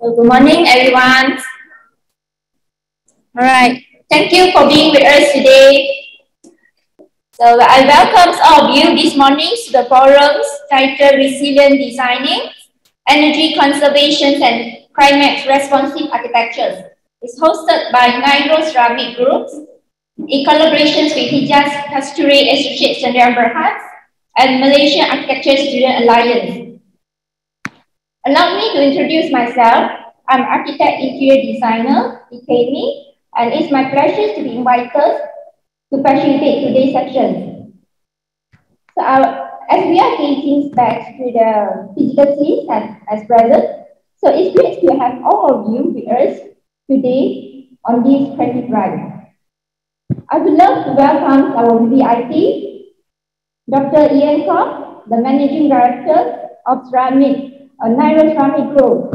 So good morning, everyone. All right. Thank you for being with us today. So I welcome all of you this morning to the forums titled Resilient Designing, Energy Conservation and Climate Responsive Architectures. It's hosted by Niro Ceramic Groups in collaboration with Hijjas Kasturi Associate Sdn Bhd and Malaysian Architecture Student Alliance. Allow me to introduce myself. I'm architect interior designer, Ikemi, and it's my pleasure to be invited to facilitate today's session. So uh, as we are getting back to the physical scenes as, as present, so it's great to have all of you with us today on this credit drive. I would love to welcome our VIP, Dr. Ian Koh, the Managing Director of Ceramic, Niro Ceramic Group.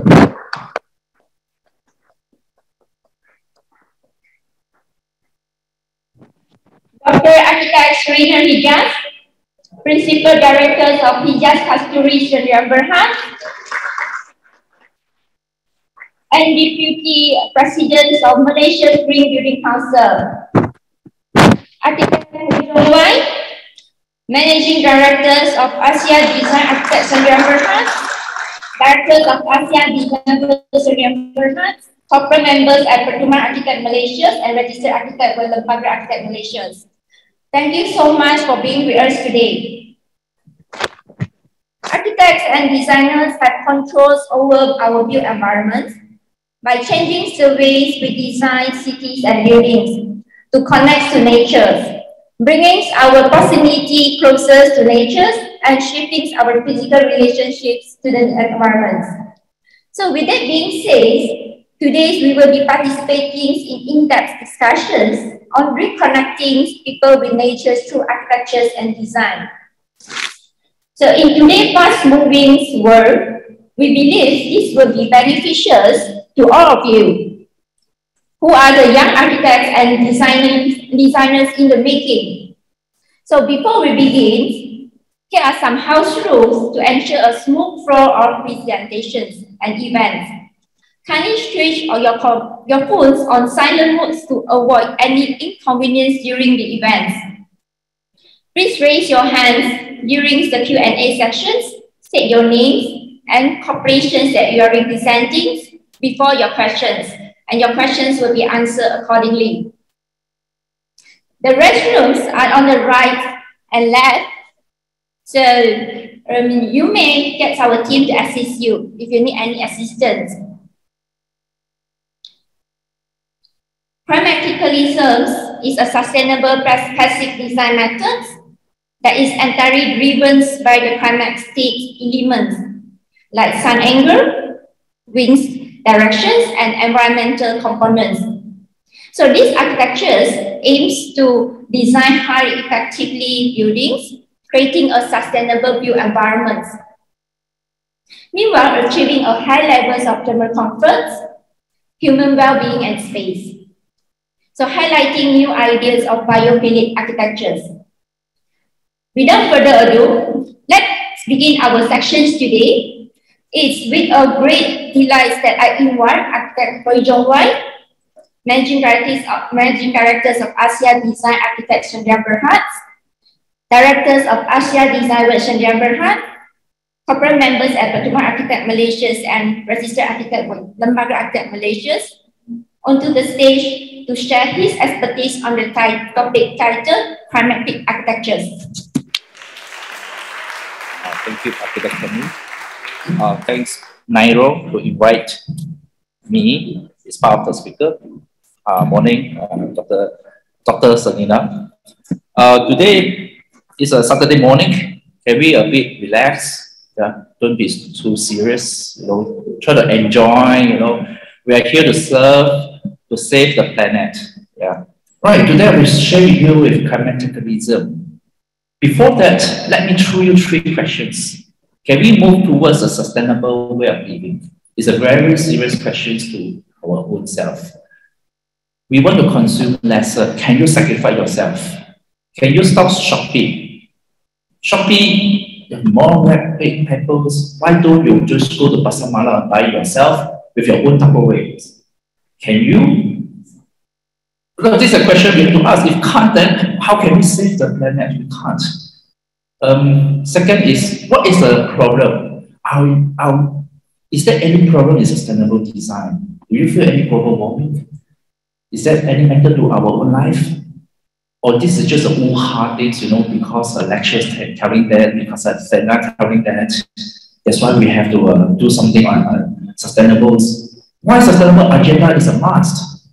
Dr. Architect Serina Hijjas, Principal Directors of Hijaz Kasturi Sdn Bhd, and Deputy Presidents of Malaysia Green Building Council. Architect Wai, Managing Directors of Asia Design Architects Sdn Bhd, Directors of Asia Design Sdn Bhd, corporate members at Pertubuhan Architect Malaysia and Registered Architect with Lembaga Architect Malaysia. Thank you so much for being with us today. Architects and designers have controls over our built environment by changing surveys we design cities and buildings to connect to nature, bringing our proximity closer to nature and shaping our physical relationships to the environment. So with that being said, today we will be participating in in-depth discussions on reconnecting people with nature through architecture and design. So in today's fast-moving world, we believe this will be beneficial to all of you who are the young architects and designers, designers in the making. So before we begin, here are some house rules to ensure a smooth flow of presentations and events. Kindly switch or your, your phones on silent mode to avoid any inconvenience during the events. Please raise your hands during the Q&A sections, state your names and corporations that you are representing before your questions and your questions will be answered accordingly. The restrooms are on the right and left. So um, you may get our team to assist you if you need any assistance. Pragmaticalism is a sustainable passive design method that is entirely driven by the climatic elements like sun angle, winds directions, and environmental components. So these architectures aims to design highly effectively buildings, creating a sustainable built environment. Meanwhile, achieving a high levels of thermal comfort, human well-being, and space. So highlighting new ideas of biophilic architectures. Without further ado, let's begin our sections today it's with a great delight that I invite Architect Hoi Jung Wai, Managing Directors of, Managing Directors of Asia Design Architects Sdn Bhd, Directors of Asia Design World Sdn Bhd, corporate members at Pertubuhan Architect Malaysia and Registered Architect Lembaga Architect Malaysia onto the stage to share his expertise on the topic titled Climatic Architectures. Uh, thank you, Architect Kenny. Uh, thanks, Niro, to invite me as part of the speaker. Uh, morning, uh, Dr. Dr. Selina. Uh, today is a Saturday morning. Can we a bit relax? Yeah, don't be too serious. You know, try to enjoy. You know, we are here to serve, to save the planet. Yeah. Right. Today I will share with you with climaticalism. Before that, let me throw you three questions. Can we move towards a sustainable way of living? It's a very serious question to our own self. We want to consume lesser. Can you sacrifice yourself? Can you stop shopping? Shopee, more web peppers. Why don't you just go to Pasar Malam and buy yourself with your own Tupperware. Can you? Because this is a question we have to ask. If can't, then how can we save the planet? We can't. Um, second is, what is the problem? Are, are, is there any problem in sustainable design? Do you feel any global warming? Is there any matter to our own life? Or this is just a old hard things, you know, because a lecturers telling that, because a seminar telling that. That's why we have to uh, do something on uh, sustainables. Why sustainable agenda is a must?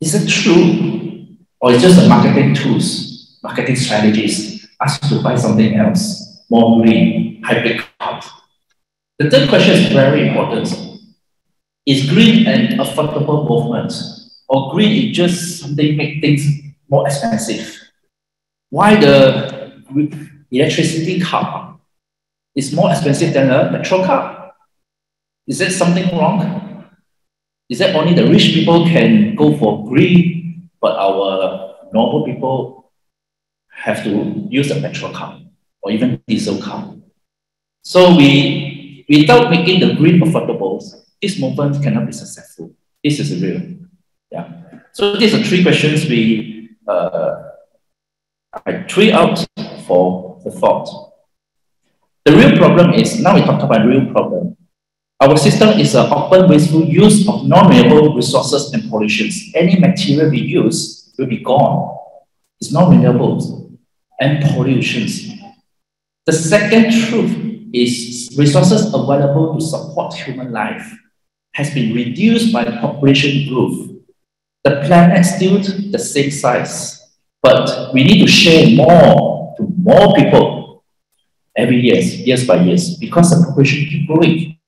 Is it true? Or it's just a marketing tools, marketing strategies, ask to buy something else, more green, hybrid cars. The third question is very important. Is green an affordable movement? Or green is just something make things more expensive? Why the electricity car is more expensive than a petrol car? Is there something wrong? Is that only the rich people can go for green, but our normal people have to use a petrol car or even diesel car? So we, without making the green affordable, this movement cannot be successful. This is real. Yeah. So these are three questions we Uh, I three out for the thought. The real problem is now we talk about real problem. Our system is an open, wasteful use of non-renewable resources and pollutions. Any material we use will be gone. It's non-renewable and pollutions. The second truth is resources available to support human life has been reduced by population growth. The planet still the same size, but we need to share more to more people every year, years by years, because the population keep growing.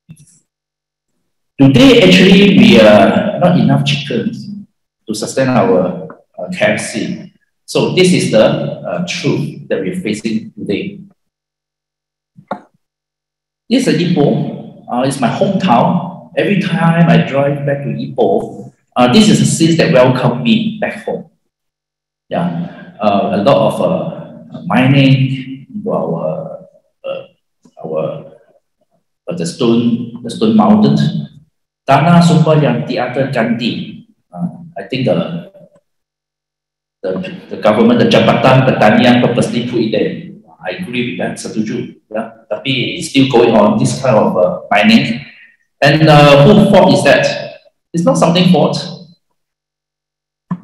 Today, actually, we are not enough chickens to sustain our uh, KFC. So this is the uh, truth that we're facing today. This is Ipoh. Uh, it's my hometown. Every time I drive back to Ipoh, uh, this is a scene that welcome me back home. Yeah, uh, a lot of uh, mining, our, uh, our uh, the stone, the stone mountain, Tanah Sumpah yang tiada ganti. Uh, I think the, the the government, the Jabatan Pertanian purposely put it there. I agree with that, setuju. Yeah, tapi it's still going on this kind of mining. And uh, who fault is that? It's not something fault.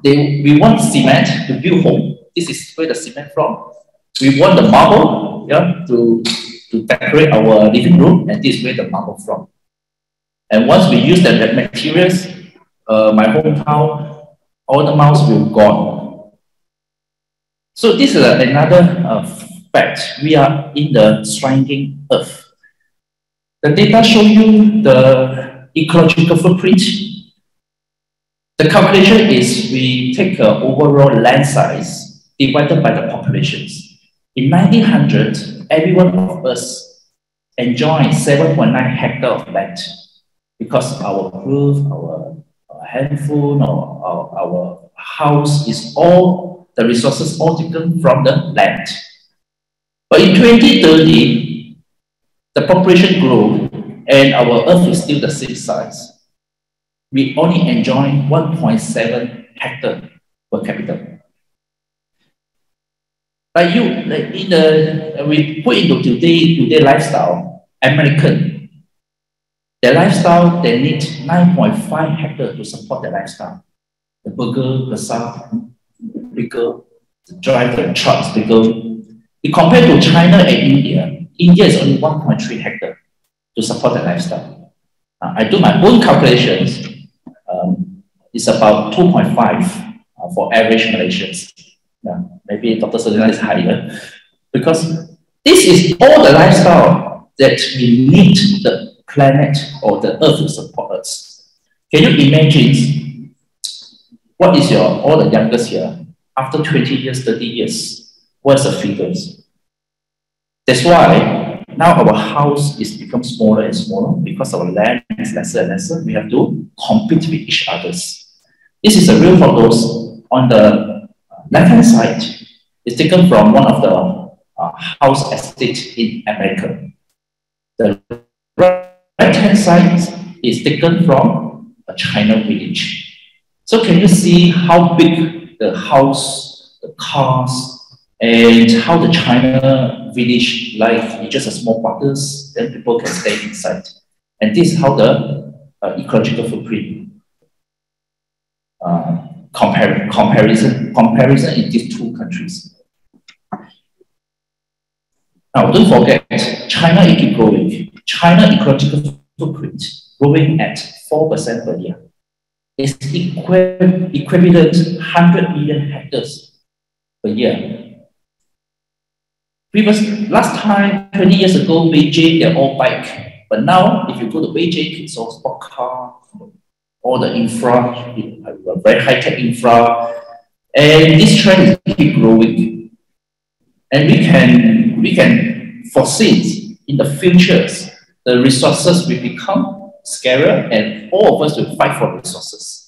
They, we want cement to build home. This is where the cement from. We want the marble, yeah, to to decorate our living room, and this is where the marble from. And once we use that materials, uh, my hometown, all the mouse will gone. So this is another uh, fact. We are in the shrinking earth. The data show you the ecological footprint. The calculation is we take the overall land size divided by the populations. In 1900, every one of us enjoyed 7.9 hectare of land because our roof, our, our handphone, or our, our house is all the resources all taken from the land. But in 2030, the population grew and our earth is still the same size. We only enjoy 1.7 hectare per capita. Like you, like in the we put into today today lifestyle, American their lifestyle, they need 9.5 hectares to support their lifestyle. The burger, the sun, bigger, the drive the trucks bigger. If compared to China and India, India is only 1.3 hectares to support their lifestyle. Uh, I do my own calculations. Um, it's about 2.5 uh, for average Malaysians. Yeah, maybe Dr. Selina is higher. Because this is all the lifestyle that we need the planet or the earth to support us. Can you imagine what is your, all the youngest here, after 20 years, 30 years, what's the figures? That's why now our house is become smaller and smaller because our land is lesser and lesser. We have to compete with each others. This is a real photos on the left-hand side. It's taken from one of the uh, house estates in America. The right hand side is taken from a China village. So can you see how big the house, the cars, and how the China village life is just a small quarters, then people can stay inside. And this is how the uh, ecological footprint uh, compar comparison, comparison in these two countries. Now, don't forget, China is growing. China ecological footprint growing at 4% per year. It's equi equivalent 100 million hectares per year. Previous, last time, 20 years ago, Beijing, they're all bike. But now, if you go to Beijing, it's all sport car, all the infra, uh, very high-tech infra, and this trend is keep growing. And we can, we can foresee in the futures, the resources will become scarier and all of us will fight for resources.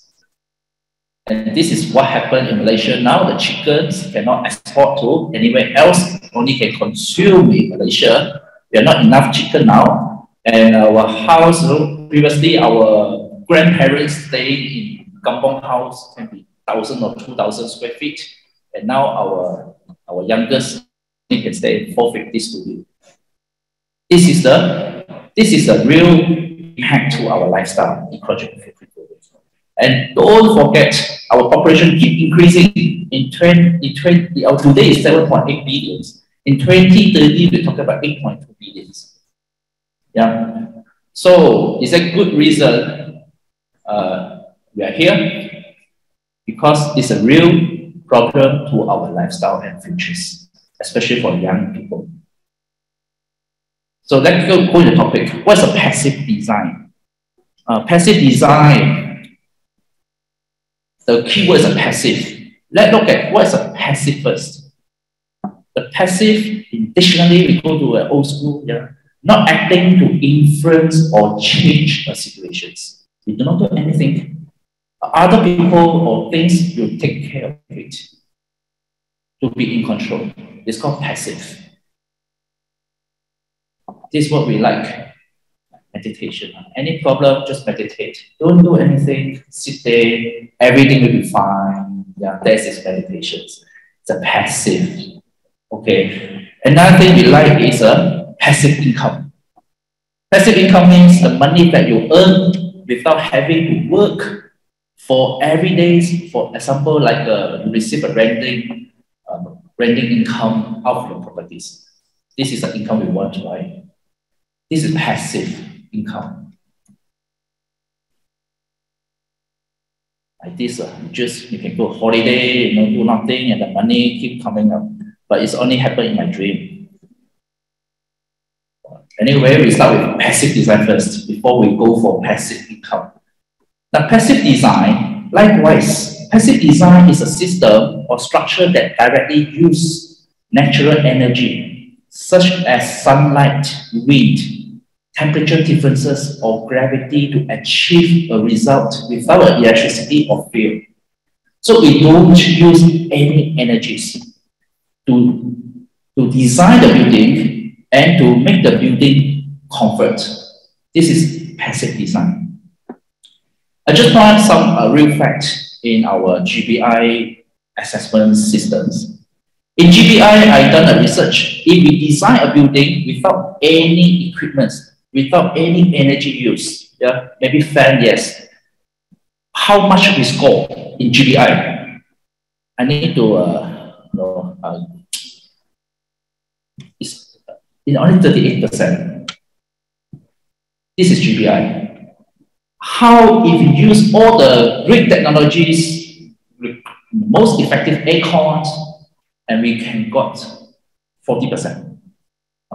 And this is what happened in Malaysia now. The chickens cannot export to anywhere else, only can consume in Malaysia. There are not enough chicken now. And our house, uh, previously our grandparents staying in kampong house can be thousand or two thousand square feet, and now our our youngest can stay in 450 studio. This is the this is the real impact to our lifestyle, footprint. And don't forget, our population keep increasing. In 20, in 20 our today is 7.8 billions. In 2030, we talk about 8.2 billions. Yeah. So it's a good reason uh, we are here because it's a real problem to our lifestyle and futures, especially for young people. So let's go to the topic. What's a passive design? Uh, passive design, the keyword is a passive. Let's look at what is a passive first. The passive, in dictionary, we go to an old school, yeah, not acting to influence or change the situations. We do not do anything. Other people or things will take care of it to be in control. It's called passive. This is what we like. Meditation. Any problem, just meditate. Don't do anything, sit there, everything will be fine. Yeah, this is meditation. It's a passive. Okay. Another thing we like is a passive income. Passive income means the money that you earn without having to work for every day, for example, like uh, you receive a renting, um, renting income out of your properties. This is the income we want, right? This is passive income. Like this, uh, just you can go holiday, you know, do nothing, and the money keep coming up. But it's only happened in my dream. Anyway, we start with passive design first before we go for passive income. Now, passive design, likewise, passive design is a system or structure that directly uses natural energy, such as sunlight, wind, temperature differences, or gravity to achieve a result without electricity or fuel. So we don't use any energies to, to design the building and to make the building comfort. This is passive design. I just want some uh, real facts in our GBI assessment systems. In GBI, I done a research. If we design a building without any equipment, without any energy use, yeah, maybe fan, yes, how much we score in GBI? I need to uh, you know, uh, is only 38%. This is GBI. How if you use all the great technologies, most effective aircons, and we can got 40%.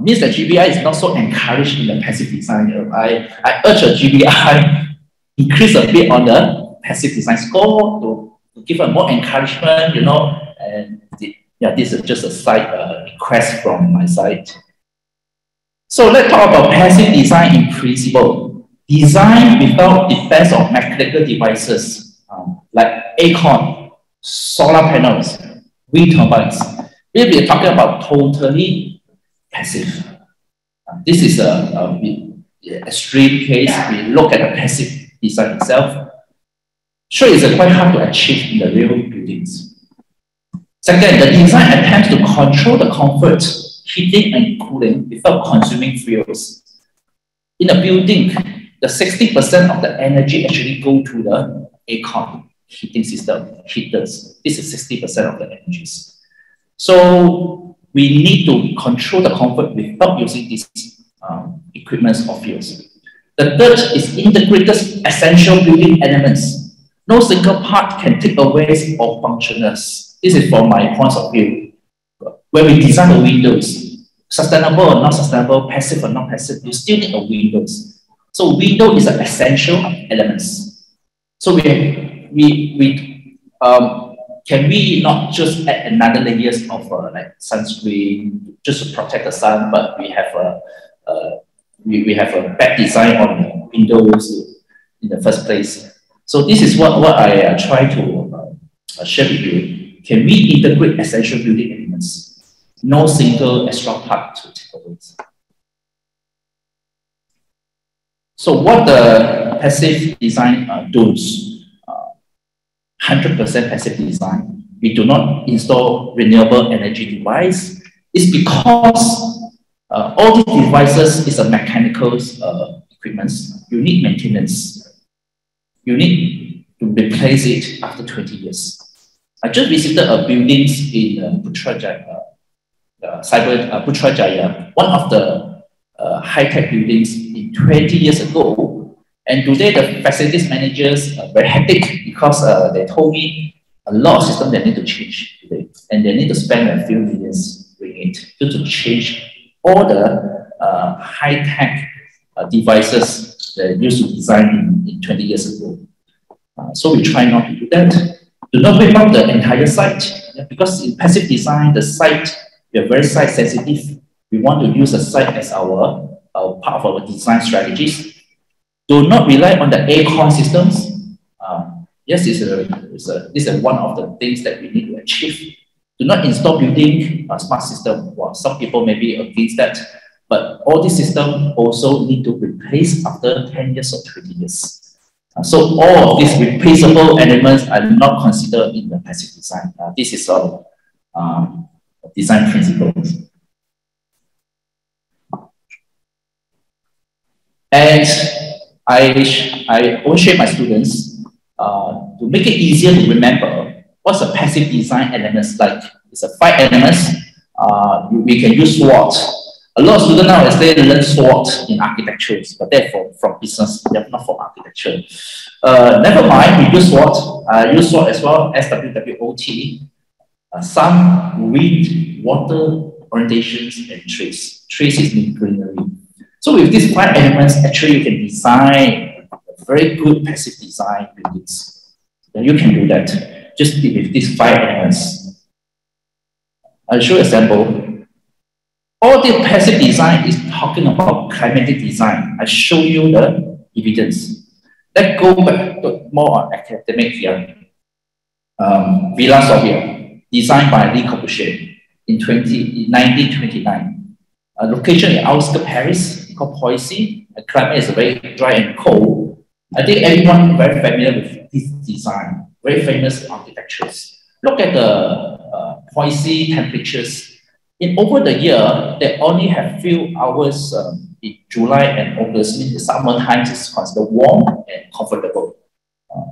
Means that GBI is not so encouraged in the passive design. I, I urge a GBI increase a bit on the passive design score to, to give a more encouragement, you know, and the, yeah, this is just a side uh, request from my side. So let's talk about passive design in principle. Design without defense of mechanical devices um, like aircon, solar panels, wind turbines. We'll be talking about totally passive. This is a, a, extreme case, we look at the passive design itself. Sure, it's quite hard to achieve in the real buildings. Second, the design attempts to control the comfort, heating, and cooling without consuming fuels. In a building, the 60% of the energy actually go to the aircon heating system, heaters. This is 60% of the energies. So we need to control the comfort without using these um, equipments or fuels. The third is integrated essential building elements. No single part can take away all functionals. This is from my point of view. When we design the windows, sustainable or not sustainable, passive or not passive, you still need a windows. So window is an essential elements. So we we we um, can we not just add another layers of uh, like sunscreen just to protect the sun, but we have a, a we, we have a bad design on the windows in the first place. So this is what, what I uh, try to uh, share with you. Can we integrate essential building elements? No single extra part to take away. So what the passive design uh, does, 100% uh, passive design, we do not install renewable energy device, It's because uh, all these devices is a mechanical uh, equipment. You need maintenance. You need to replace it after 20 years. I just visited a buildings in uh, Putrajaya, uh, uh, Cyber uh, Putrajaya, one of the uh, high-tech buildings in 20 years ago. And today the facilities managers are very hectic because uh, they told me a lot of systems they need to change today. And they need to spend a few millions doing it to change all the uh, high-tech uh, devices that used to design in, in 20 years ago. Uh, so we try not to do that. Do not whip up the entire site because in passive design, the site, we are very site sensitive. We want to use the site as our, our part of our design strategies. Do not rely on the aircon systems. Uh, yes, it's a, it's a, this is one of the things that we need to achieve do not install building a smart system. Well, some people may be against that, but all these systems also need to replace after 10 years or 20 years. Uh, so all of these replaceable elements are not considered in the passive design. Uh, this is all um, design principles. And I, I always share my students uh, to make it easier to remember what's a passive design elements like? It's a five elements. Uh, we can use SWOT. A lot of students nowadays they learn SWOT in architecture, but they're for, from business, they're not for architecture. Uh, never mind, we use SWOT. Uh, use SWOT as well, SWWOT. Uh, sun, wind, water, orientations, and trace. Trace is greenery. So with these five elements, actually you can design a very good passive design buildings. Then you can do that just with these five elements. I'll show you example. All the passive design is talking about climatic design. I show you the evidence. Let's go back to more academic here. Um, Villa Savoye, designed by Le Corbusier in 20, 1929. A location in outskirts Paris called Poissy. The climate is very dry and cold. I think everyone very familiar with this design very famous architectures. Look at the uh, Poissy temperatures. In over the year, they only have few hours um, in July and August, the summer times is considered warm and comfortable. Uh,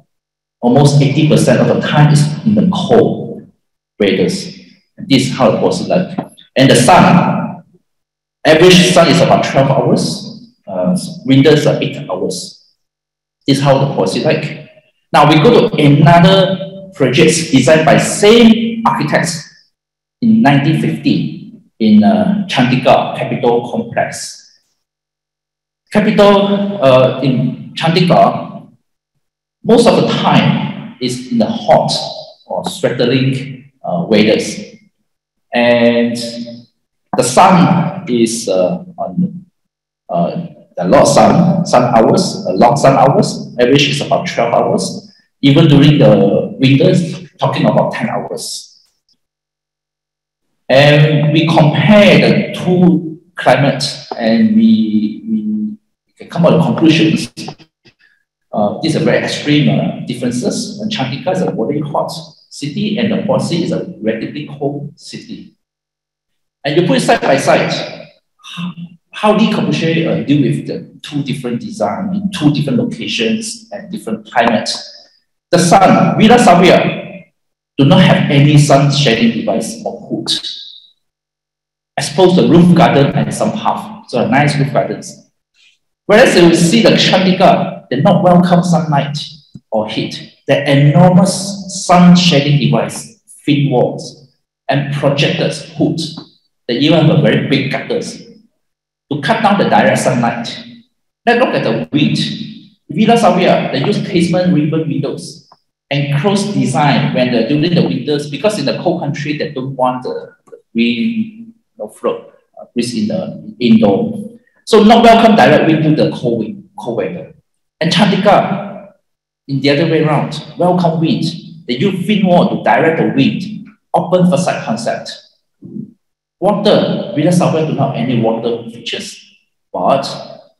almost 80% of the time is in the cold weathers. This is how it was like. And the sun, average sun is about 12 hours, uh, winters are 8 hours. This is how the Poissy like. Now we go to another project designed by same architects in 1950 in uh, Chandigarh Capital Complex. Capital uh, in Chandigarh, most of the time is in the hot or sweltering uh, weathers. And the sun is uh, on a lot of sun, sun hours, a sun hours, average is about 12 hours. Even during the winters, talking about 10 hours. And we compare the two climates and we, we can come out with conclusions. Uh, these are very extreme uh, differences. And Chandigarh is a very hot city, and the Port is a relatively cold city. And you put it side by side, how Le Corbusier uh, deal with the two different design in two different locations and different climates. The sun, Villa Savoye, do not have any sun shading device or hood. Exposed the roof garden and some half, so a nice roof gardens. Whereas you see the Chandigarh, they not welcome sunlight or heat. The enormous sun shading device, thin walls, and projectors, hoods. They even have a very big gutters to cut down the direct sunlight. Let's look at the wind. Villa Savoye, they use casement ribbon windows and close design when during the winters because in the cold country they don't want the, wind you know, flow uh, in the indoor. So not welcome direct wind to the cold wind, cold weather. And Chandigarh, in the other way around, welcome wind. They use thin wall to direct the wind, open facade concept. Water, Villa Savoye do not have any water features, but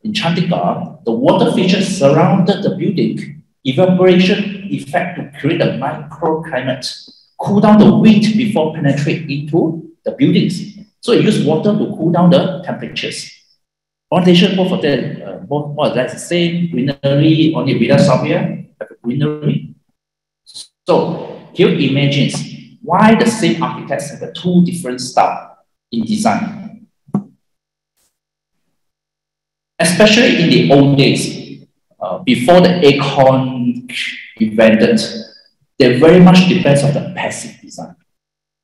in Chandigarh, the water features surrounded the building, evaporation effect to create a microclimate, cool down the wind before penetrate into the buildings. So it use water to cool down the temperatures. Foundation both of them, uh, more, more or less the same, greenery, only a greenery. So here imagines why the same architects have a two different style in design. Especially in the old days, uh, before the aircon invented, they very much depends on the passive design.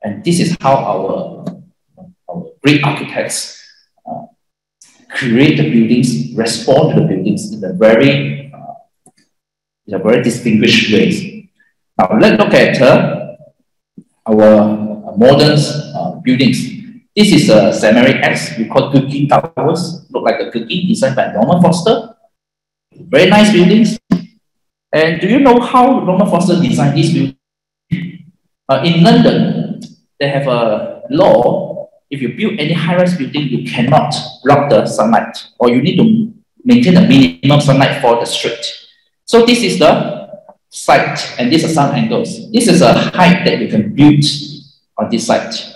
And this is how our, our great architects uh, create the buildings, respond to the buildings in a very, uh, in a very distinguished ways. Now let's look at uh, our modern uh, buildings. This is a St Mary Axe, we call Gherkin Towers, look like a Gherkin designed by Norman Foster. Very nice buildings. And do you know how Norman Foster designed these buildings? Uh, in London, they have a law, if you build any high-rise building, you cannot block the sunlight, or you need to maintain a minimum sunlight for the street. So this is the site, and these are sun angles. This is a height that you can build on this site.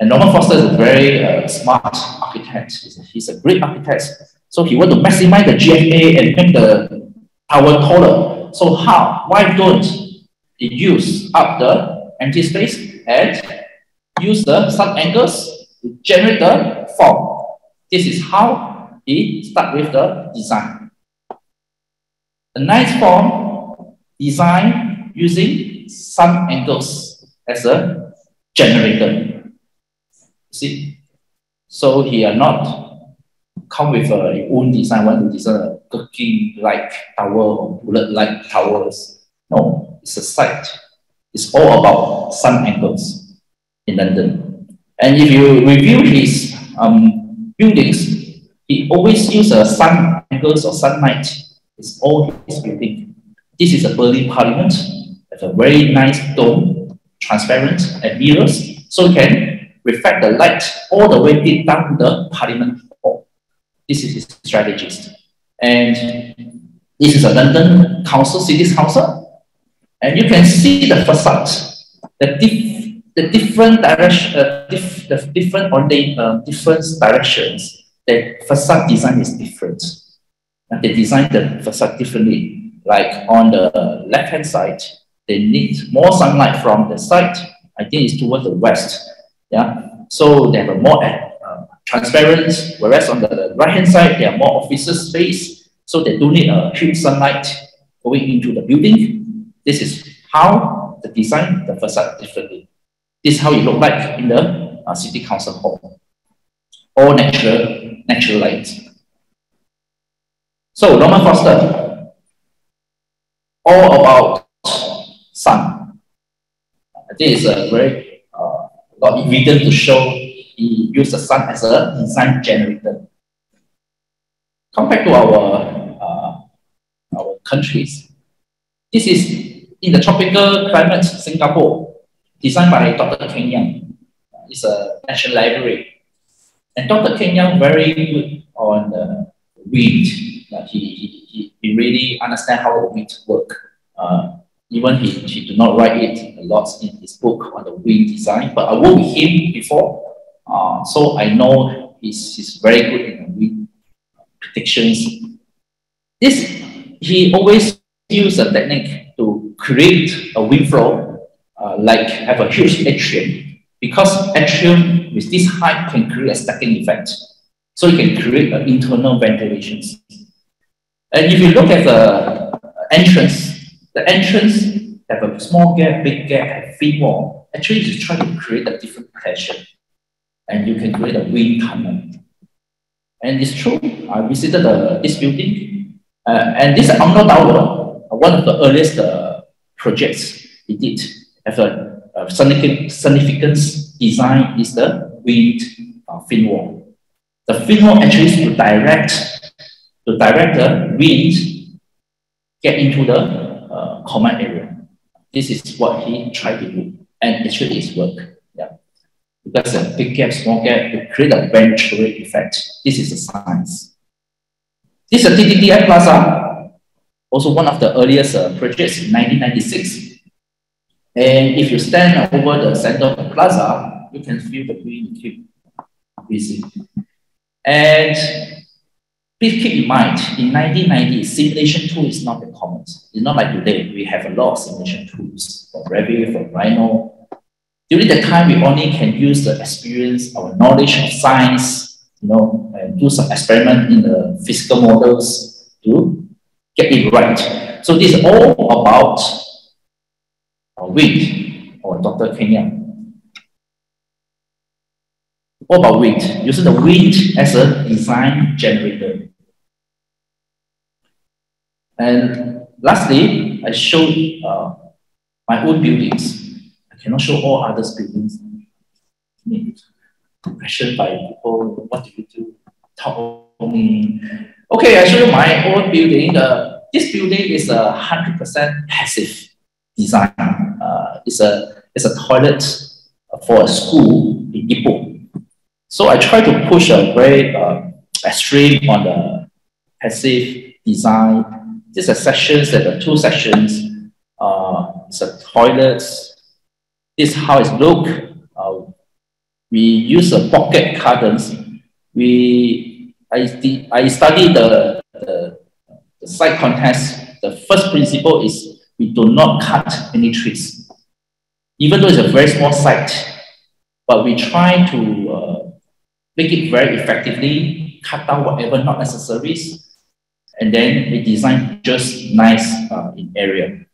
And Norman Foster is a very uh, smart architect. He's a, he's a great architect. So he want to maximize the GFA and make the tower taller. So how? Why don't use up the empty space and use the sun angles to generate the form? This is how he start with the design. A nice form design using sun angles as a generator. See, so he are not come with a own design, want to design a cooking like tower or bullet like towers. No, it's a site. It's all about sun angles in London. And if you review his um, buildings, he always use a sun angles or sunlight. It's all his building. This is a Berlin Parliament. It's a very nice dome, transparent and mirrors, so you can reflect the light all the way deep down the parliament hall. This is his strategist. And this is a London council, city's council. And you can see the facade, the, the different direction, uh, the different on the uh, different directions. The facade design is different. And they design the facade differently. Like on the left-hand side, they need more sunlight from the side. I think it's towards the west yeah, so they have a more uh, transparent, whereas on the right hand side, they are more offices space, so they don't need a huge sunlight going into the building. This is how the design the facade differently. This is how it look like in the uh, city council hall. All natural, natural light. So Norman Foster, all about sun. This is a very got evidence to show he used the sun as a design generator. Compared to our, uh, our countries. This is in the tropical climate, Singapore, designed by Dr. Ken Yeang. It's a national library. And Dr. Ken Yeang very good on the wind. He, he, he really understand how the wind work. Uh, even he, he did not write it a lot in his book on the wind design, but I worked with him before, uh, so I know he's, he's very good in wind predictions. This, he always use a technique to create a wind flow, uh, like have a huge atrium, because atrium with this height can create a stacking effect. So you can create an internal ventilation. And if you look at the entrance, the entrance have a small gap, big gap, have thin wall. Actually, just try to create a different pressure. And you can create a wind tunnel. And it's true, I visited the, this building. Uh, and this UMNO Tower, uh, one of the earliest uh, projects we did, have a, a significance design is the wind uh, fin wall. The fin wall actually is to direct, to direct the wind get into the common area. This is what he tried to do, and actually it's work. Yeah, because a big gap, small gap, to create a venturi effect. This is the science. This is a TTDI Plaza, also one of the earliest uh, projects in 1996. And if you stand over the center of the plaza, you can feel the green keep busy. And Please keep in mind, in 1990, simulation tool is not the common. It's not like today, we have a lot of simulation tools from Revit, from Rhino. During the time, we only can use the experience, our knowledge of science, you know, and do some experiment in the physical models to get it right. So this is all about uh, wind or Dr. Ken Yeang. What about wind? Using the wind as a design generator. And lastly, I showed uh, my own buildings. I cannot show all others' buildings. Question by people, what do you do? Talk me. Okay, I show you my own building. Uh, this building is a hundred percent passive design. Uh, it's a it's a toilet for a school in Ipoh. So I try to push a very uh, extreme on the passive design these are sections that are two sections. Uh, it's a toilet. This is how it look. Uh, we use a pocket curtains. We I I study the, the, the site contents. The first principle is we do not cut any trees. Even though it's a very small site, but we try to uh, make it very effectively, cut down whatever not necessaries, and then we design just nice uh, in area.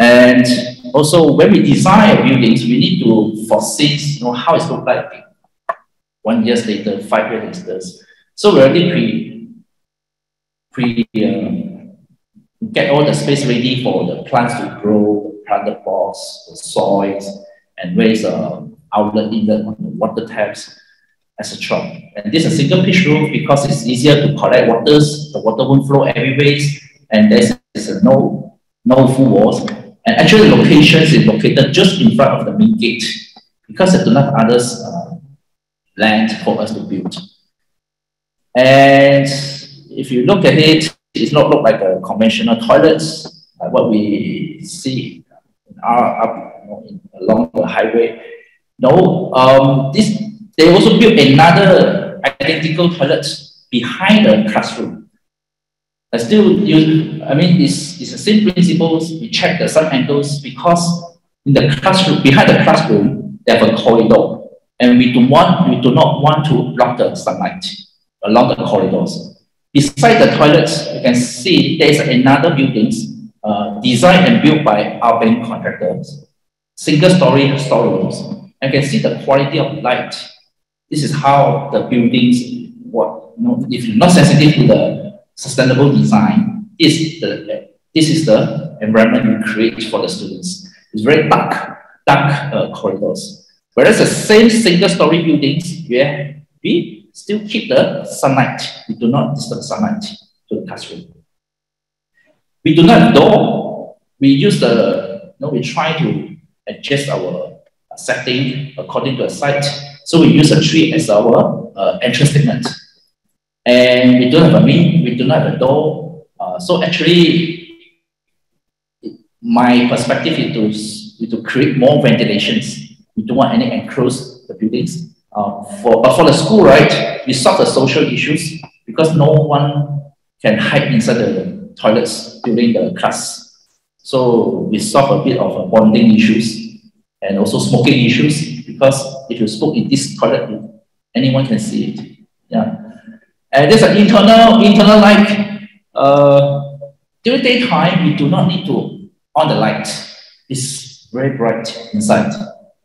And also, when we design buildings, we need to foresee you know, how it's look like one years later, five years later. So we already pre, pre uh, get all the space ready for the plants to grow, plant the pots, the soils, and raise a outlet inlet on the water taps etc. And this is a single pitch roof because it's easier to collect waters, the water won't flow everywhere, and there's, a no, no full walls. And actually locations is located just in front of the main gate because there do not others uh, land for us to build. And if you look at it, it's not look like a conventional toilets, like what we see are up you know, in, along the highway. No, um, this they also built another identical toilet behind the classroom. I still use, I mean, it's, it's the same principles. We check the sun angles because in the classroom, behind the classroom, they have a corridor. And we do, want, we do not want to block the sunlight along the corridors. Beside the toilets, you can see there's another buildings uh, designed and built by urban contractors, single story storerooms. You can see the quality of light this is how the buildings work. You know, if you're not sensitive to the sustainable design, this is the, this is the environment you create for the students. It's very dark, dark uh, corridors. Whereas the same single story buildings, where we still keep the sunlight. We do not disturb sunlight to the classroom. We do not door. We use the, you know, we try to adjust our setting according to a site so we use a tree as our uh, entrance statement. And we don't have a mean, we do not have a door. Uh, so actually, my perspective is to, is to create more ventilations. We don't want any enclosed the buildings. Uh, for, but for the school, right, we solve the social issues because no one can hide inside the toilets during the class. So we solve a bit of bonding issues and also smoking issues because if you smoke in this toilet, anyone can see it. Yeah. And there's an internal, internal light. Uh, during daytime, we do not need to on the light. It's very bright inside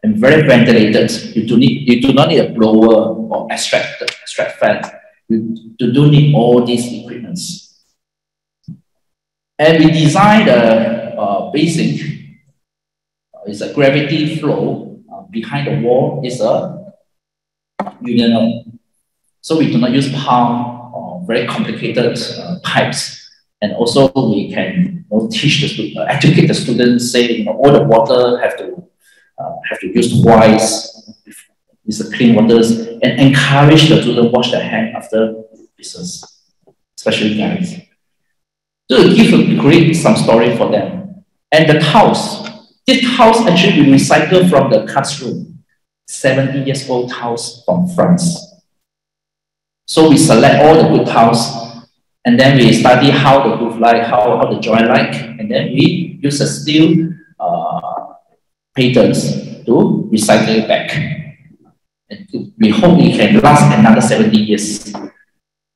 and very ventilated. You do need you do not need a blower or extract extract fan. You, you do need all these equipments. And we designed a, a basic, it's a gravity flow uh, behind the wall is a urinal. So we do not use pump or very complicated uh, pipes. And also we can you know, teach the student, uh, educate the students, say you know, all the water have to have to use twice with the clean waters and encourage the student wash their hand after business, especially guys. So give create some story for them. And the tiles, this tiles actually we recycle from the classroom, 70 years old tiles from France. So we select all the good tiles and then we study how the roof like, how, how the joint like, and then we use a steel uh, patents to recycle it back. And we hope it can last another 70 years.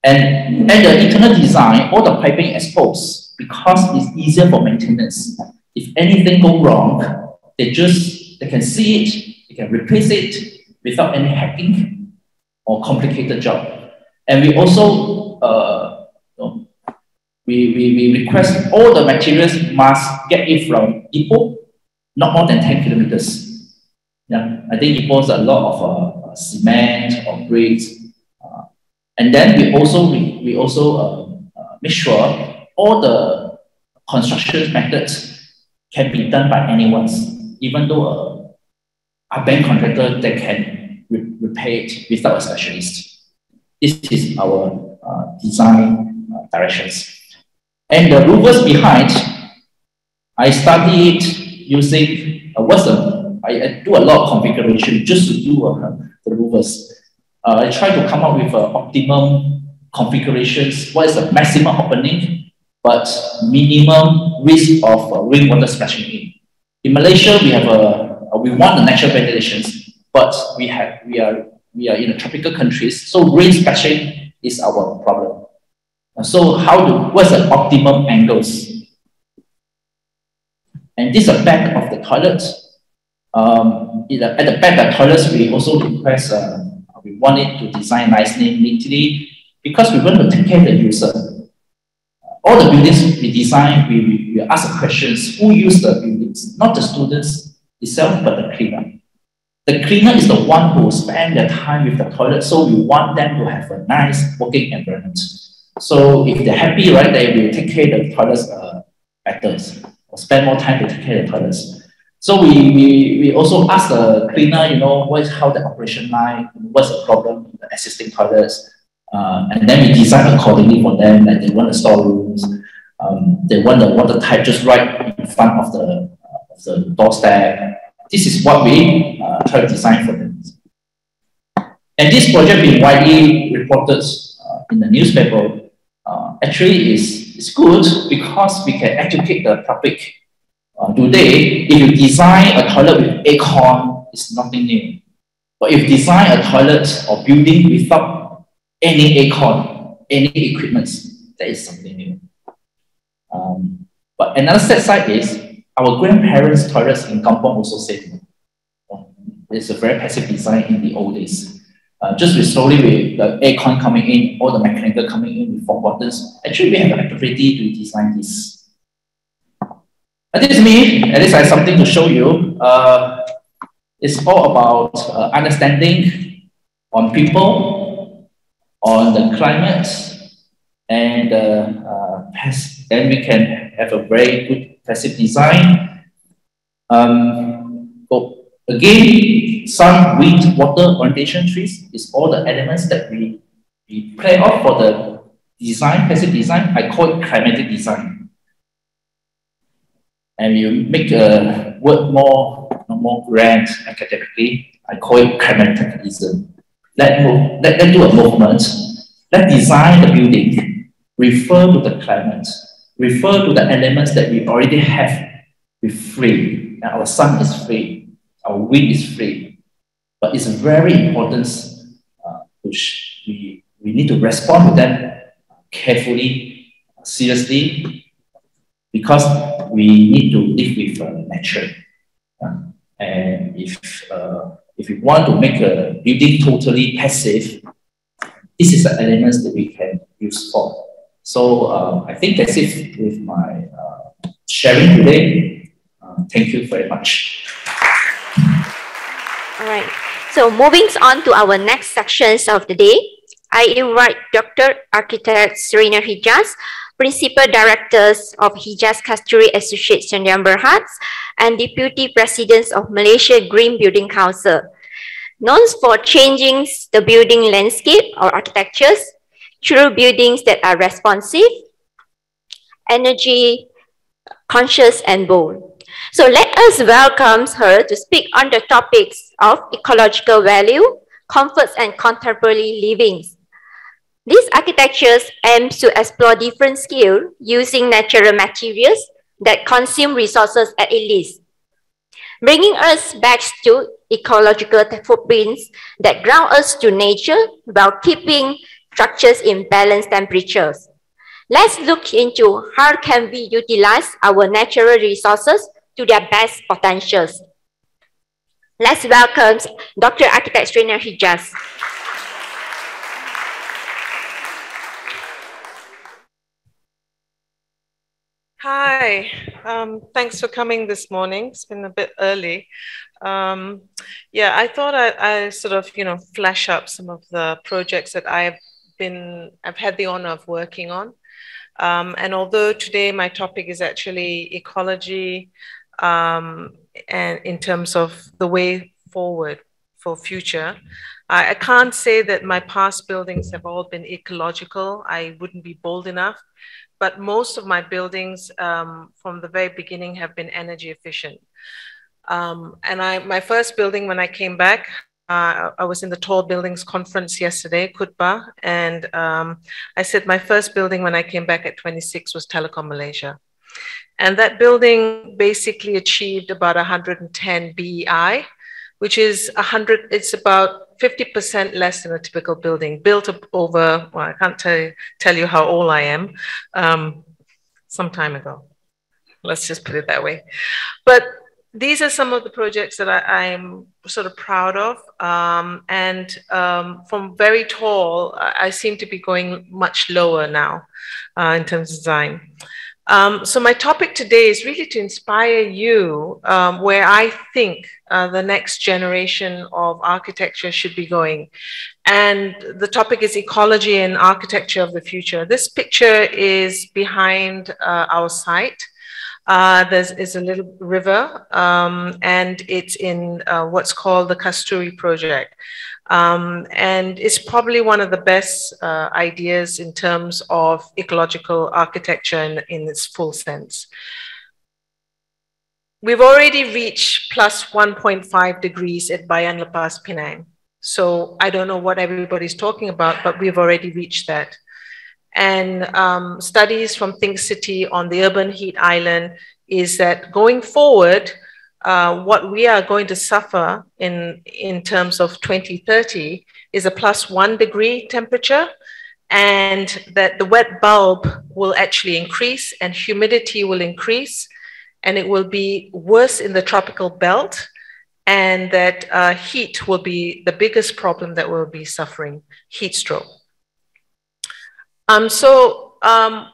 And at the internal design, all the piping exposed because it's easier for maintenance. If anything go wrong, they just they can see it, they can replace it without any hacking or complicated job. And we also uh, we, we, we request all the materials must get it from Ipoh, not more than 10 kilometers. Yeah, I think it was a lot of uh, cement or bricks and then we also we, we also uh, uh, make sure all the construction methods can be done by anyone, even though uh, a bank contractor that can re repair it without a specialist. This is our uh, design uh, directions. And the louvers behind, I studied using uh, what's the I, I, do a lot of configuration just to do uh, the louvers. Uh, I try to come up with uh, optimum configurations. What is the maximum opening, but minimum risk of uh, rainwater splashing in. In Malaysia, we have a, we want the natural ventilations, but we have we are we are in the tropical countries, so rain splashing is our problem. So how do what's the optimum angles? And this is the back of the toilet. Um, at the back of the toilets, we also request uh, we want it to design nicely, neatly, because we want to take care of the user. All the buildings we design, we, we, we ask questions, who use the buildings? Not the students itself, but the cleaner. The cleaner is the one who spend their time with the toilet, so we want them to have a nice working environment. So if they're happy, right, they will take care of the toilets uh, better, or spend more time to take care of the toilets. So we, we, we also ask the cleaner, you know, what is how the operation like, what's the problem in the existing toilets, uh, and then we design accordingly for them. Like they want the storerooms, um, they want the water type just right in front of the uh, of the doorstep. This is what we uh, try to design for them. And this project being widely reported uh, in the newspaper uh, actually is, is good because we can educate the public uh, today, if you design a toilet with aircon, it's nothing new. But if you design a toilet or building without any aircon, any equipment, that is something new. Um, but another sad side is our grandparents' toilets in Kampong also same. It's a very passive design in the old days. Uh, just with slowly with the aircon coming in, all the mechanical coming in with four buttons, actually we have the ability to design this this is me. At least I have something to show you. Uh, it's all about uh, understanding on people, on the climate, and uh, uh, then we can have a very good passive design. Um, again, sun, wind, water, orientation trees is all the elements that we we play off for the design, passive design, I call it climatic design. And you make a word more, more grand academically, I call it climaticalism. Let, let, let do a movement, let design the building, refer to the climate, refer to the elements that we already have, be free. And our sun is free, our wind is free. But it's very important uh, which we, we need to respond to that carefully, seriously, because we need to live with uh, nature. Uh, and if, uh, if you want to make a building totally passive, this is the elements that we can use for. So uh, I think that's it with my uh, sharing today. Uh, thank you very much. All right. So moving on to our next sections of the day, I invite Dr. Architect Serina Hijjas Principal Directors of Hijjas Kasturi Associates Sdn Bhd and Deputy Presidents of Malaysia Green Building Council. Known for changing the building landscape or architectures through buildings that are responsive, energy conscious and bold. So let us welcome her to speak on the topics of ecological value, comforts and contemporary livings these architectures aim to explore different skills using natural materials that consume resources at least, bringing us back to ecological footprints that ground us to nature while keeping structures in balanced temperatures. Let's look into how can we utilize our natural resources to their best potentials. Let's welcome Dr. Architect Serina Hijjas. Hi, um, thanks for coming this morning. It's been a bit early. Um, yeah, I thought I, I sort of, you know, flash up some of the projects that I've been, I've had the honor of working on. Um, and although today my topic is actually ecology um, and in terms of the way forward for future, I, I can't say that my past buildings have all been ecological. I wouldn't be bold enough but most of my buildings um, from the very beginning have been energy efficient. Um, and I, my first building when I came back, uh, I was in the Tall Buildings Conference yesterday, Kutbah, and um, I said my first building when I came back at 26 was Telekom Malaysia. And that building basically achieved about 110 BEI, which is 100, it's about 50% less than a typical building built over, well, I can't tell you, tell you how old I am, um, some time ago. Let's just put it that way. But these are some of the projects that I, am sort of proud of. Um, and um, from very tall, I seem to be going much lower now uh, in terms of design. Um, so my topic today is really to inspire you um, where I think uh, the next generation of architecture should be going. And the topic is ecology and architecture of the future. This picture is behind uh, our site. Uh, there is a little river um, and it's in uh, what's called the Kasturi project. Um, and it's probably one of the best uh, ideas in terms of ecological architecture in, in its full sense. We've already reached plus 1.5 degrees at Bayan Lepas Penang. So I don't know what everybody's talking about, but we've already reached that. And um, studies from Think City on the urban heat island is that going forward, uh, what we are going to suffer in, in terms of 2030 is a plus one degree temperature and that the wet bulb will actually increase and humidity will increase and it will be worse in the tropical belt and that uh, heat will be the biggest problem that we'll be suffering, heat stroke. Um, so um,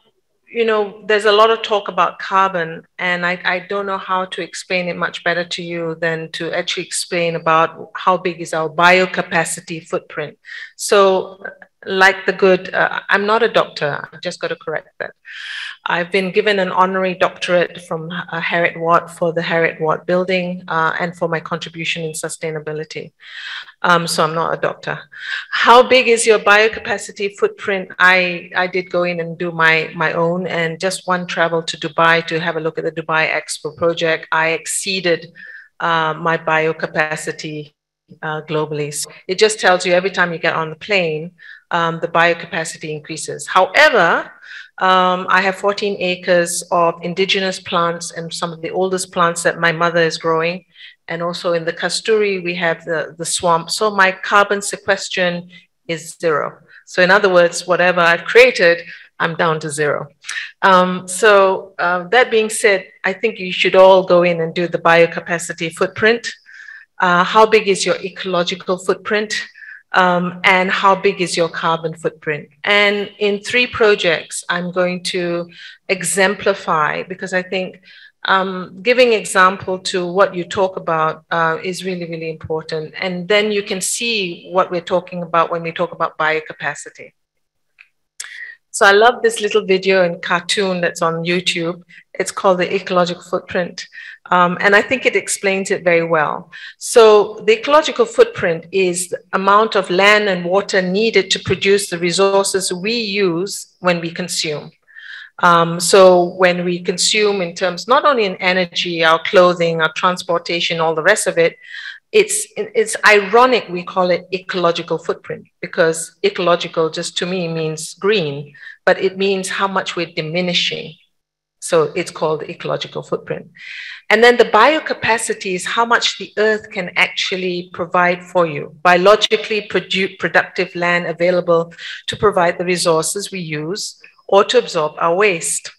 you know, there's a lot of talk about carbon, and I, I don't know how to explain it much better to you than to actually explain about how big is our biocapacity footprint. So like the good, uh, I'm not a doctor, I've just got to correct that. I've been given an honorary doctorate from uh, Heriot-Watt for the Heriot-Watt building uh, and for my contribution in sustainability. Um, so I'm not a doctor. How big is your biocapacity footprint? I, I did go in and do my, my own and just one travel to Dubai to have a look at the Dubai Expo project. I exceeded uh, my biocapacity uh, globally. So it just tells you every time you get on the plane, um, the biocapacity increases. However, um, I have 14 acres of indigenous plants and some of the oldest plants that my mother is growing. And also in the Kasturi, we have the, the swamp. So my carbon sequestration is zero. So in other words, whatever I've created, I'm down to zero. Um, so uh, that being said, I think you should all go in and do the biocapacity footprint. Uh, how big is your ecological footprint? Um, and how big is your carbon footprint. And in three projects, I'm going to exemplify because I think um, giving example to what you talk about uh, is really, really important. And then you can see what we're talking about when we talk about biocapacity. So I love this little video and cartoon that's on YouTube. It's called the ecological footprint. Um, and I think it explains it very well. So the ecological footprint is the amount of land and water needed to produce the resources we use when we consume. Um, so when we consume in terms, not only in energy, our clothing, our transportation, all the rest of it, it's, it's ironic we call it ecological footprint because ecological just to me means green, but it means how much we're diminishing. So it's called ecological footprint. And then the biocapacity is how much the earth can actually provide for you. Biologically produ productive land available to provide the resources we use or to absorb our waste.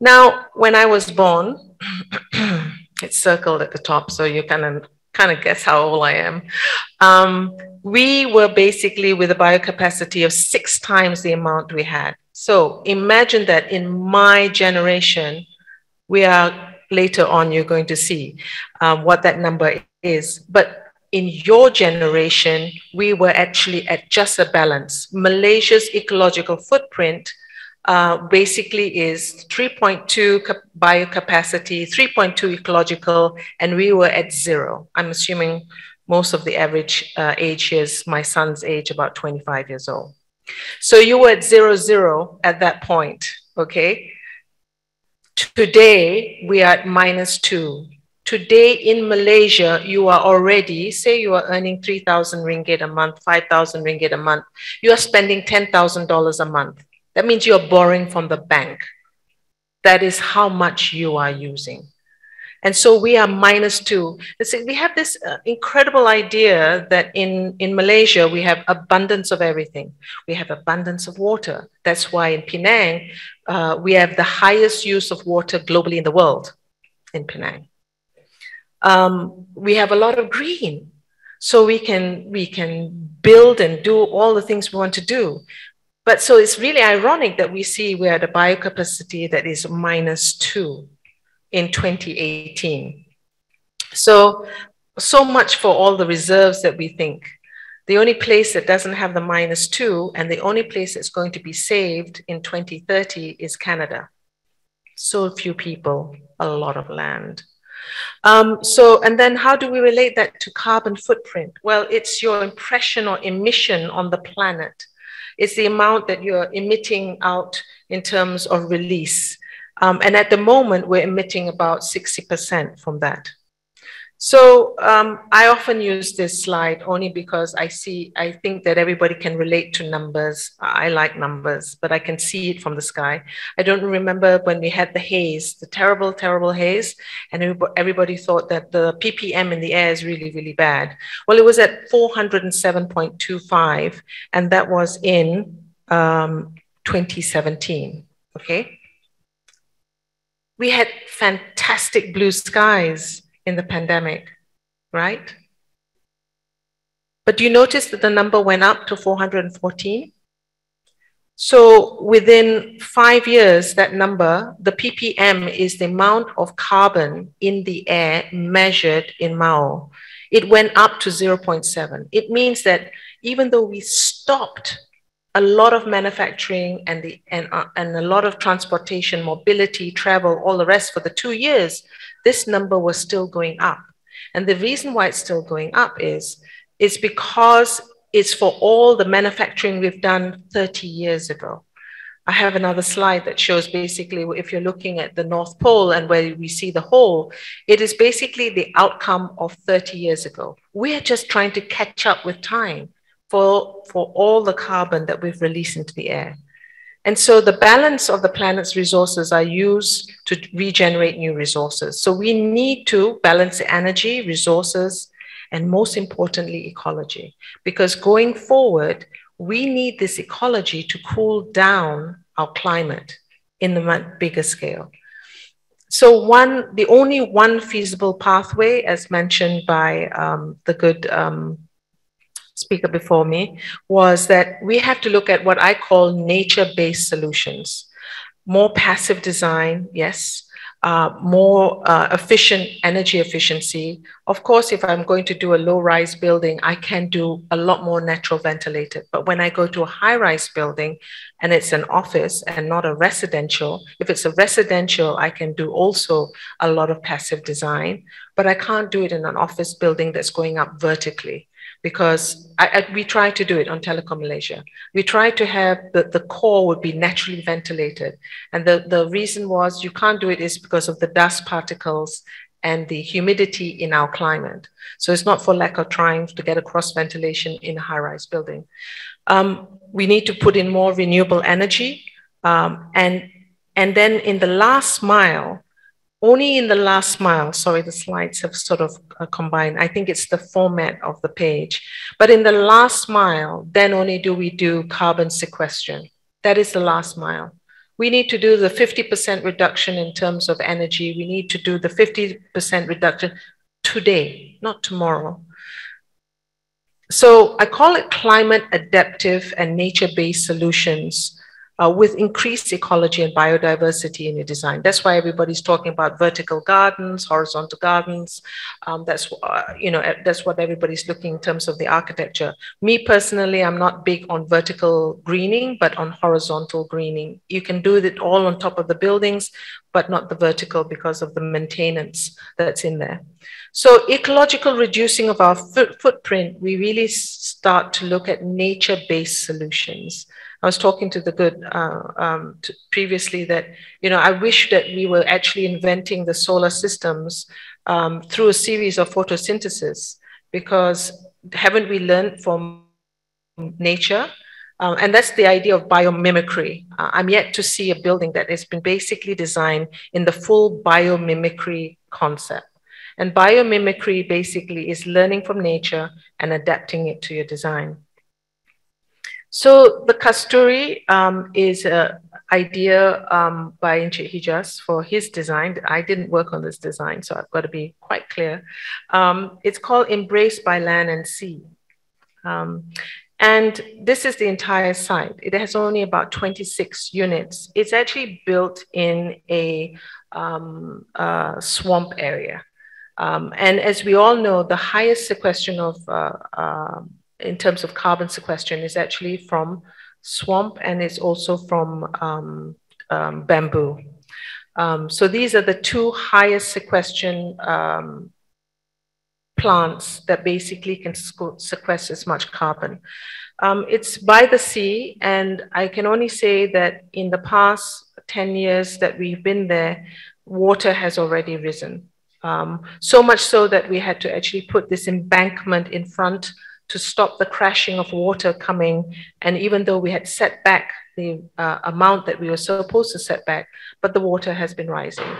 Now, when I was born, it's circled at the top, so you kind of kind of guess how old I am. Um, we were basically with a biocapacity of six times the amount we had. So imagine that in my generation, we are later on, you're going to see um, what that number is. But in your generation, we were actually at just a balance. Malaysia's ecological footprint uh, basically is 3.2 biocapacity, 3.2 ecological, and we were at zero. I'm assuming most of the average uh, age is my son's age, about 25 years old. So you were at zero, zero at that point, okay? Today, we are at minus two. Today in Malaysia, you are already, say you are earning 3,000 ringgit a month, 5,000 ringgit a month, you are spending $10,000 a month that means you're borrowing from the bank. That is how much you are using. And so we are minus two. We have this uh, incredible idea that in, in Malaysia, we have abundance of everything. We have abundance of water. That's why in Penang, uh, we have the highest use of water globally in the world, in Penang. Um, we have a lot of green. So we can, we can build and do all the things we want to do. But so it's really ironic that we see we're at a biocapacity that is minus two in 2018. So, so much for all the reserves that we think. The only place that doesn't have the minus two and the only place that's going to be saved in 2030 is Canada. So few people, a lot of land. Um, so, and then how do we relate that to carbon footprint? Well, it's your impression or emission on the planet it's the amount that you're emitting out in terms of release. Um, and at the moment, we're emitting about 60% from that. So um, I often use this slide only because I see, I think that everybody can relate to numbers. I like numbers, but I can see it from the sky. I don't remember when we had the haze, the terrible, terrible haze, and everybody thought that the ppm in the air is really, really bad. Well, it was at 407.25, and that was in um, 2017, okay? We had fantastic blue skies in the pandemic, right? But do you notice that the number went up to 414? So within five years, that number, the ppm is the amount of carbon in the air measured in Mao. It went up to 0.7. It means that even though we stopped a lot of manufacturing and the and, uh, and a lot of transportation, mobility, travel, all the rest for the two years, this number was still going up. And the reason why it's still going up is it's because it's for all the manufacturing we've done 30 years ago. I have another slide that shows basically if you're looking at the North Pole and where we see the hole, it is basically the outcome of 30 years ago. We are just trying to catch up with time for, for all the carbon that we've released into the air. And so the balance of the planet's resources are used to regenerate new resources. So we need to balance energy, resources, and most importantly, ecology. Because going forward, we need this ecology to cool down our climate in the bigger scale. So one, the only one feasible pathway, as mentioned by um, the good um, speaker before me was that we have to look at what I call nature-based solutions. More passive design, yes. Uh, more uh, efficient energy efficiency. Of course, if I'm going to do a low-rise building, I can do a lot more natural ventilated. But when I go to a high-rise building and it's an office and not a residential, if it's a residential, I can do also a lot of passive design, but I can't do it in an office building that's going up vertically because I, I, we try to do it on Telekom Malaysia. We try to have the, the core would be naturally ventilated. And the, the reason was you can't do it is because of the dust particles and the humidity in our climate. So it's not for lack of trying to get a cross ventilation in a high rise building. Um, we need to put in more renewable energy. Um, and, and then in the last mile, only in the last mile, sorry, the slides have sort of uh, combined. I think it's the format of the page. But in the last mile, then only do we do carbon sequestration. That is the last mile. We need to do the 50% reduction in terms of energy. We need to do the 50% reduction today, not tomorrow. So I call it climate adaptive and nature-based solutions uh, with increased ecology and biodiversity in your design. That's why everybody's talking about vertical gardens, horizontal gardens. Um, that's uh, you know that's what everybody's looking in terms of the architecture. Me personally, I'm not big on vertical greening, but on horizontal greening. You can do it all on top of the buildings, but not the vertical because of the maintenance that's in there. So ecological reducing of our footprint, we really start to look at nature-based solutions. I was talking to the good uh, um, to previously that, you know, I wish that we were actually inventing the solar systems um, through a series of photosynthesis because haven't we learned from nature? Um, and that's the idea of biomimicry. Uh, I'm yet to see a building that has been basically designed in the full biomimicry concept. And biomimicry basically is learning from nature and adapting it to your design. So the Kasturi um, is an idea um, by Encik Hijjas for his design. I didn't work on this design, so I've got to be quite clear. Um, it's called Embraced by Land and Sea. Um, and this is the entire site. It has only about 26 units. It's actually built in a, um, a swamp area. Um, and as we all know, the highest sequestration of uh, uh, in terms of carbon sequestration is actually from swamp and it's also from um, um, bamboo. Um, so these are the two highest sequestration um, plants that basically can sequester as much carbon. Um, it's by the sea, and I can only say that in the past 10 years that we've been there, water has already risen. Um, so much so that we had to actually put this embankment in front to stop the crashing of water coming. And even though we had set back the uh, amount that we were supposed to set back, but the water has been rising.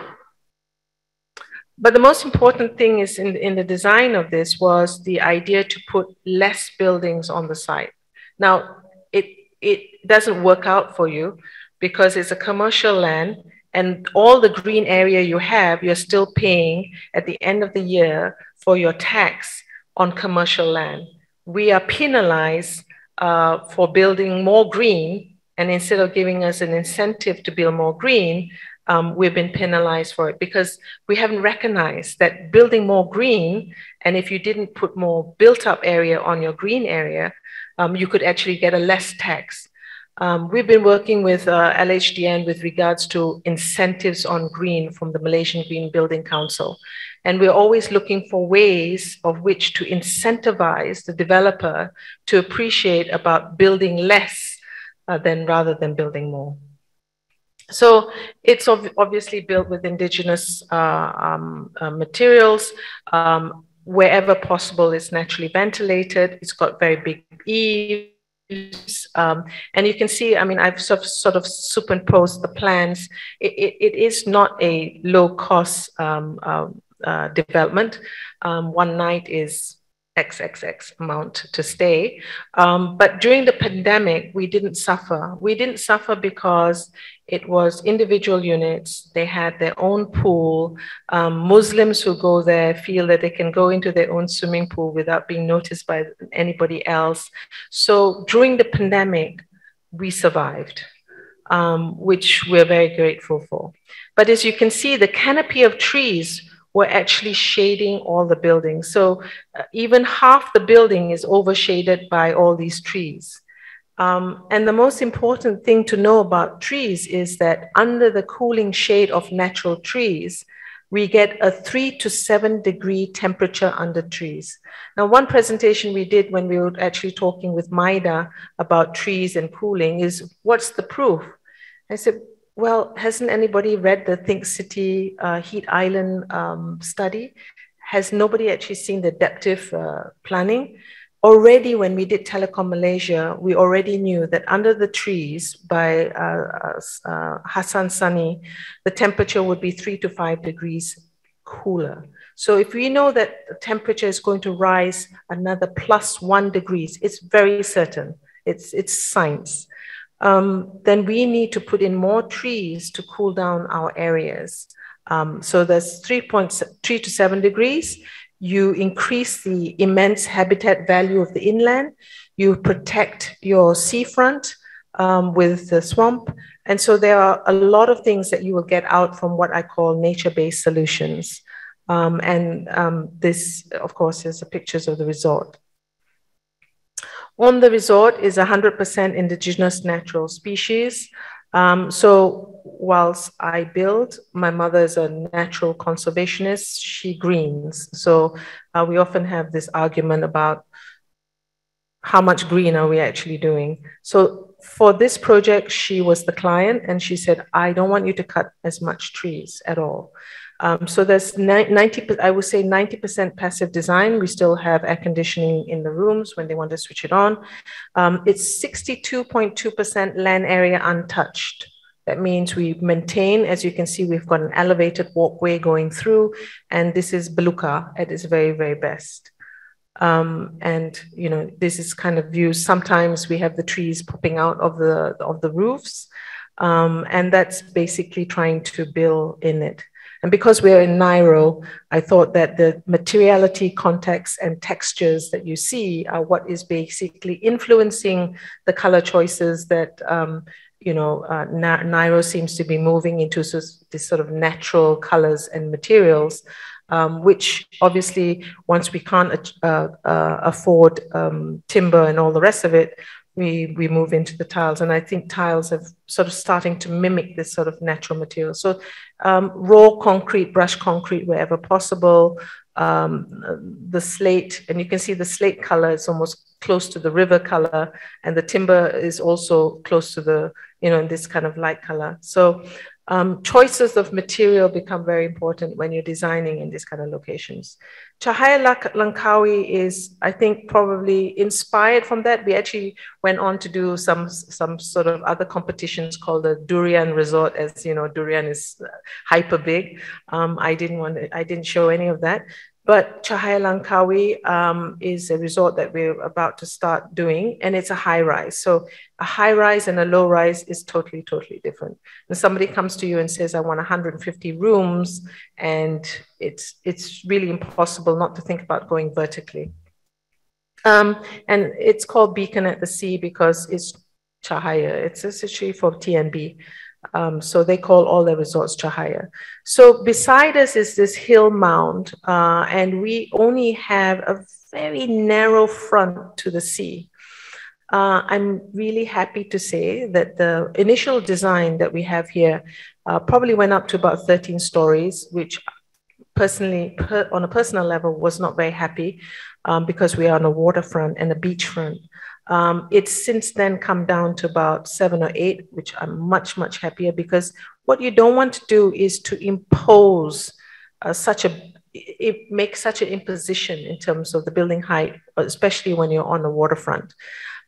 But the most important thing is in, in the design of this was the idea to put less buildings on the site. Now, it, it doesn't work out for you because it's a commercial land and all the green area you have, you're still paying at the end of the year for your tax on commercial land we are penalized uh, for building more green. And instead of giving us an incentive to build more green, um, we've been penalized for it because we haven't recognized that building more green, and if you didn't put more built up area on your green area, um, you could actually get a less tax. Um, we've been working with uh, LHDN with regards to incentives on green from the Malaysian Green Building Council. And we're always looking for ways of which to incentivize the developer to appreciate about building less uh, than rather than building more. So it's ov obviously built with indigenous uh, um, uh, materials. Um, wherever possible, it's naturally ventilated. It's got very big eaves um, and you can see, I mean, I've sort of, sort of superimposed the plans. It, it, it is not a low cost um, uh, uh, development. Um, one night is XXX amount to stay. Um, but during the pandemic, we didn't suffer. We didn't suffer because it was individual units. They had their own pool. Um, Muslims who go there feel that they can go into their own swimming pool without being noticed by anybody else. So during the pandemic, we survived, um, which we're very grateful for. But as you can see, the canopy of trees were actually shading all the buildings. So uh, even half the building is overshaded by all these trees. Um, and the most important thing to know about trees is that under the cooling shade of natural trees, we get a three to seven degree temperature under trees. Now, one presentation we did when we were actually talking with Maida about trees and cooling is what's the proof? I said, well, hasn't anybody read the Think City uh, Heat Island um, study? Has nobody actually seen the adaptive uh, planning? Already, when we did Telekom Malaysia, we already knew that under the trees by uh, uh, Hassan Sunny, the temperature would be three to five degrees cooler. So if we know that the temperature is going to rise another plus one degrees, it's very certain. It's, it's science um, then we need to put in more trees to cool down our areas. Um, so there's 3.3 to 7 degrees. You increase the immense habitat value of the inland. You protect your seafront um, with the swamp. And so there are a lot of things that you will get out from what I call nature-based solutions. Um, and um, this, of course, is the pictures of the resort. On the resort is 100% indigenous natural species. Um, so whilst I build, my mother is a natural conservationist, she greens. So uh, we often have this argument about how much green are we actually doing. So for this project, she was the client and she said, I don't want you to cut as much trees at all. Um, so there's 90, I would say 90% passive design. We still have air conditioning in the rooms when they want to switch it on. Um, it's 62.2% land area untouched. That means we maintain, as you can see, we've got an elevated walkway going through, and this is Beluka at its very, very best. Um, and you know, this is kind of views. Sometimes we have the trees popping out of the of the roofs, um, and that's basically trying to build in it. And because we're in Niro, I thought that the materiality, context, and textures that you see are what is basically influencing the color choices that um, you know uh, Niro seems to be moving into this sort of natural colors and materials. Um, which obviously, once we can't uh, uh, afford um, timber and all the rest of it, we we move into the tiles. And i think tiles have sort of starting to mimic this sort of natural material. So um, raw concrete brush concrete wherever possible um, the slate and you can see the slate color is almost close to the river color and the timber is also close to the you know in this kind of light color. So um, choices of material become very important when you're designing in these kind of locations. Cahaya Langkawi is, I think, probably inspired from that. We actually went on to do some some sort of other competitions called the Durian Resort, as you know, durian is hyper big. Um, I didn't want to, I didn't show any of that. But Cahaya Langkawi um, is a resort that we're about to start doing, and it's a high rise. So a high rise and a low rise is totally, totally different. And somebody comes to you and says, "I want 150 rooms," and it's it's really impossible not to think about going vertically. Um, and it's called Beacon at the Sea because it's Cahaya. It's essentially for TNB. Um, so they call all their resorts Cahaya. So beside us is this hill mound, uh, and we only have a very narrow front to the sea. uh, I'm really happy to say that the initial design that we have here uh, probably went up to about 13 stories, which personally, per, on a personal level, was not very happy um, because we are on a waterfront and a beachfront. Um, it's since then come down to about seven or eight, which I'm much, much happier because what you don't want to do is to impose uh, such a it makes such an imposition in terms of the building height, especially when you're on the waterfront.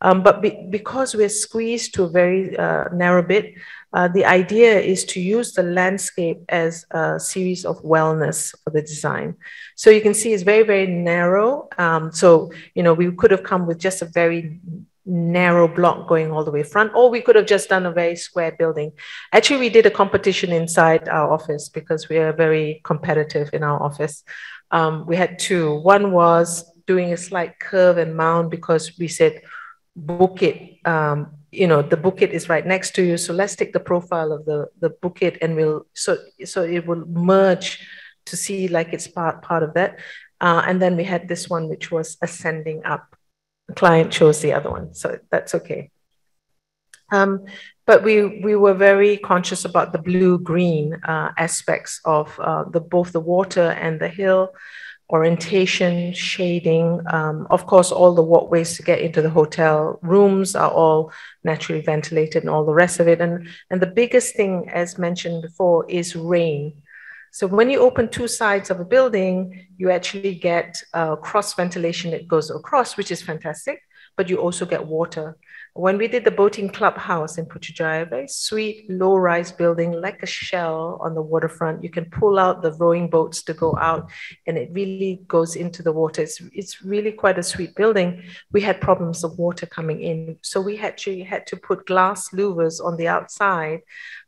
Um, but be, because we're squeezed to a very uh, narrow bit, uh, the idea is to use the landscape as a series of wellness for the design. So you can see it's very, very narrow. Um, so, you know, we could have come with just a very narrow block going all the way front, or we could have just done a very square building. Actually, we did a competition inside our office because we are very competitive in our office. Um, we had two. One was doing a slight curve and mound because we said bukit, um, you know, the bukit is right next to you. So let's take the profile of the, the bukit and we'll, so, so it will merge to see like it's part, part of that. Uh, and then we had this one, which was ascending up the client chose the other one, so that's okay. Um, but we we were very conscious about the blue green uh, aspects of uh, the both the water and the hill orientation shading um, of course all the walkways to get into the hotel rooms are all naturally ventilated and all the rest of it and and the biggest thing as mentioned before is rain so when you open two sides of a building, you actually get uh, cross ventilation that goes across, which is fantastic, but you also get water. When we did the boating clubhouse in Putrajaya, sweet low-rise building like a shell on the waterfront. You can pull out the rowing boats to go out and it really goes into the water. It's, it's really quite a sweet building. We had problems of water coming in. So we actually had to put glass louvers on the outside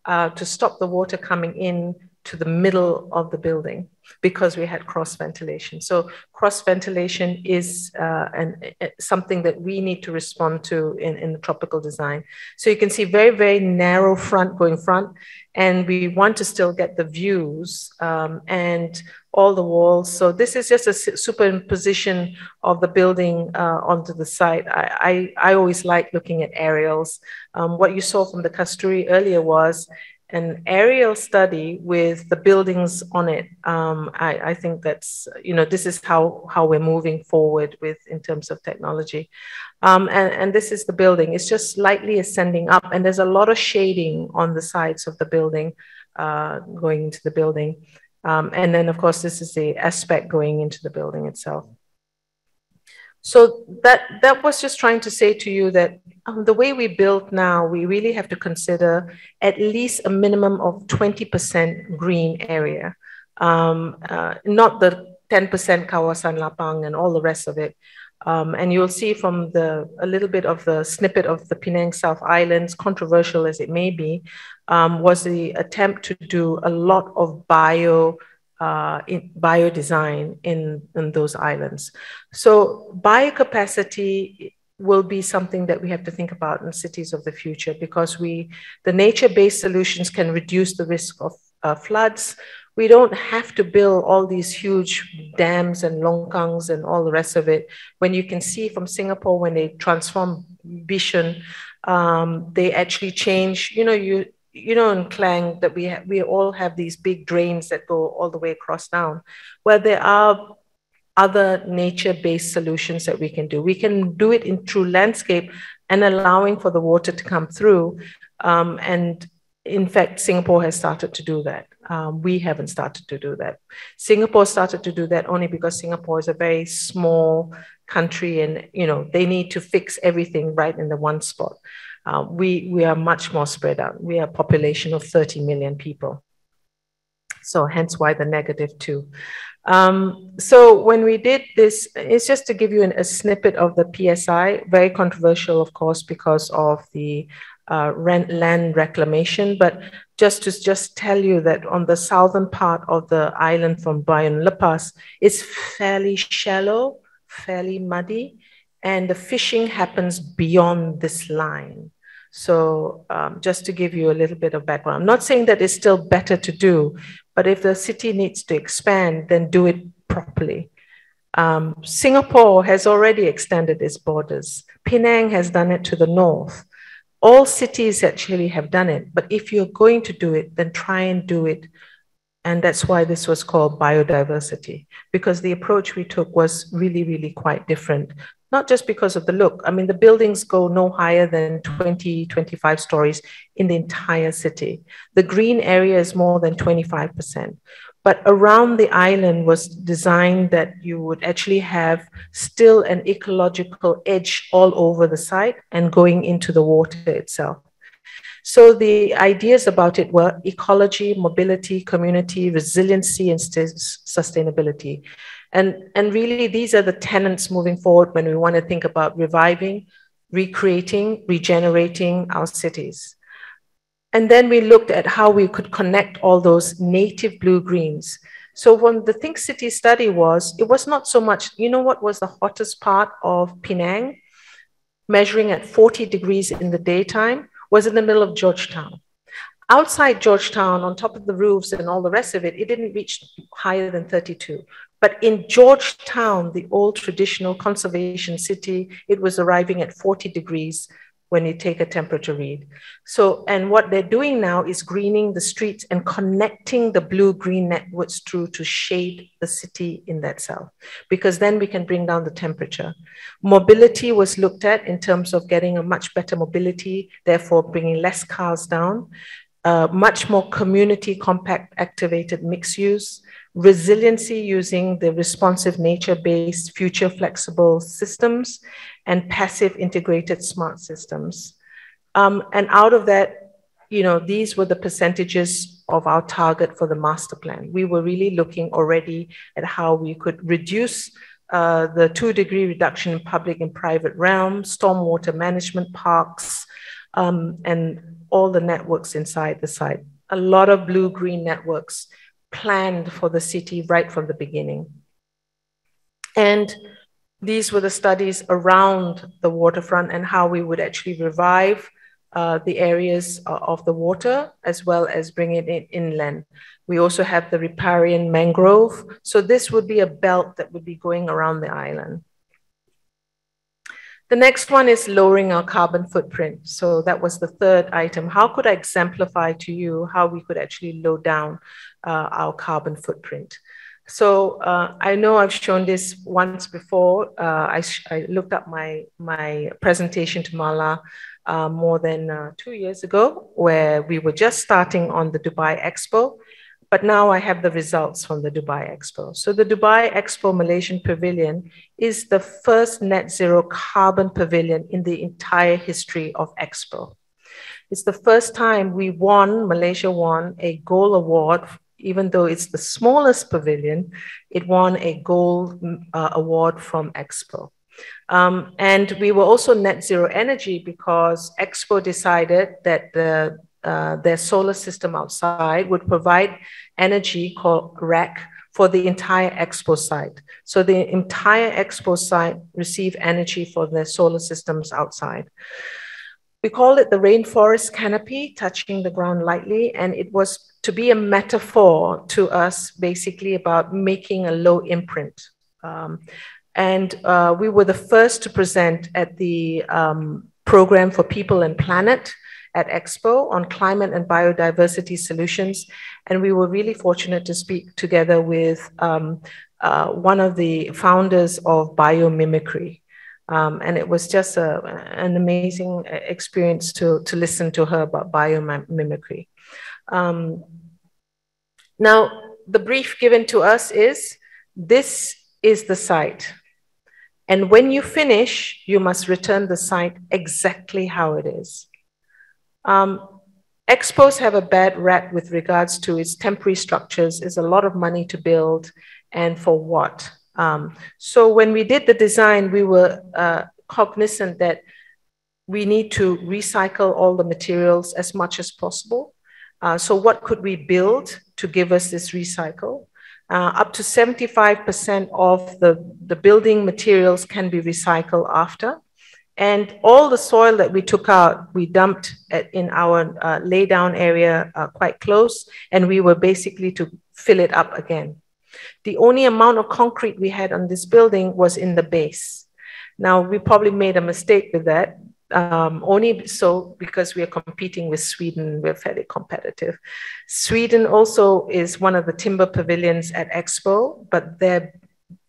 uh, to stop the water coming in to the middle of the building because we had cross ventilation. So cross ventilation is uh, an, uh, something that we need to respond to in, in the tropical design. So you can see very, very narrow front going front, and we want to still get the views um, and all the walls. So this is just a superimposition of the building uh, onto the site. I, I, I, always like looking at aerials. Um, what you saw from the Kasturi earlier was an aerial study with the buildings on it. Um, I, I, think that's, you know, this is how, how we're moving forward with in terms of technology. Um, and, and this is the building. It's just slightly ascending up and there's a lot of shading on the sides of the building uh, going into the building. Um, and then of course, this is the aspect going into the building itself. So that, that was just trying to say to you that um, the way we build now, we really have to consider at least a minimum of 20% green area, um, uh, not the 10% kawasan lapang and all the rest of it. Um, and you'll see from the a little bit of the snippet of the Penang South Islands, controversial as it may be, um, was the attempt to do a lot of bio uh, in biodesign in, in those islands. So biocapacity will be something that we have to think about in cities of the future because we the nature-based solutions can reduce the risk of uh, floods. We don't have to build all these huge dams and longkangs and all the rest of it. When you can see from Singapore, when they transform Bishan, um, they actually change, you know, you you know, in Klang that we we all have these big drains that go all the way across down, where there are other nature-based solutions that we can do. We can do it in true landscape and allowing for the water to come through. Um, and in fact, Singapore has started to do that. Um, we haven't started to do that. Singapore started to do that only because Singapore is a very small country and you know they need to fix everything right in the one spot. Uh, we, we are much more spread out. We are a population of 30 million people. So hence why the negative two. Um, so when we did this, it's just to give you an, a snippet of the PSI, very controversial, of course, because of the uh, rent, land reclamation. But just to just tell you that on the southern part of the island from Bayan Lepas, it's fairly shallow, fairly muddy, and the fishing happens beyond this line. So um, just to give you a little bit of background, I'm not saying that it's still better to do, but if the city needs to expand, then do it properly. Um, Singapore has already extended its borders. Penang has done it to the north. All cities actually have done it, but if you're going to do it, then try and do it. And that's why this was called BiodiverCity, because the approach we took was really, really quite different not just because of the look. I mean, the buildings go no higher than 20, 25 stories in the entire city. The green area is more than 25%. But around the island was designed that you would actually have still an ecological edge all over the site and going into the water itself. So the ideas about it were ecology, mobility, community, resiliency, and sustainability. And, and really, these are the tenants moving forward when we want to think about reviving, recreating, regenerating our cities. And then we looked at how we could connect all those native blue greens. So when the Think City study was, it was not so much, you know what was the hottest part of Penang? Measuring at 40 degrees in the daytime was in the middle of Georgetown. Outside Georgetown, on top of the roofs and all the rest of it, it didn't reach higher than 32. But in Georgetown, the old traditional conservation city, it was arriving at 40 degrees when you take a temperature read. So, and what they're doing now is greening the streets and connecting the blue green networks through to shade the city in that cell, because then we can bring down the temperature. Mobility was looked at in terms of getting a much better mobility, therefore bringing less cars down, uh, much more community compact activated mixed use, resiliency using the responsive nature-based future flexible systems, and passive integrated smart systems. Um, and out of that, you know, these were the percentages of our target for the master plan. We were really looking already at how we could reduce uh, the two degree reduction in public and private realms, stormwater management parks, um, and all the networks inside the site. A lot of blue green networks planned for the city right from the beginning. And these were the studies around the waterfront and how we would actually revive uh, the areas uh, of the water as well as bring it in inland. We also have the riparian mangrove. So this would be a belt that would be going around the island. The next one is lowering our carbon footprint. So that was the third item. How could I exemplify to you how we could actually low down uh, our carbon footprint? So uh, I know I've shown this once before. Uh, I, I, looked up my, my presentation to Mala uh, more than uh, two years ago, where we were just starting on the Dubai Expo. But now I have the results from the Dubai Expo. So the Dubai Expo Malaysian Pavilion is the first net zero carbon pavilion in the entire history of Expo. It's the first time we won, Malaysia won a gold award, even though it's the smallest pavilion, it won a gold uh, award from Expo. Um, and we were also net zero energy because Expo decided that the uh, their solar system outside would provide energy called REC for the entire expo site. So the entire expo site receive energy for their solar systems outside. We call it the rainforest canopy, touching the ground lightly, and it was to be a metaphor to us, basically about making a low imprint. Um, and uh, we were the first to present at the um, program for people and planet at Expo on climate and biodiversity solutions. And we were really fortunate to speak together with um, uh, one of the founders of biomimicry. Um, and it was just a, an amazing experience to, to listen to her about biomimicry. Um, now, the brief given to us is this is the site. And when you finish, you must return the site exactly how it is. Um, expos have a bad rap with regards to its temporary structures. It's a lot of money to build, and for what? Um, so when we did the design, we were uh, cognizant that we need to recycle all the materials as much as possible. Uh, so what could we build to give us this recycle? Uh, up to 75% of the, the building materials can be recycled after. And all the soil that we took out, we dumped at, in our uh, laydown area uh, quite close, and we were basically to fill it up again. The only amount of concrete we had on this building was in the base. Now, we probably made a mistake with that, um, only so because we are competing with Sweden, we're fairly competitive. Sweden also is one of the timber pavilions at Expo, but their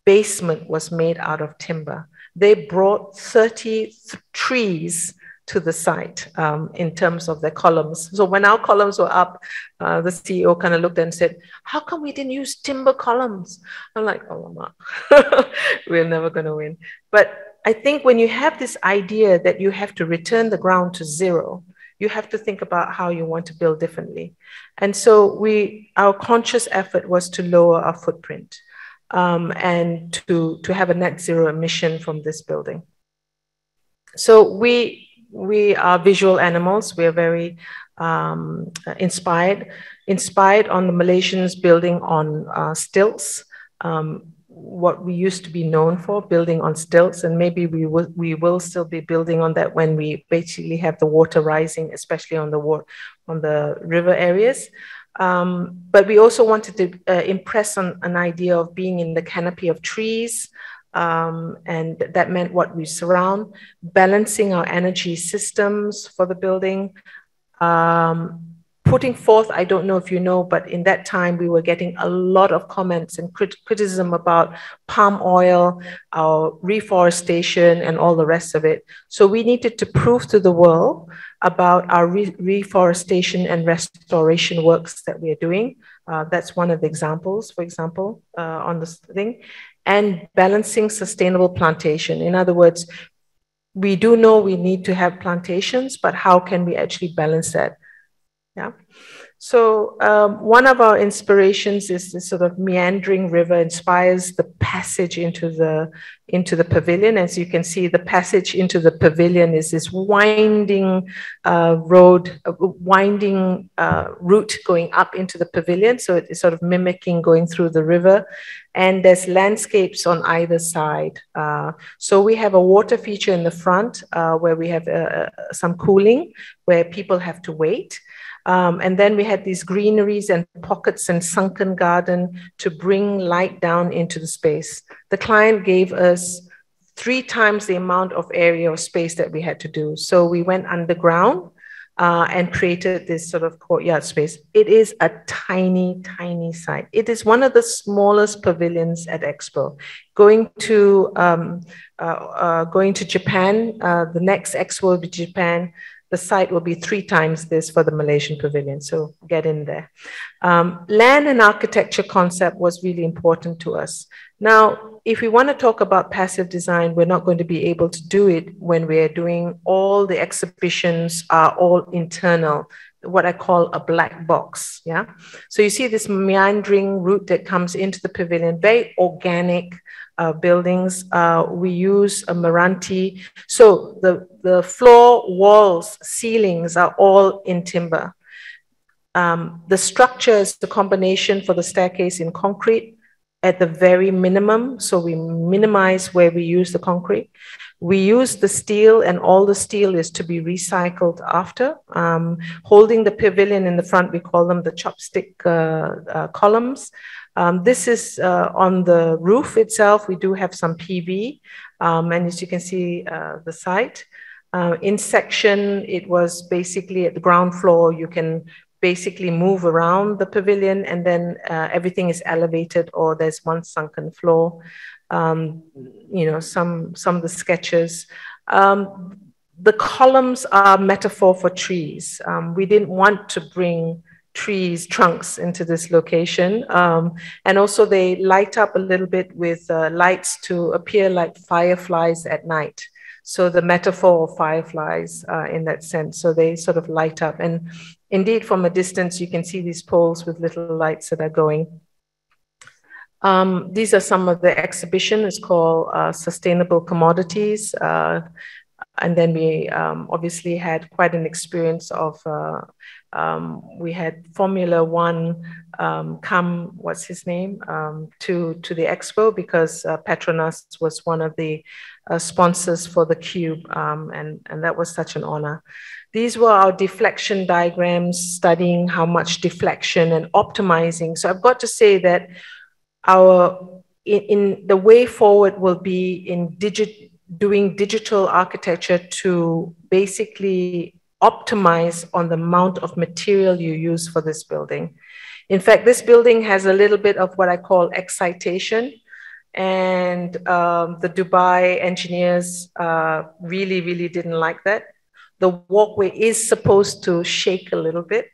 basement was made out of timber. They brought 30 trees to the site um, in terms of their columns. So when our columns were up, uh, the CEO kind of looked and said, how come we didn't use timber columns? I'm like, oh, Mama, we're never going to win. But I think when you have this idea that you have to return the ground to zero, you have to think about how you want to build differently. And so we, our conscious effort was to lower our footprint um, and to, to have a net zero emission from this building. So we we are visual animals. We are very um, inspired, inspired on the Malaysians building on uh, stilts. Um, what we used to be known for, building on stilts, and maybe we will we will still be building on that when we basically have the water rising, especially on the water on the river areas. Um, but we also wanted to uh, impress on an idea of being in the canopy of trees, um, and that meant what we surround, balancing our energy systems for the building, um, putting forth, I don't know if you know, but in that time we were getting a lot of comments and crit criticism about palm oil, our reforestation, and all the rest of it. So we needed to prove to the world about our re reforestation and restoration works that we are doing. Uh, that's one of the examples, for example, uh, on this thing and balancing sustainable plantation. In other words, we do know we need to have plantations, but how can we actually balance that? Yeah. So um, one of our inspirations is this sort of meandering river inspires the passage into the into the pavilion. As you can see, the passage into the pavilion is this winding uh, road, uh, winding uh, route going up into the pavilion. So it is sort of mimicking going through the river. And there's landscapes on either side. Uh, so we have a water feature in the front uh, where we have uh, some cooling where people have to wait. Um, and then we had these greeneries and pockets and sunken garden to bring light down into the space. The client gave us three times the amount of area or space that we had to do. So we went underground uh, and created this sort of courtyard space. It is a tiny, tiny site. It is one of the smallest pavilions at Expo. Going to um, uh, uh, going to Japan, uh, the next Expo will be Japan the site will be three times this for the Malaysian pavilion. So get in there. Um, land and architecture concept was really important to us. Now, if we want to talk about passive design, we're not going to be able to do it when we're doing all the exhibitions are all internal what I call a black box. Yeah. So you see this meandering route that comes into the pavilion, very organic, uh, buildings. Uh, we use a Meranti. So the, the floor, walls, ceilings are all in timber. Um, the structure is the combination for the staircase in concrete at the very minimum. So we minimize where we use the concrete. We use the steel, and all the steel is to be recycled after. Um, holding the pavilion in the front, we call them the chopstick uh, uh, columns. Um, this is uh, on the roof itself. We do have some PV, um, and as you can see, uh, the site. Uh, in section, it was basically at the ground floor. You can basically move around the pavilion, and then uh, everything is elevated, or there's one sunken floor. Um, you know, some some of the sketches. Um, the columns are metaphor for trees. Um, we didn't want to bring trees, trunks into this location. Um, and also they light up a little bit with uh, lights to appear like fireflies at night. So the metaphor of fireflies uh, in that sense. So they sort of light up. And indeed, from a distance, you can see these poles with little lights that are going. Um, these are some of the exhibition. It's called uh, Sustainable Commodities. Uh, and then we um, obviously had quite an experience of uh, um, we had Formula One um, come, what's his name, um, to, to the expo because uh, Petronas was one of the uh, sponsors for the Cube, um, and, and that was such an honor. These were our deflection diagrams, studying how much deflection and optimizing. So I've got to say that our in, in, the way forward will be in digit, doing digital architecture to basically optimize on the amount of material you use for this building. In fact, this building has a little bit of what I call excitation. And um, the Dubai engineers uh, really, really didn't like that. The walkway is supposed to shake a little bit,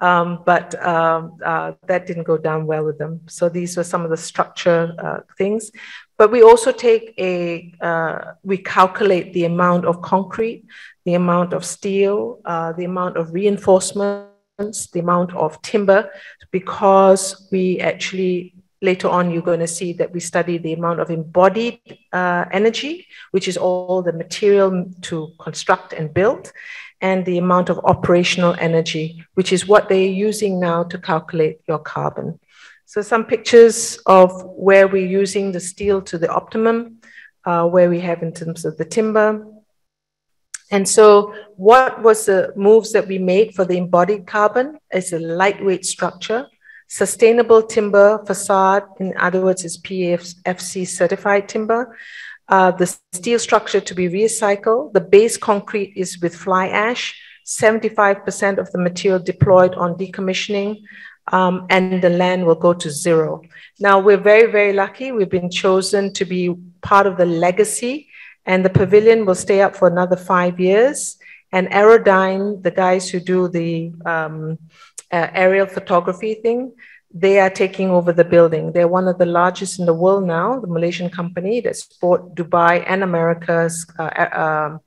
um, but um, uh, that didn't go down well with them. So these were some of the structure uh, things. But we also take a, uh, we calculate the amount of concrete, the amount of steel, uh, the amount of reinforcements, the amount of timber, because we actually later on you're going to see that we study the amount of embodied uh, energy, which is all the material to construct and build, and the amount of operational energy, which is what they're using now to calculate your carbon. So some pictures of where we're using the steel to the optimum, uh, where we have in terms of the timber. And so what was the moves that we made for the embodied carbon? It's a lightweight structure, sustainable timber facade, in other words, is PEFC certified timber, uh, the steel structure to be recycled. The base concrete is with fly ash, 75% of the material deployed on decommissioning, um, and the land will go to zero. Now, we're very, very lucky. We've been chosen to be part of the legacy, and the pavilion will stay up for another five years. And Aerodyne, the guys who do the um, uh, aerial photography thing, they are taking over the building. They're one of the largest in the world now, the Malaysian company that bought Dubai and America's uh, uh,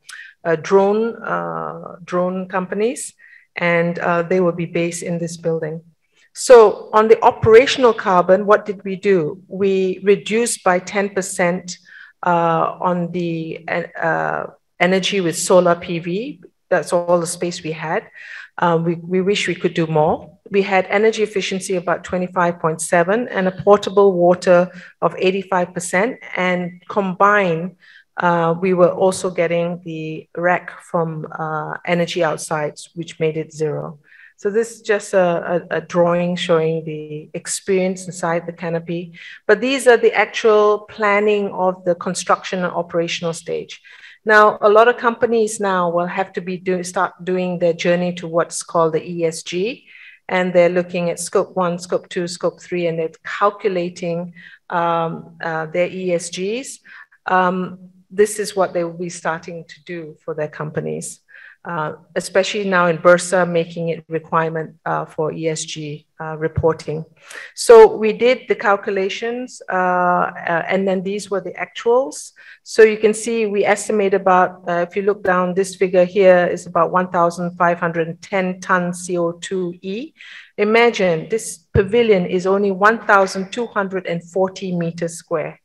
uh, drone uh, drone companies, and uh, they will be based in this building. So on the operational carbon, what did we do? We reduced by 10% uh, on the energy with solar PV. That's all the space we had. We, we wish we could do more we had energy efficiency about 25.7 and a portable water of 85%. And combined, uh, we were also getting the REC from uh, energy outside, which made it zero. So this is just a, a, a, drawing showing the experience inside the canopy. But these are the actual planning of the construction and operational stage. Now, a lot of companies now will have to be do, start doing their journey to what's called the ESG, and they're looking at scope one, scope two, scope three, and they're calculating um, uh, their ESGs. Um, this is what they will be starting to do for their companies uh, especially now in Bursa, making it requirement uh, for ESG uh, reporting. So we did the calculations, uh, uh, and then these were the actuals. So you can see we estimate about, if you look down, this figure here is about 1,510 tons CO2e. Imagine this pavilion is only 1,240 meters square.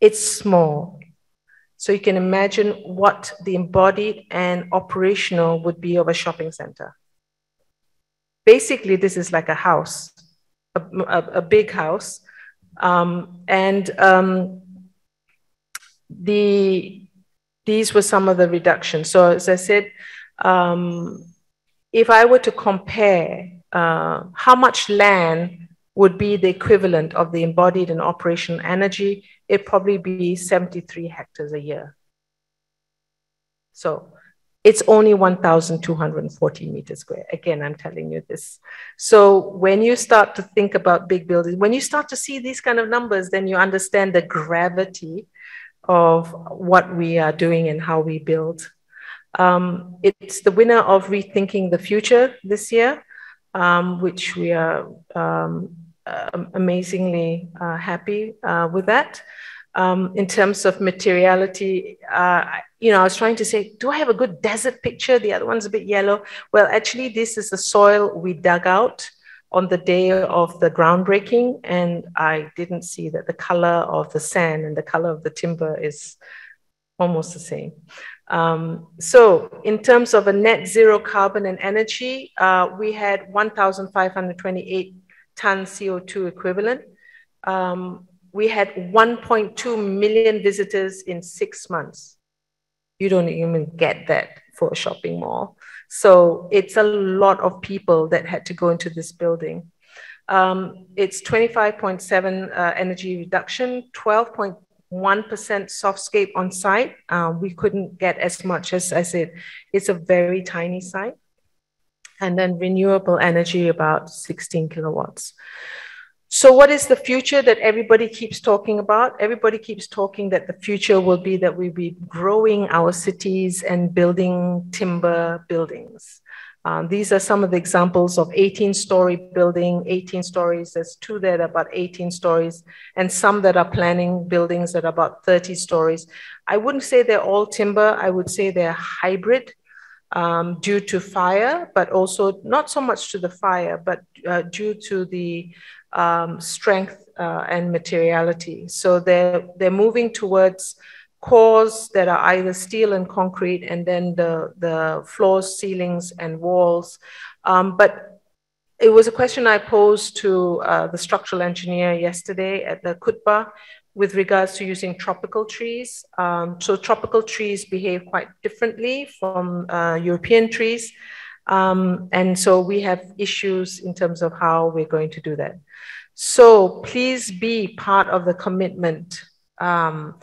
It's small. So you can imagine what the embodied and operational would be of a shopping center. Basically, this is like a house, a, a, a big house. Um, and um, the, these were some of the reductions. So as I said, um, if I were to compare uh, how much land would be the equivalent of the embodied and operational energy it'd probably be 73 hectares a year. So it's only 1,240 meters square. Again, I'm telling you this. So when you start to think about big buildings, when you start to see these kind of numbers, then you understand the gravity of what we are doing and how we build. Um, it's the winner of Rethinking the Future this year, um, which we are um, amazingly uh, happy uh, with that. Um, in terms of materiality, uh, you know, I was trying to say, do I have a good desert picture? The other one's a bit yellow. Well, actually, this is the soil we dug out on the day of the groundbreaking, and I didn't see that the color of the sand and the color of the timber is almost the same. Um, so in terms of a net zero carbon and energy, uh, we had 1,528 ton CO2 equivalent. Um, we had 1.2 million visitors in six months. You don't even get that for a shopping mall. So it's a lot of people that had to go into this building. Um, it's 25.7 uh, energy reduction, 12.1% softscape on site. Um, we couldn't get as much as I said. It's a very tiny site. And then renewable energy, about 16 kilowatts. So what is the future that everybody keeps talking about? Everybody keeps talking that the future will be that we'll be growing our cities and building timber buildings. Um, these are some of the examples of 18 story building, 18 stories. There's two that are about 18 stories and some that are planning buildings that are about 30 stories. I wouldn't say they're all timber. I would say they're hybrid um, due to fire, but also not so much to the fire, but uh, due to the um, strength uh, and materiality. So they're, they're moving towards cores that are either steel and concrete, and then the, the floors, ceilings, and walls. Um, but it was a question I posed to uh, the structural engineer yesterday at the Kutbah with regards to using tropical trees. Um, so tropical trees behave quite differently from uh, European trees. Um, and so we have issues in terms of how we're going to do that. So please be part of the commitment um,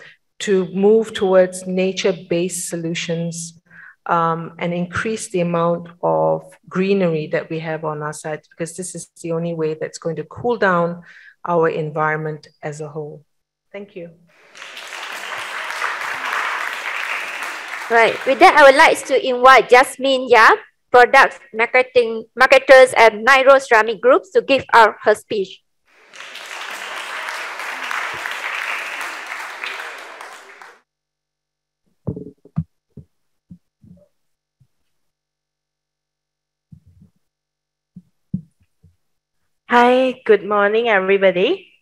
to move towards nature-based solutions um, and increase the amount of greenery that we have on our side, because this is the only way that's going to cool down our environment as a whole. Thank you. Right. With that, I would like to invite Jasmine Yap, product marketing marketers at Niro Ceramic Groups, to give our her speech. Hi, good morning, everybody.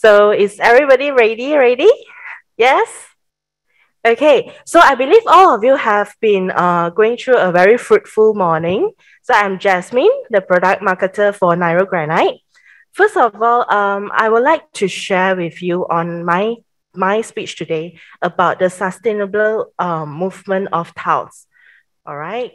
So is everybody ready? Ready? Yes? Okay, so I believe all of you have been uh, going through a very fruitful morning. So I'm Jasmine, the product marketer for Niro Granite. First of all, um, I would like to share with you on my, my speech today about the sustainable um, movement of tiles. All right.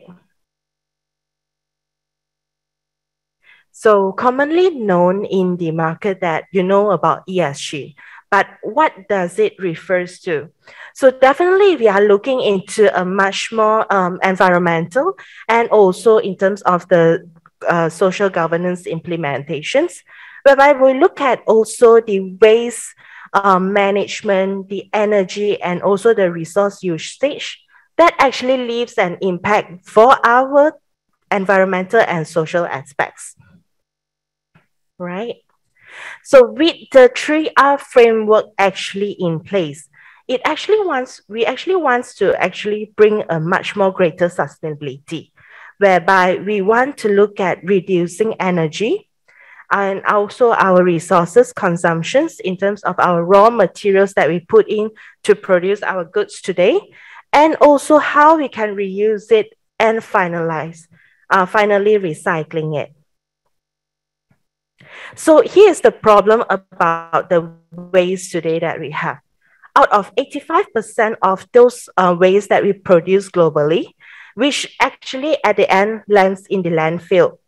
So commonly known in the market that you know about ESG, but what does it refers to? So definitely we are looking into a much more um, environmental and also in terms of the uh, social governance implementations, whereby we look at also the waste um, management, the energy, and also the resource usage that actually leaves an impact for our environmental and social aspects right? So with the 3R framework actually in place, it actually wants, we actually wants to actually bring a much more greater sustainability, whereby we want to look at reducing energy and also our resources consumptions in terms of our raw materials that we put in to produce our goods today, and also how we can reuse it and finalize, uh, finally recycling it. So here's the problem about the waste today that we have. Out of 85% of those uh, waste that we produce globally, which actually at the end lands in the landfill.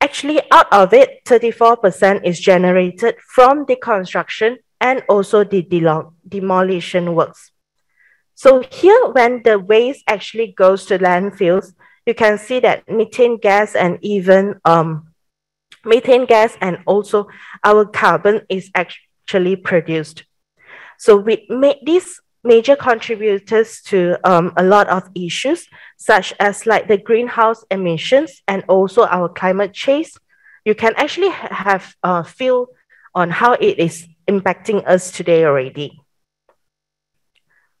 Actually, out of it, 34% is generated from the construction and also the demolition works. So here, when the waste actually goes to landfills, you can see that methane gas and even um, methane gas and also our carbon is actually produced. So we make these major contributors to um, a lot of issues, such as like the greenhouse emissions and also our climate change. You can actually have a feel on how it is impacting us today already.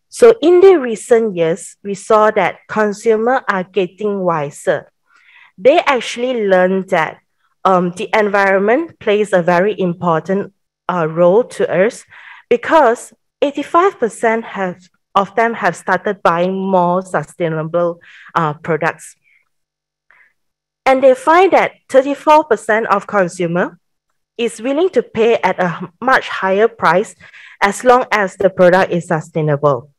So in the recent years, we saw that consumers are getting wiser. They actually learned that um, the environment plays a very important uh, role to us because 85% have, of them have started buying more sustainable uh, products. And they find that 34% of consumer is willing to pay at a much higher price as long as the product is sustainable.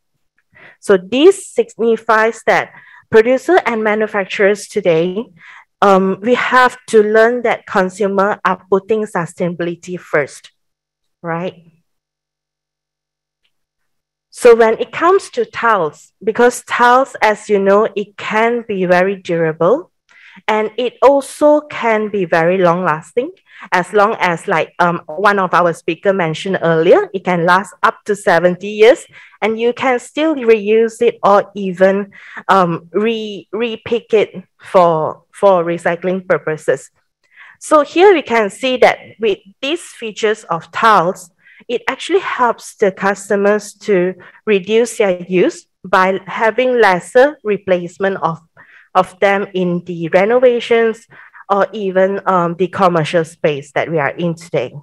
So this signifies that producer and manufacturers today, um, we have to learn that consumer are putting sustainability first, right? So when it comes to tiles, because tiles, as you know, it can be very durable and it also can be very long lasting as long as like um, one of our speaker mentioned earlier, it can last up to 70 years and you can still reuse it or even um, re repick it for, for recycling purposes. So here we can see that with these features of tiles, it actually helps the customers to reduce their use by having lesser replacement of, of them in the renovations or even um, the commercial space that we are in today.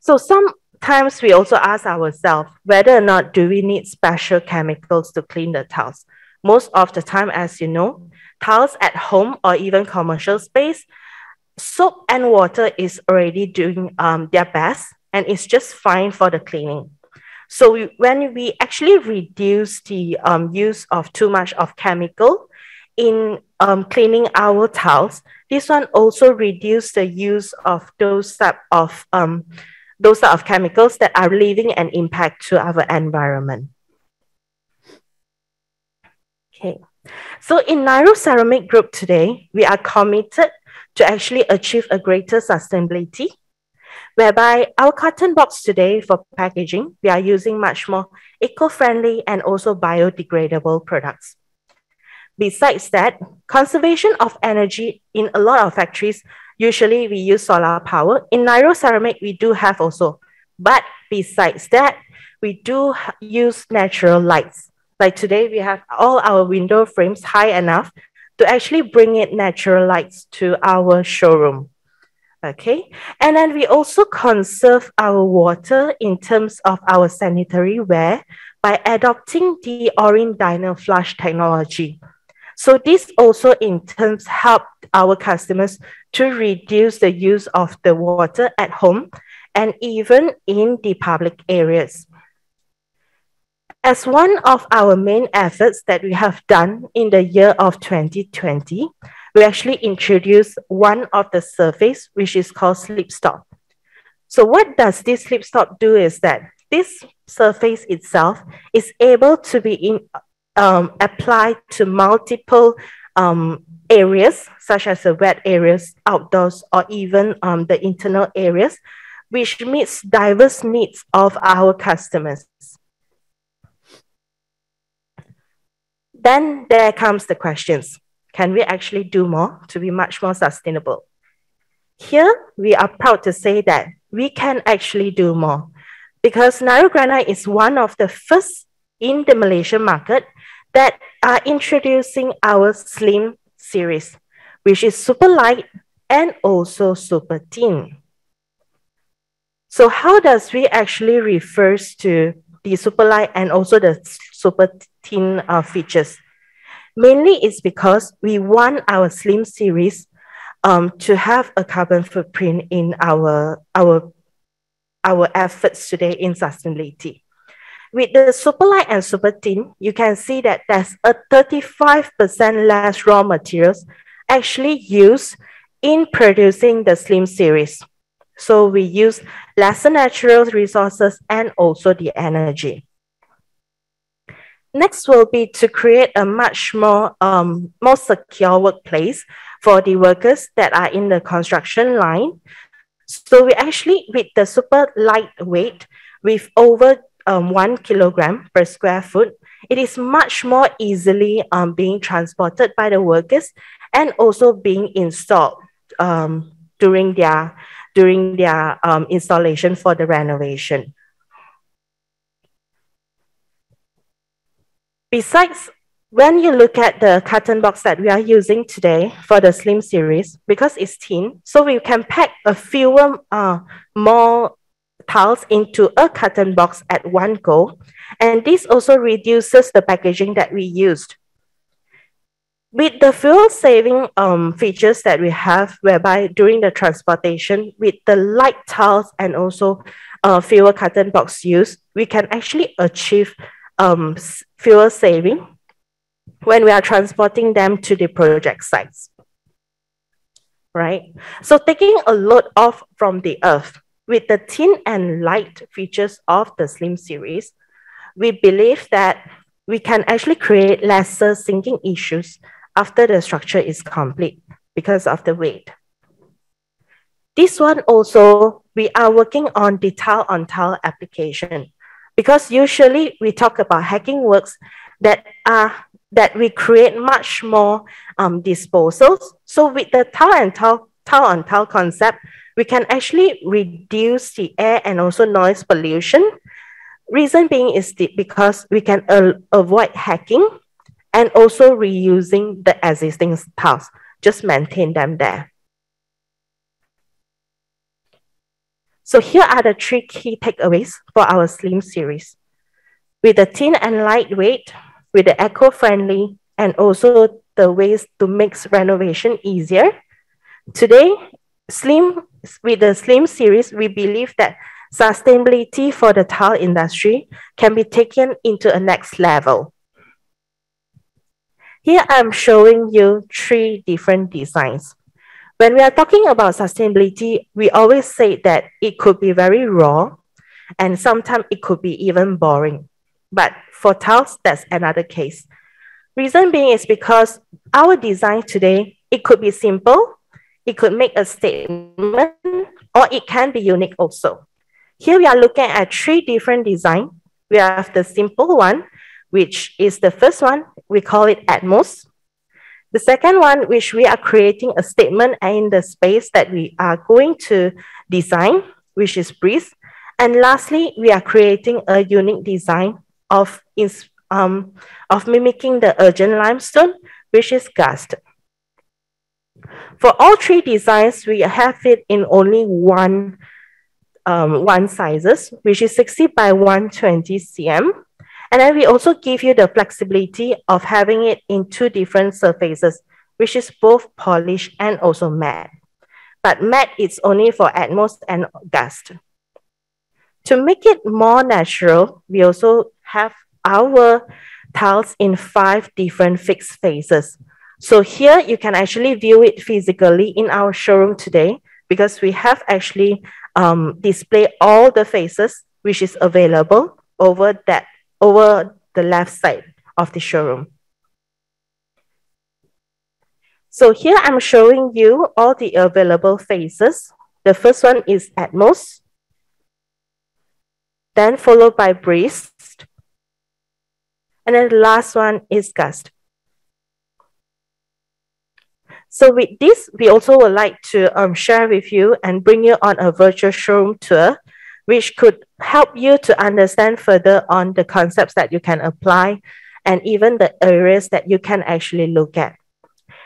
So sometimes we also ask ourselves whether or not do we need special chemicals to clean the tiles. Most of the time, as you know, tiles at home or even commercial space, soap and water is already doing um, their best and it's just fine for the cleaning. So we, when we actually reduce the um, use of too much of chemical in um, cleaning our tiles, this one also reduce the use of those type of um, those type of chemicals that are leaving an impact to our environment. Okay, so in Niro Ceramic Group today, we are committed to actually achieve a greater sustainability, whereby our carton box today for packaging, we are using much more eco-friendly and also biodegradable products. Besides that, conservation of energy in a lot of factories, usually we use solar power. In Niro Ceramic, we do have also. But besides that, we do use natural lights. Like today, we have all our window frames high enough to actually bring in natural lights to our showroom. Okay, and then we also conserve our water in terms of our sanitary ware by adopting the Orin flush technology. So this also in turn helped our customers to reduce the use of the water at home and even in the public areas. As one of our main efforts that we have done in the year of 2020, we actually introduced one of the surface, which is called SlipStop. So what does this SlipStop do is that this surface itself is able to be in, um, apply to multiple um, areas, such as the wet areas, outdoors, or even um, the internal areas, which meets diverse needs of our customers. Then there comes the questions. Can we actually do more to be much more sustainable? Here, we are proud to say that we can actually do more because Niro Granite is one of the first in the Malaysian market that are introducing our slim series, which is super light and also super thin. So how does we actually refers to the super light and also the super thin uh, features? Mainly it's because we want our slim series um, to have a carbon footprint in our, our, our efforts today in sustainability. With the super light and super thin, you can see that there's a 35% less raw materials actually used in producing the slim series. So we use lesser natural resources and also the energy. Next will be to create a much more, um, more secure workplace for the workers that are in the construction line. So we actually, with the super lightweight, with over um, one kilogram per square foot, it is much more easily um, being transported by the workers and also being installed um, during their, during their um, installation for the renovation. Besides, when you look at the carton box that we are using today for the Slim series, because it's thin, so we can pack a fewer uh, more tiles into a carton box at one go. And this also reduces the packaging that we used. With the fuel saving um, features that we have, whereby during the transportation, with the light tiles and also uh, fewer carton box use, we can actually achieve um, fuel saving when we are transporting them to the project sites. Right? So taking a load off from the earth with the thin and light features of the Slim series, we believe that we can actually create lesser sinking issues after the structure is complete because of the weight. This one also, we are working on the tile on tile application because usually we talk about hacking works that are that we create much more um, disposals. So with the tile and tile, tile on tile concept, we can actually reduce the air and also noise pollution Reason being is the, because we can avoid hacking and also reusing the existing tiles, just maintain them there. So here are the three key takeaways for our Slim series. With the thin and lightweight, with the eco-friendly, and also the ways to make renovation easier. Today, Slim, with the Slim series, we believe that sustainability for the tile industry can be taken into a next level. Here I'm showing you three different designs. When we are talking about sustainability, we always say that it could be very raw and sometimes it could be even boring. But for tiles, that's another case. Reason being is because our design today, it could be simple, it could make a statement, or it can be unique also. Here we are looking at three different designs. We have the simple one, which is the first one, we call it Atmos. The second one, which we are creating a statement in the space that we are going to design, which is Breeze. And lastly, we are creating a unique design of, um, of mimicking the urgent limestone, which is Gust. For all three designs, we have it in only one um, one sizes, which is 60 by 120 cm. And then we also give you the flexibility of having it in two different surfaces, which is both polished and also matte. But matte is only for Atmos and Gust. To make it more natural, we also have our tiles in five different fixed faces. So here you can actually view it physically in our showroom today because we have actually um, display all the faces which is available over that over the left side of the showroom. So here I'm showing you all the available faces. The first one is Atmos, then followed by Breeze, and then the last one is Gust. So with this, we also would like to um, share with you and bring you on a virtual showroom tour, which could help you to understand further on the concepts that you can apply and even the areas that you can actually look at.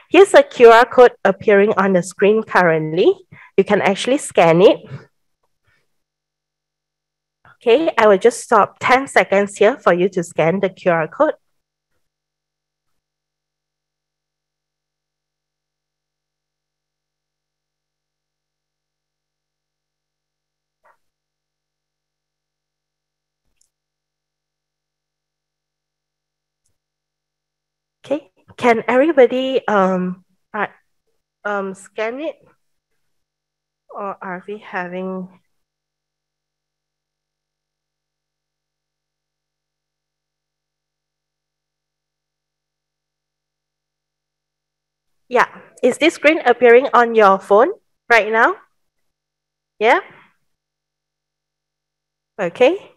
Here's a QR code appearing on the screen currently. You can actually scan it. Okay, I will just stop 10 seconds here for you to scan the QR code. Can everybody um, uh, um, scan it? Or are we having Yeah. Is this screen appearing on your phone right now? Yeah? Okay.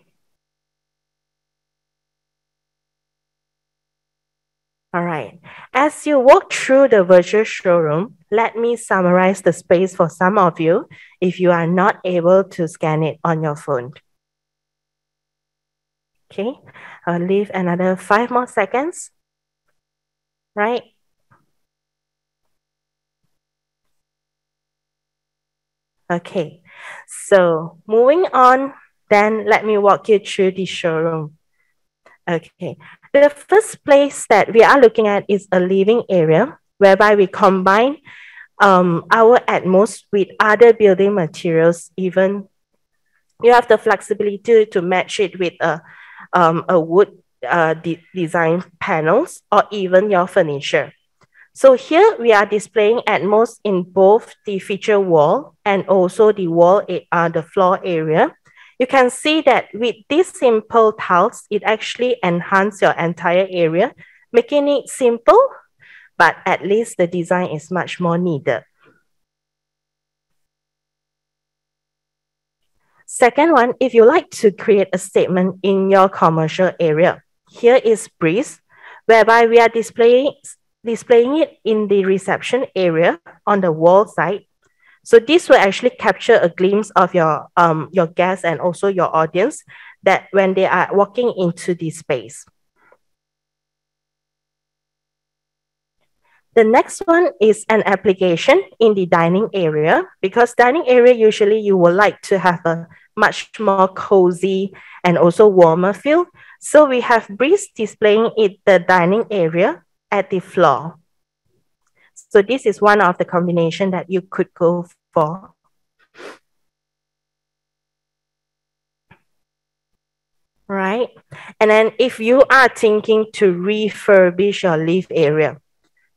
All right. As you walk through the virtual showroom, let me summarize the space for some of you if you are not able to scan it on your phone. Okay, I'll leave another five more seconds. Right. Okay, so moving on, then let me walk you through the showroom. Okay, the first place that we are looking at is a living area whereby we combine um, our Atmos with other building materials. Even you have the flexibility to match it with a, um, a wood uh, de design panels or even your furniture. So here we are displaying Atmos in both the feature wall and also the wall, uh, the floor area. You can see that with these simple tiles, it actually enhances your entire area, making it simple, but at least the design is much more needed. Second one, if you like to create a statement in your commercial area, here is Breeze, whereby we are displaying, displaying it in the reception area on the wall side. So this will actually capture a glimpse of your, um, your guests and also your audience that when they are walking into the space. The next one is an application in the dining area because dining area usually you would like to have a much more cozy and also warmer feel. So we have Breeze displaying it the dining area at the floor. So this is one of the combination that you could go for. Right. And then if you are thinking to refurbish your leaf area,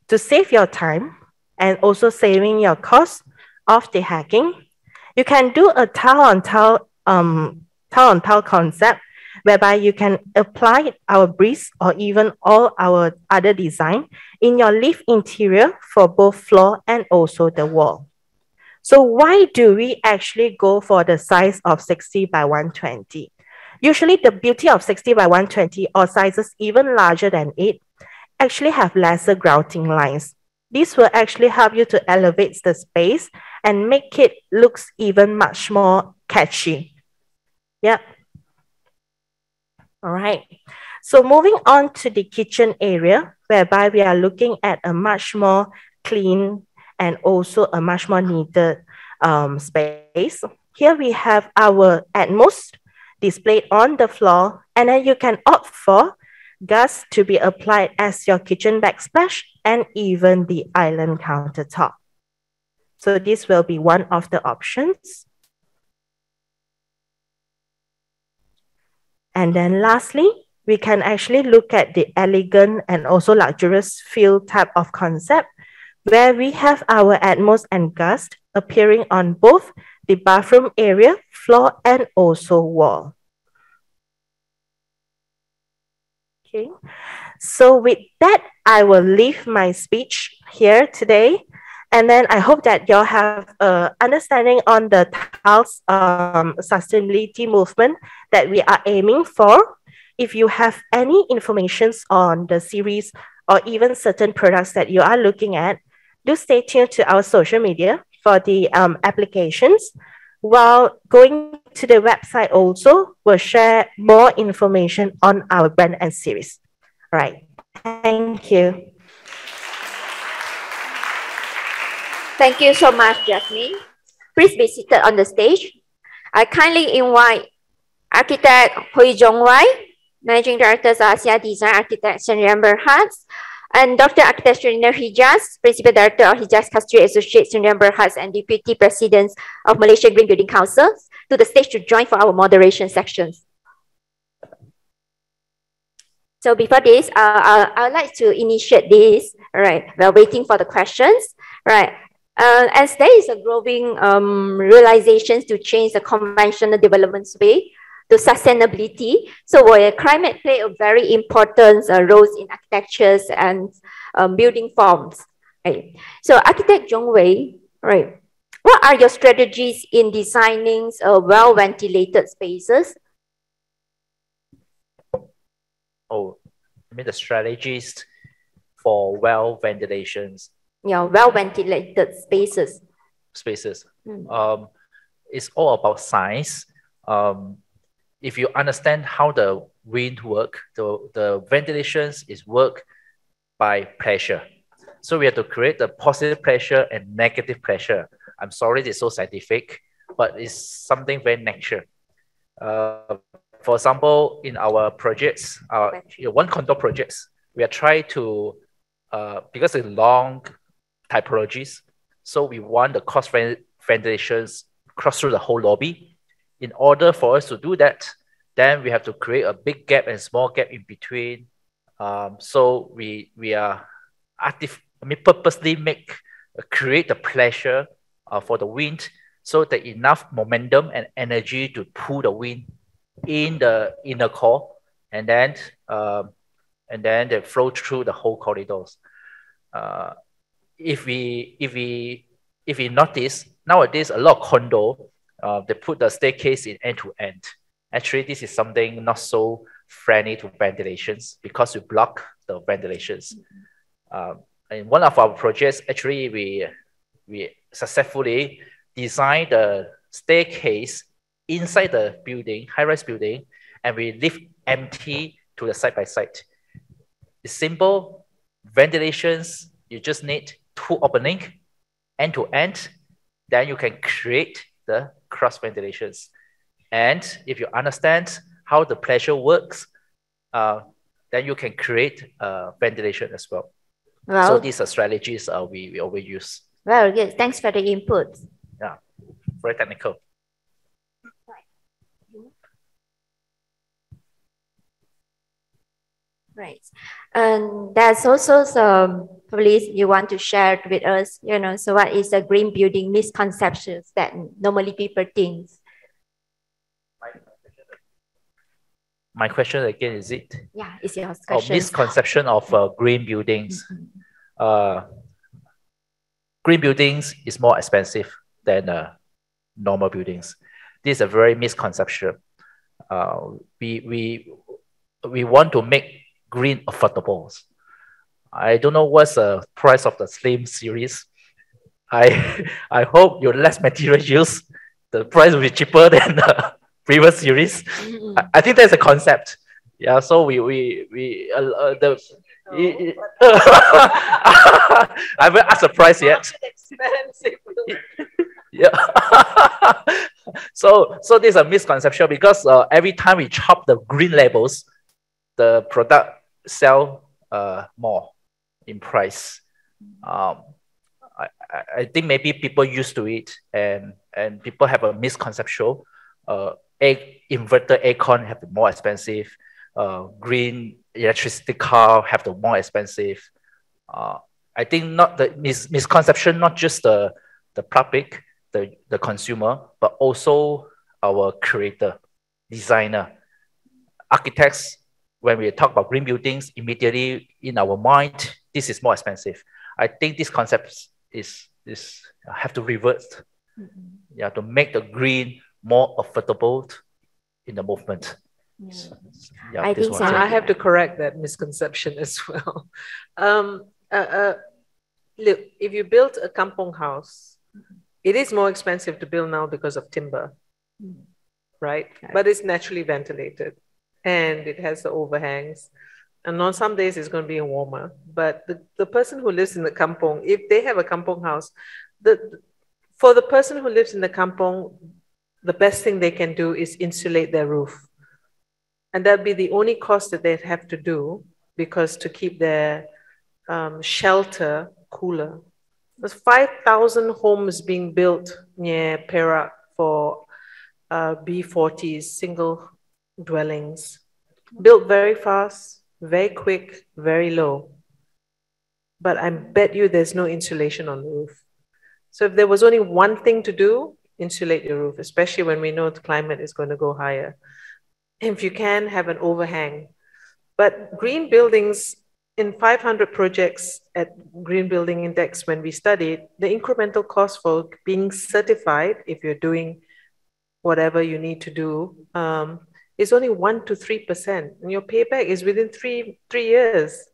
to save your time and also saving your cost of the hacking, you can do a tile on tile, um, tile on tile concept whereby you can apply our breeze or even all our other design in your leaf interior for both floor and also the wall. So why do we actually go for the size of 60 by 120? Usually the beauty of 60 by 120 or sizes even larger than it actually have lesser grouting lines. This will actually help you to elevate the space and make it looks even much more catchy. Yep. All right. So moving on to the kitchen area, whereby we are looking at a much more clean and also a much more needed um, space. Here we have our Atmos displayed on the floor, and then you can opt for Gust to be applied as your kitchen backsplash and even the island countertop. So this will be one of the options. And then lastly, we can actually look at the elegant and also luxurious feel type of concept where we have our Atmos and Gust appearing on both the bathroom area, floor, and also wall. Okay, so with that, I will leave my speech here today. And then I hope that y'all have a understanding on the TILES um, sustainability movement that we are aiming for. If you have any informations on the series or even certain products that you are looking at, do stay tuned to our social media for the um, applications. While going to the website also, we'll share more information on our brand and series. All right, thank you. Thank you so much, Jasmine. Please be seated on the stage. I kindly invite architect Hoi Jung Wai, Managing Director of Asia Design Architects and Berhad, and Dr. Architect Serina Hijjas, Principal Director of Hijjas Kasturi Associates Sriner Berhad and Deputy President of Malaysia Green Building Council to the stage to join for our moderation sections. So before this, uh, I would like to initiate this, all right, while waiting for the questions, right? Uh, as there is a growing um, realizations to change the conventional development way to sustainability. So where climate play a very important uh, role in architectures and um, building forms. Right? So architect Jung Wai, right? What are your strategies in designing uh, well-ventilated spaces? Oh, I mean the strategies for well ventilations yeah, well ventilated spaces. Spaces. Mm. Um, it's all about science. Um, if you understand how the wind work, the, the ventilations is work by pressure. So we have to create the positive pressure and negative pressure. I'm sorry it's so scientific, but it's something very natural. Uh, for example, in our projects, uh, one condo projects, we are trying to, uh, because it's long typologies. So we want the cross ventilations cross through the whole lobby. In order for us to do that, then we have to create a big gap and small gap in between. Um, so we we are active, I mean, purposely make uh, create the pressure uh, for the wind so that enough momentum and energy to pull the wind in the inner core and then um, and then they flow through the whole corridors. Uh, if we if we if we notice nowadays a lot of condo uh, they put the staircase in end to end. Actually, this is something not so friendly to ventilations because we block the ventilations. Mm-hmm. Um, in one of our projects, actually, we we successfully designed the staircase inside the building, high-rise building, and we leave empty to the side by side. It's simple ventilations. You just need two opening, end to end. Then you can create the cross ventilations. And if you understand how the pressure works, uh, then you can create uh, ventilation as well. well. So these are strategies uh, we, we always use. Very good. Thanks for the input. Yeah, very technical. Right. And there's also some, please, you want to share with us, you know, so what is the green building misconceptions that normally people think? My question again, is it? Yeah, it's your question. Oh, misconception of uh, green buildings. Mm -hmm. uh, green buildings is more expensive than uh, normal buildings. This is a very misconception. Uh, we, we, we want to make green affordables. I don't know what's the price of the Slim series. I I hope your less material use, the price will be cheaper than the previous series. Mm-hmm. I, I, think that's a concept. Yeah, so we we we uh, uh, the. I haven't asked the price yet. yeah. so so this is a misconception because uh, every time we chop the green labels, the product sell uh, more in price. Um, I, I think maybe people used to it and, and people have a misconception. Uh, egg, inverter aircon have the more expensive. Uh, green electricity car have the more expensive. Uh, I think not the mis- misconception, not just the, the public, the, the consumer, but also our creator, designer, architects when we talk about green buildings, immediately in our mind, this is more expensive. I think this concept is, is have to revert. Mm-hmm. Yeah, to make the green more affordable in the movement. Yeah. So, yeah, I think so. I have to correct that misconception as well. Um, uh, uh, look, if you build a kampong house, it is more expensive to build now because of timber, mm. right? Okay. But it's naturally ventilated and it has the overhangs. And on some days it's going to be warmer. But the, the person who lives in the kampong, if they have a kampong house, the for the person who lives in the kampong, the best thing they can do is insulate their roof. And that'd be the only cost that they'd have to do because to keep their um, shelter cooler. There's 5,000 homes being built near Perak for uh, B40s, single dwellings, built very fast, very quick, very low. But I bet you there's no insulation on the roof. So if there was only one thing to do, insulate your roof, especially when we know the climate is going to go higher. If you can, have an overhang. But green buildings in 500 projects at Green Building Index, when we studied, the incremental cost for being certified, if you're doing whatever you need to do, um, is only one to three percent, and your payback is within three three years.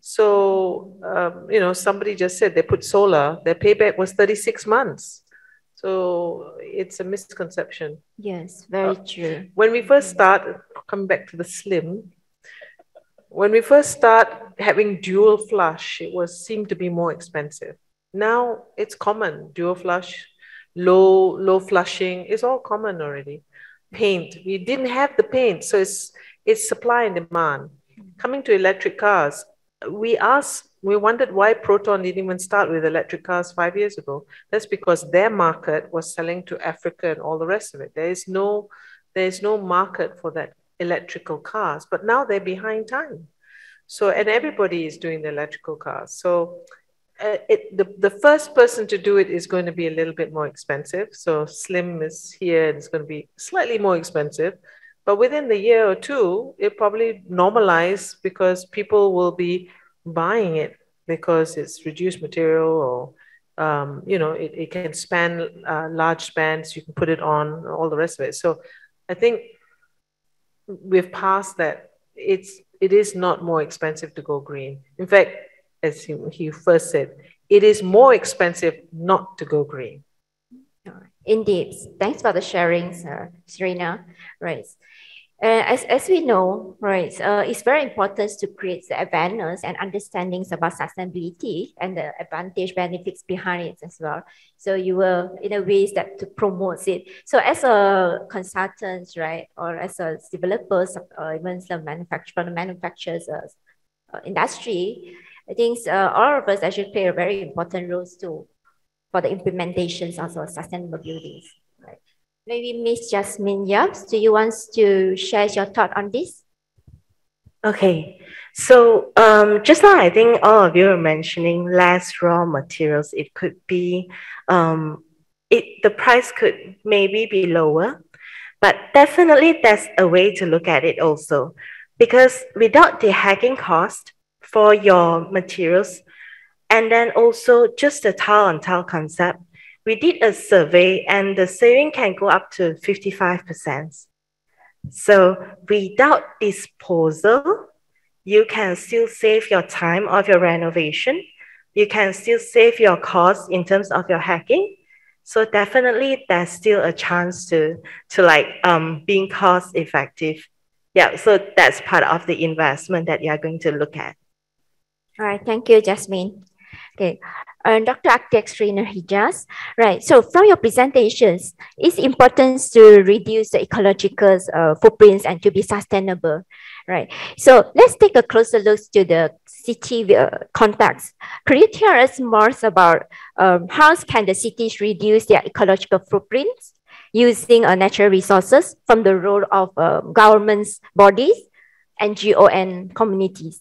So um, you know, somebody just said they put solar, their payback was thirty six months. So it's a misconception. Yes, very uh, true. When we first start, coming back to the slim, when we first start having dual flush, it was seemed to be more expensive. Now it's common, dual flush, low low flushing is all common already paint. We didn't have the paint, so it's it's supply and demand. Coming to electric cars, we asked, we wondered why Proton didn't even start with electric cars five years ago. That's because their market was selling to Africa and all the rest of it. There is no there's no market for that electrical cars, but now they're behind time. So, and everybody is doing the electrical cars. So, uh, it, the, the first person to do it is going to be a little bit more expensive. So, Slim is here and it's going to be slightly more expensive. But within the year or two, it probably normalize because people will be buying it because it's reduced material or um, you know it, it can span uh, large spans you can put it on all the rest of it so i think we've passed that it's it is not more expensive to go green in fact as he, he first said it is more expensive not to go green. Indeed. Thanks for the sharing sir Serina. Right. Uh, as, as we know, right, uh, it's very important to create the awareness and understandings about sustainability and the advantage benefits behind it as well. So you will, in a ways that to promote it. So as a consultant, right, or as a developers, or even some manufacturer, manufacturers uh, uh, industry, I think uh, all of us actually play a very important role too for the implementations also of sustainable buildings. Right. Maybe Miss Jasmine Yaps, do you want to share your thought on this? Okay, so um, just now I think all of you are mentioning less raw materials. It could be, um, it the price could maybe be lower, but definitely that's a way to look at it also, because without the hacking cost for your materials, and then also just the tile on tile concept, we did a survey and the saving can go up to 55%. So without disposal, you can still save your time of your renovation. You can still save your cost in terms of your hacking. So definitely there's still a chance to, to like um, being cost effective. Yeah, so that's part of the investment that you are going to look at. All right, thank you, Jasmine. Okay, uh, Dr. Architect Serina Hijjas. Right, so from your presentations, it's important to reduce the ecological uh, footprints and to be sustainable. Right, so let's take a closer look to the city uh, context. Could you tell us more about um, how can the cities reduce their ecological footprints using uh, natural resources from the role of uh, governments, bodies, NGO and communities?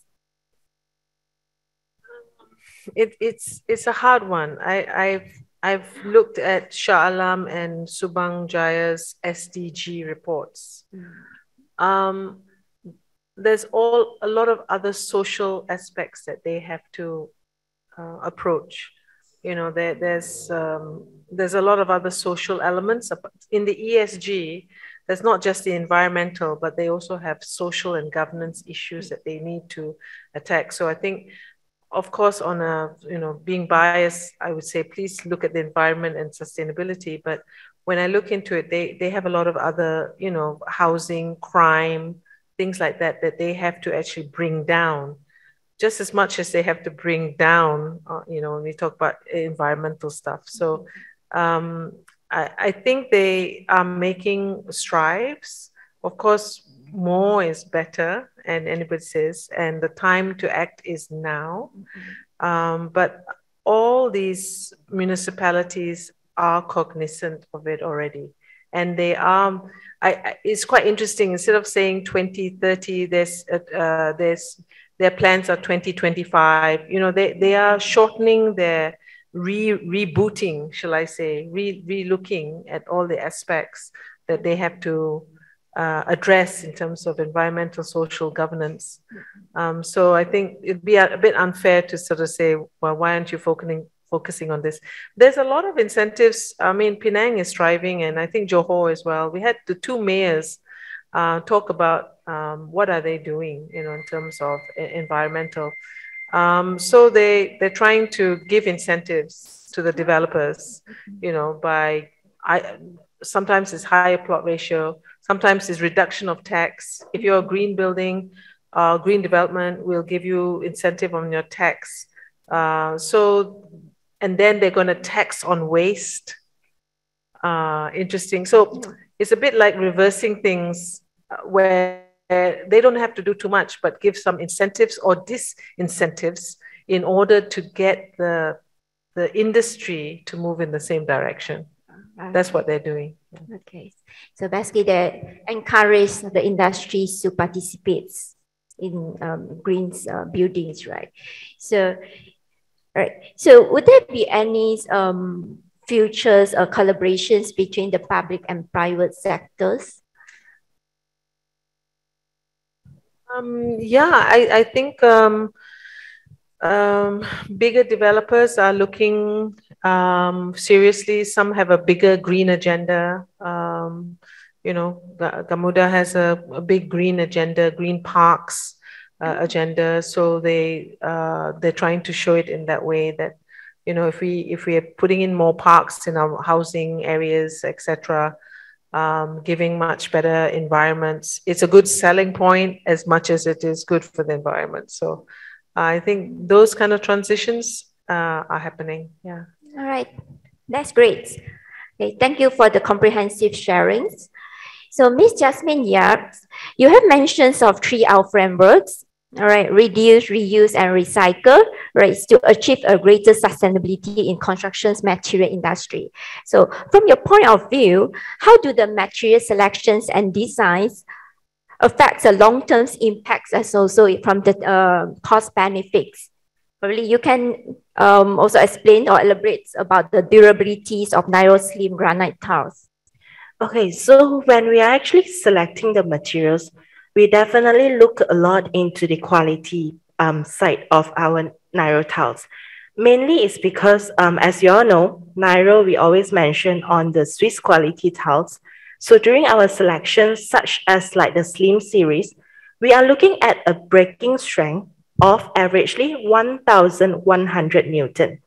It, it's it's a hard one. I, I've I've looked at Shah Alam and Subang Jaya's SDG reports. Mm. Um, there's all a lot of other social aspects that they have to uh, approach. You know, there, there's um, there's a lot of other social elements in the ESG. There's not just the environmental, but they also have social and governance issues that they need to attack. So I think of course, on a, you know, being biased, I would say, please look at the environment and sustainability. But when I look into it, they, they have a lot of other, you know, housing, crime, things like that, that they have to actually bring down just as much as they have to bring down, uh, you know, when we talk about environmental stuff. So um, I, I think they are making strides. Of course, more is better and anybody says and the time to act is now. Mm-hmm. um, but all these municipalities are cognizant of it already. And they are I, it's quite interesting. Instead of saying 2030 there's uh, there's their plans are 2025 you know they, they are shortening their re rebooting shall i say re re-looking at all the aspects that they have to uh, address in terms of environmental social governance. Um, so I think it'd be a, a, bit unfair to sort of say, well, why aren't you focusing focusing on this? There's a lot of incentives. I mean, Penang is striving, and I think Johor as well. We had the two mayors uh, talk about um, what are they doing, you know, in terms of environmental. Um, so they they're trying to give incentives to the developers, you know, by I sometimes it's higher plot ratio, Sometimes it's reduction of tax. If you're a green building, uh, green development will give you incentive on your tax. Uh, so, and then they're going to tax on waste. Uh, interesting. So it's a bit like reversing things uh, where they don't have to do too much, but give some incentives or disincentives in order to get the the industry to move in the same direction. That's what they're doing. Okay, so basically they encourage the industries to participate in um, green uh, buildings, right? So, right. So would there be any um, futures or collaborations between the public and private sectors? Um, yeah, I, I think um, um, bigger developers are looking um, seriously. Some have a bigger green agenda. Um, you know, Gamuda has a, a, big green agenda, green parks uh, agenda. So they uh, they're trying to show it in that way that you know if we if we are putting in more parks in our housing areas, etc. Um, giving much better environments. It's a good selling point as much as it is good for the environment. So I think those kind of transitions uh, are happening. Yeah. All right. That's great. Okay, thank you for the comprehensive sharings. So Ms. Jasmine Yap, you have mentions of three R frameworks, all right, reduce, reuse, and recycle, right, to achieve a greater sustainability in constructions material industry. So from your point of view, how do the material selections and designs affect the long-term impacts as also from the uh, cost benefits? Probably you can um, also explain or elaborate about the durabilities of Niro slim granite tiles. Okay, so when we are actually selecting the materials, we definitely look a lot into the quality um, side of our Niro tiles. Mainly it's because, um, as you all know, Niro, we always mention on the Swiss quality tiles. So during our selections, such as like the Slim series, we are looking at a breaking strength of averagely 1,100 Newton.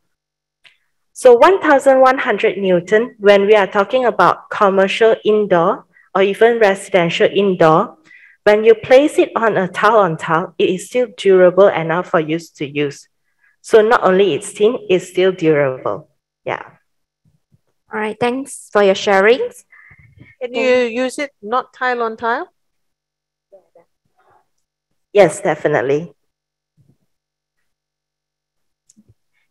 So 1,100 Newton, when we are talking about commercial indoor or even residential indoor, when you place it on a tile on tile, it is still durable enough for you to use. So not only it's thin, it's still durable. Yeah. All right, thanks for your sharings. Can you use it not tile on tile? Yes, definitely.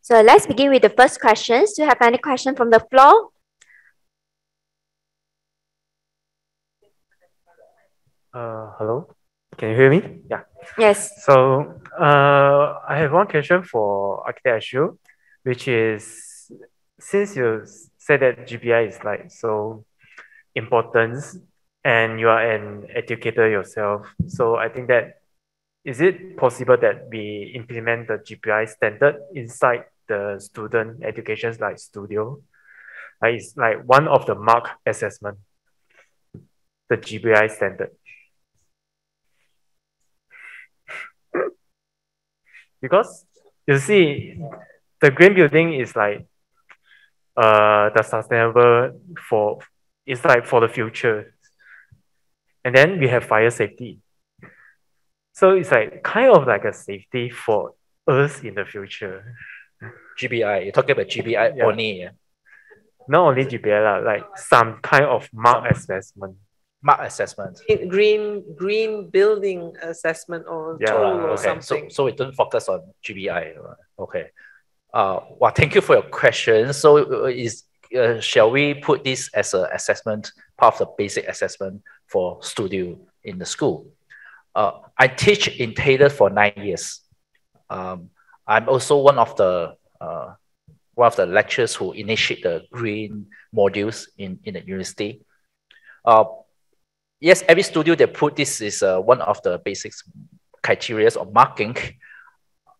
So let's begin with the first questions. Do you have any question from the floor? Uh, hello, can you hear me? Yeah. Yes. So uh, I have one question for Architect Axxu, which is since you said that GBI is like so important and you are an educator yourself, so I think that is it possible that we implement the GBI standard inside the student educations like studio? Like it's like one of the mark assessment, the GBI standard. because you see the green building is like uh the sustainable for it's like for the future and then we have fire safety so it's like kind of like a safety for us in the future GBI, you're talking about GBI yeah. only yeah? not only GBI like some kind of mark assessment mark assessment. Green green building assessment or yeah, tool or okay. something. So, so we don't focus on GBI. Okay. Uh, well, thank you for your question. So uh, is uh, shall we put this as an assessment, part of the basic assessment for studio in the school? Uh, I teach in Taylor for nine years. Um, I'm also one of the uh, one of the lecturers who initiate the green modules in, in the university. Uh, yes, every studio they put this is uh, one of the basic criteria of marking,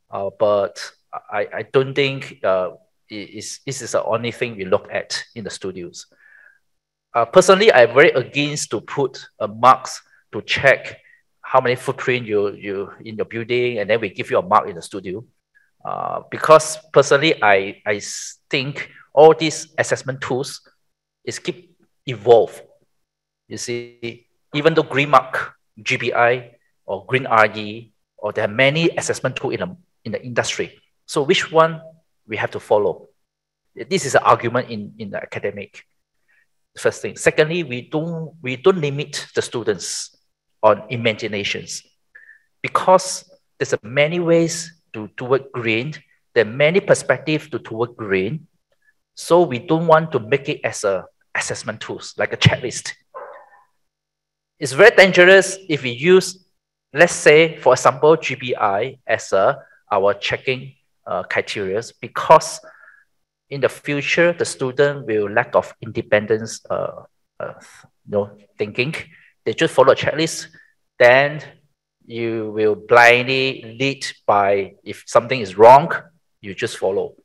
uh, but I, I don't think uh, this is the only thing we look at in the studios. Uh, personally, I'm very against to put a marks to check how many footprint you you in your building, and then we give you a mark in the studio. Uh, because personally, I I think all these assessment tools is keep evolve. You see, even though green mark, GBI, or green RE, or there are many assessment tools in the, in the industry. So which one we have to follow? This is an argument in, in the academic. First thing. Secondly, we don't we don't limit the students on imaginations because there's many ways to toward green. There are many perspectives to toward green. So we don't want to make it as a assessment tools, like a checklist. It's very dangerous if we use, let's say, for example, GBI as a, our checking uh, criteria because in the future, the student will lack of independence, uh, uh, you know, thinking. They just follow a checklist. Then you will blindly lead by if something is wrong, you just follow.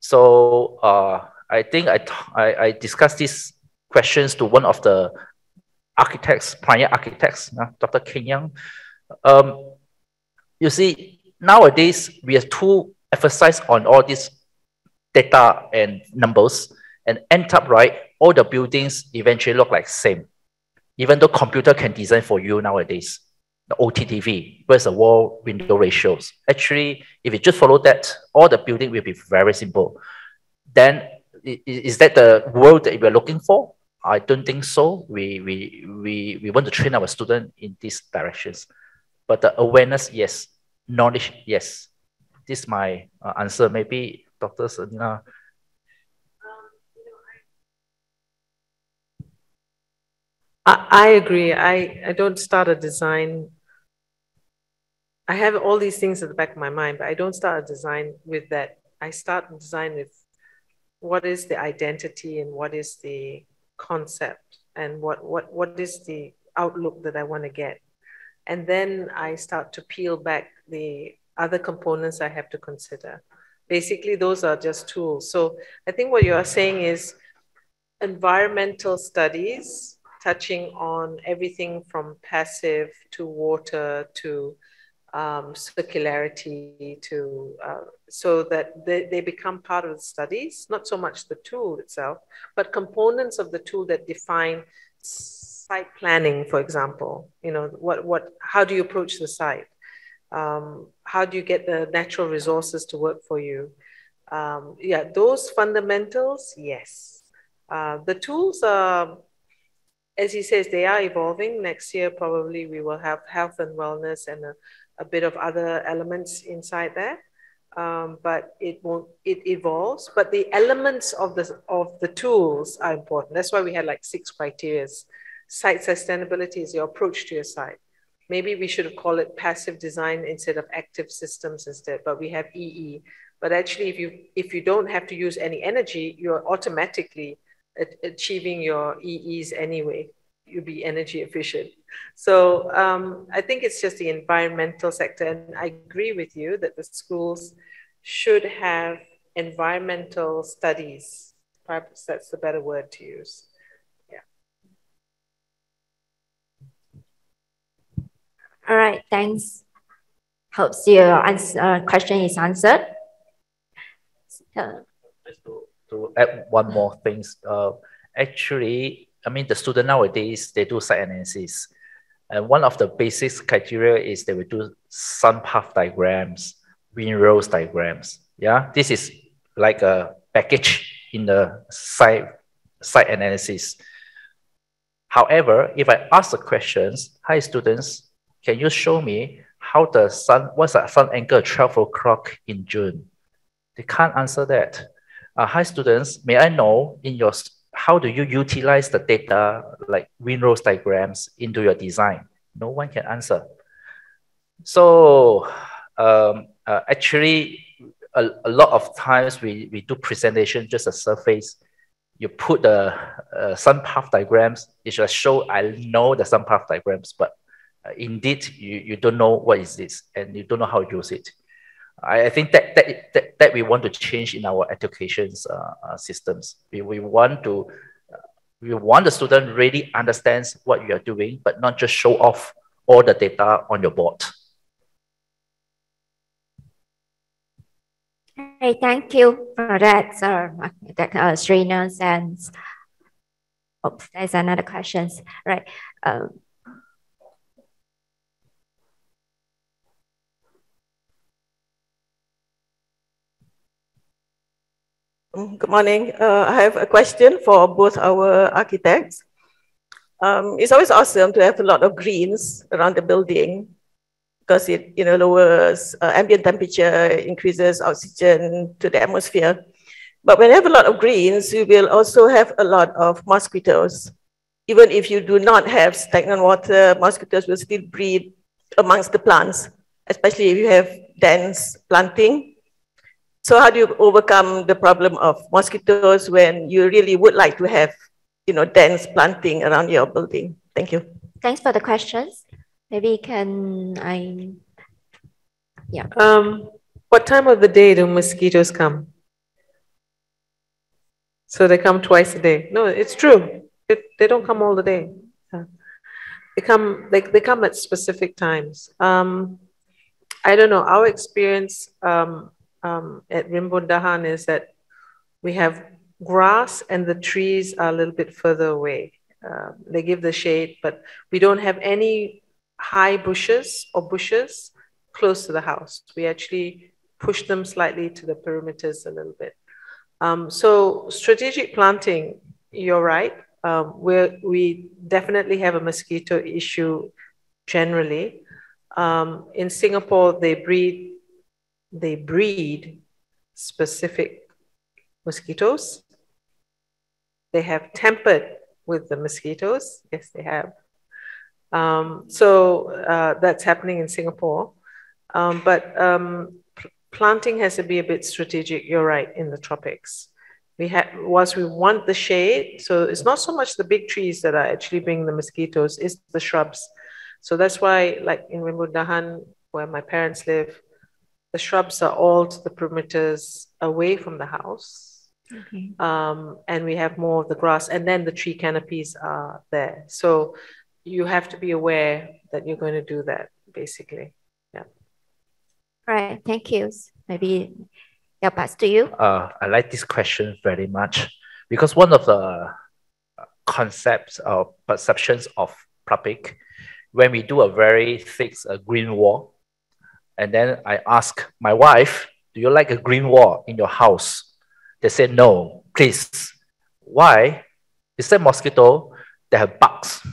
So uh, I think I, I, I discussed these questions to one of the architects, pioneer architects, uh, Dr. Ken Yeang. Um, you see, nowadays we have too emphasize on all these data and numbers and end up right, all the buildings eventually look like same. Even though computer can design for you nowadays, the OTTV, where's the wall window ratios. Actually, if you just follow that, all the building will be very simple. Then is that the world that we're looking for? I don't think so. We, we, we, we want to train our student in these directions. But the awareness, yes. Knowledge, yes. This is my uh, answer. Maybe Dr. Serina. I, agree. I, I don't start a design. I have all these things at the back of my mind, but I don't start a design with that. I start a design with what is the identity and what is the concept and what what what is the outlook that I want to get. And then I start to peel back the other components I have to consider. Basically, those are just tools. So I think what you are saying is environmental studies touching on everything from passive to water to um, circularity to uh, so that they, they become part of the studies not so much the tool itself but components of the tool that define site planning for example. You know what what how do you approach the site? Um, how do you get the natural resources to work for you? Um, yeah those fundamentals yes. Uh, the tools are as he says they are evolving. Next year probably we will have health and wellness and a, a bit of other elements inside there. Um, but it won't it evolves. But the elements of the of the tools are important. That's why we had like six criteria. Site sustainability is your approach to your site. Maybe we should have called it passive design instead of active systems instead but we have ee but actually if you if you don't have to use any energy you're automatically achieving your ees anyway You'll be energy efficient. So um, I think it's just the environmental sector. And I agree with you that the schools should have environmental studies. Perhaps that's the better word to use. Yeah. All right, thanks. Hopes your answer, uh, question is answered. Just to, add one more thing, uh, actually, I mean, the student nowadays, they do site analysis. And one of the basic criteria is they will do sun path diagrams, wind rose diagrams. Yeah, this is like a package in the site, site analysis. However, if I ask the questions, hi students, can you show me how the sun, what's the sun angle 12 o'clock in June? They can't answer that. Uh, hi students, may I know in your how do you utilize the data like wind rose diagrams into your design? No one can answer. So um, uh, actually, a, a lot of times we, we do presentation just a surface. You put the uh, sun path diagrams, it just show I know the sun path diagrams, but uh, indeed you, you don't know what is this and you don't know how to use it. I, think that, that, that, that we want to change in our education uh, uh, systems. We, we want to uh, we want the student really understands what you are doing, but not just show off all the data on your board. Hey, thank you for that, sir. That uh, Srinivas and oh, there's another question. Right. Um, good morning. Uh, I have a question for both our architects. Um, it's always awesome to have a lot of greens around the building because it you know lowers uh, ambient temperature, increases oxygen to the atmosphere. But when you have a lot of greens, you will also have a lot of mosquitoes. Even if you do not have stagnant water, mosquitoes will still breed amongst the plants, especially if you have dense planting. So how do you overcome the problem of mosquitoes when you really would like to have, you know, dense planting around your building? Thank you. Thanks for the questions. Maybe can I, yeah. Um, what time of the day do mosquitoes come? So they come twice a day. No, it's true. It, they don't come all the day. They come. They, they come at specific times. Um, I don't know. Our experience um, um, at Rimbun Dahan is that we have grass and the trees are a little bit further away. Uh, they give the shade, but we don't have any high bushes or bushes close to the house. We actually push them slightly to the perimeters a little bit. Um, so strategic planting, you're right. Um, we we definitely have a mosquito issue generally. Um, in Singapore, they breed they breed specific mosquitoes. They have tempered with the mosquitoes. Yes, they have. Um, so uh, that's happening in Singapore. Um, but um, planting has to be a bit strategic. You're right in the tropics. We have whilst we want the shade, so it's not so much the big trees that are actually bringing the mosquitoes, it's the shrubs. So that's why, like in Rimbun where my parents live, the shrubs are all to the perimeters away from the house. Okay. Um, and we have more of the grass, and then the tree canopies are there. So you have to be aware that you're going to do that, basically. Yeah. Right. Thank you. Maybe yeah, pass to you. Uh, I like this question very much because one of the uh, concepts or perceptions of public, when we do a very thick uh, green wall, and then I ask my wife, do you like a green wall in your house? They say, no, please. Why? Is that mosquito? They have bugs,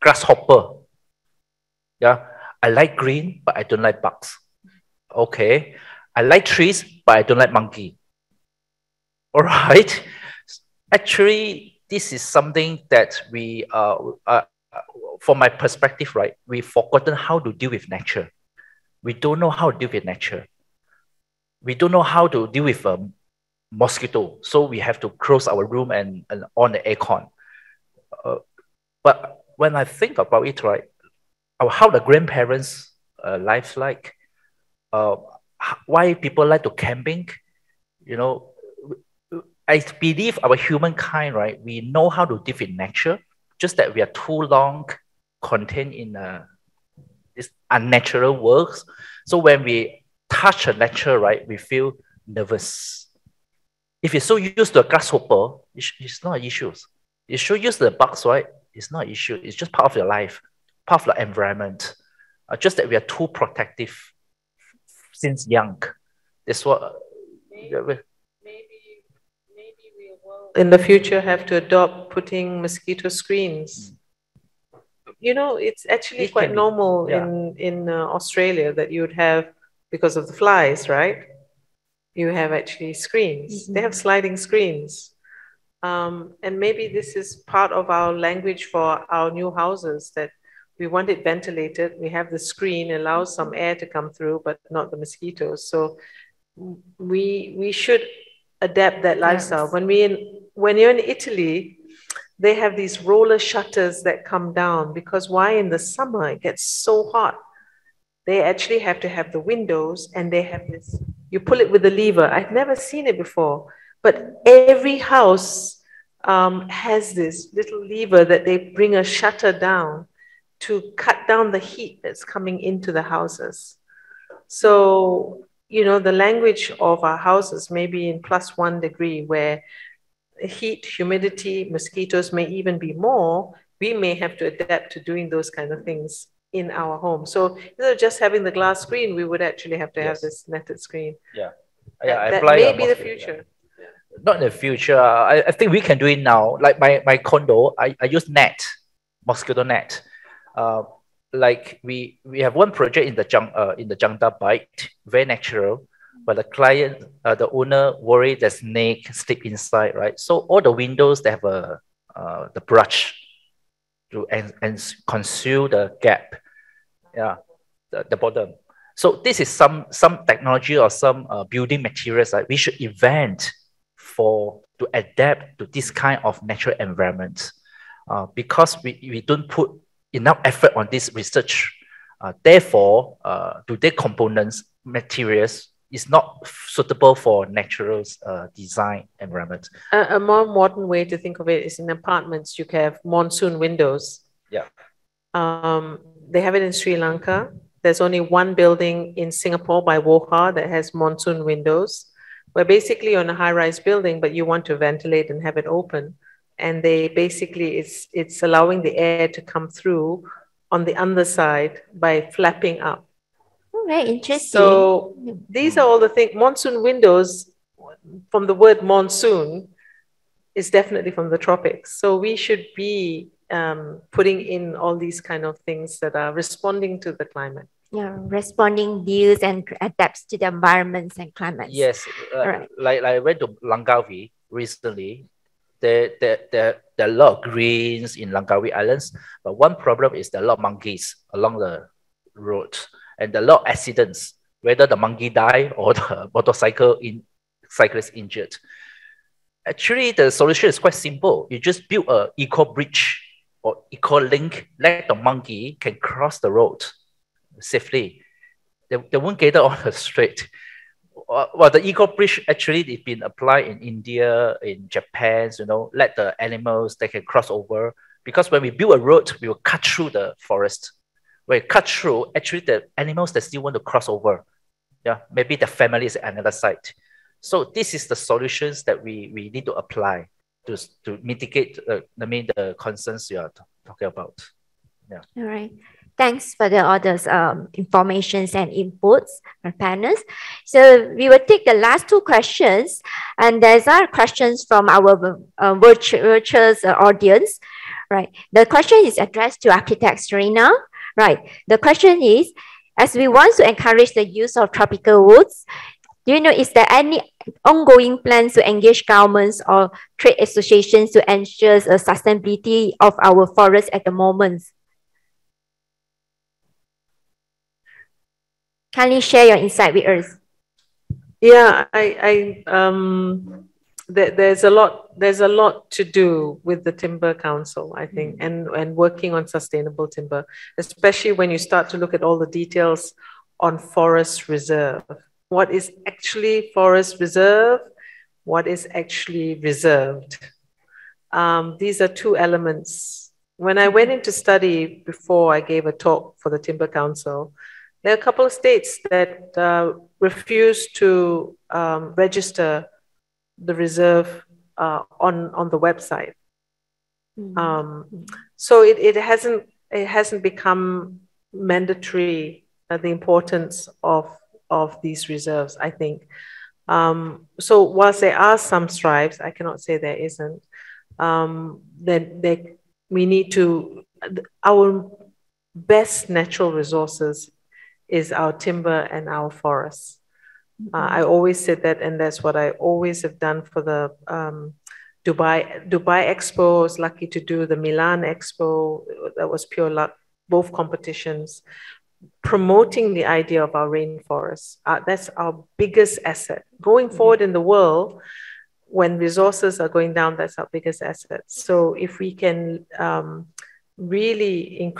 grasshopper. Yeah, I like green, but I don't like bugs. Okay. I like trees, but I don't like monkey. All right. Actually, this is something that we, uh, uh, from my perspective, right, we've forgotten how to deal with nature. We don't know how to deal with nature. We don't know how to deal with a mosquito. So we have to close our room and, and on the aircon. Uh, but when I think about it, right, how the grandparents' uh, lives like, uh, why people like to camping, you know, I believe our humankind, right, we know how to live in nature, just that we are too long contained in uh, this unnatural works. So when we touch a nature, right, we feel nervous. If you're so used to a grasshopper, it's, it's not issues. issue. You're so used to the bugs, right? It's not an issue. It's just part of your life part of the environment. Uh, just that we are too protective since young. That's what. Maybe, maybe, maybe we will in the future have to adopt putting mosquito screens. You know, it's actually it quite normal yeah. in in uh, Australia that you would have because of the flies, right? You have actually screens. Mm-hmm. They have sliding screens. Um, and maybe this is part of our language for our new houses that we want it ventilated. We have the screen allows some air to come through, but not the mosquitoes. So we we should adapt that lifestyle. Yes. When we in when you're in Italy, they have these roller shutters that come down because why in the summer it gets so hot. They actually have to have the windows and they have this, you pull it with a lever. I've never seen it before, but every house um, has this little lever that they bring a shutter down to cut down the heat that's coming into the houses. So, you know, the language of our houses may be in plus one degree where heat, humidity, mosquitoes may even be more. We may have to adapt to doing those kind of things in our home. So instead of just having the glass screen, we would actually have to yes. have this netted screen. Yeah. Yeah, that, that may be the future. Yeah. Not in the future. I, I think we can do it now. Like my, my condo, I, I use net, mosquito net. Uh, like we we have one project in the Jung, uh, in the Janda Baik, very natural. But the client, uh, the owner worry the snake sleep inside, right? So all the windows they have a uh, the brush to and, and conceal the gap, yeah, the, the bottom. So this is some some technology or some uh, building materials that we should invent for to adapt to this kind of natural environment. Uh, because we, we don't put enough effort on this research. Uh, therefore, uh, today components, materials is not suitable for natural uh, design environment. A, a, more modern way to think of it is in apartments, you can have monsoon windows. Yeah. Um, they have it in Sri Lanka. There's only one building in Singapore by Woha that has monsoon windows, where basically on a high-rise building, but you want to ventilate and have it open. And they basically, it's, it's allowing the air to come through on the underside by flapping up very interesting. So these are all the things. Monsoon windows, from the word monsoon, is definitely from the tropics. So we should be um, putting in all these kind of things that are responding to the climate. Yeah, responding views and adapts to the environments and climates. Yes, uh, right. like, like I went to Langkawi recently. There, there, there, there are a lot of greens in Langkawi Islands, but one problem is there are a lot of monkeys along the road and a lot of accidents, whether the monkey die or the motorcycle in cyclist injured. Actually, the solution is quite simple. You just build a eco bridge or eco link, let the monkey can cross the road safely. They, they won't get on the street. Well, the eco bridge actually it's been applied in India, in Japan. You know, let the animals they can cross over because when we build a road, we will cut through the forest where it cut through, actually the animals that still want to cross over. Yeah, maybe the family is another side. So this is the solutions that we, we need to apply to, to mitigate, uh, I mean, the concerns you are talking about. Yeah. All right. Thanks for the all those um, informations and inputs from panelists. So we will take the last two questions, and there's are questions from our uh, virtual, virtual uh, audience. Right. The question is addressed to architect Serina. Right. The question is, as we want to encourage the use of tropical woods, do you know, is there any ongoing plans to engage governments or trade associations to ensure the sustainability of our forests at the moment? Kindly share your insight with us. Yeah, I, I um, there's a lot there's a lot to do with the timber council i think mm. and and working on sustainable timber especially when you start to look at all the details on forest reserve. What is actually forest reserve? What is actually reserved? Um, these are two elements. When i went into study before i gave a talk for the timber council there are a couple of states that uh, refused to um, register the reserve uh, on on the website. Mm-hmm. Um, so it, it hasn't it hasn't become mandatory uh, the importance of of these reserves. I think. Um, so whilst there are some strives, I cannot say there isn't. Um, then they, we need to our best natural resources is our timber and our forests. Uh, I always said that, and that's what I always have done for the um, Dubai Dubai Expo. I was lucky to do the Milan Expo. That was pure luck. Both competitions, promoting the idea of our rainforests. Uh, that's our biggest asset going mm-hmm. forward in the world. When resources are going down, that's our biggest asset. So if we can um, really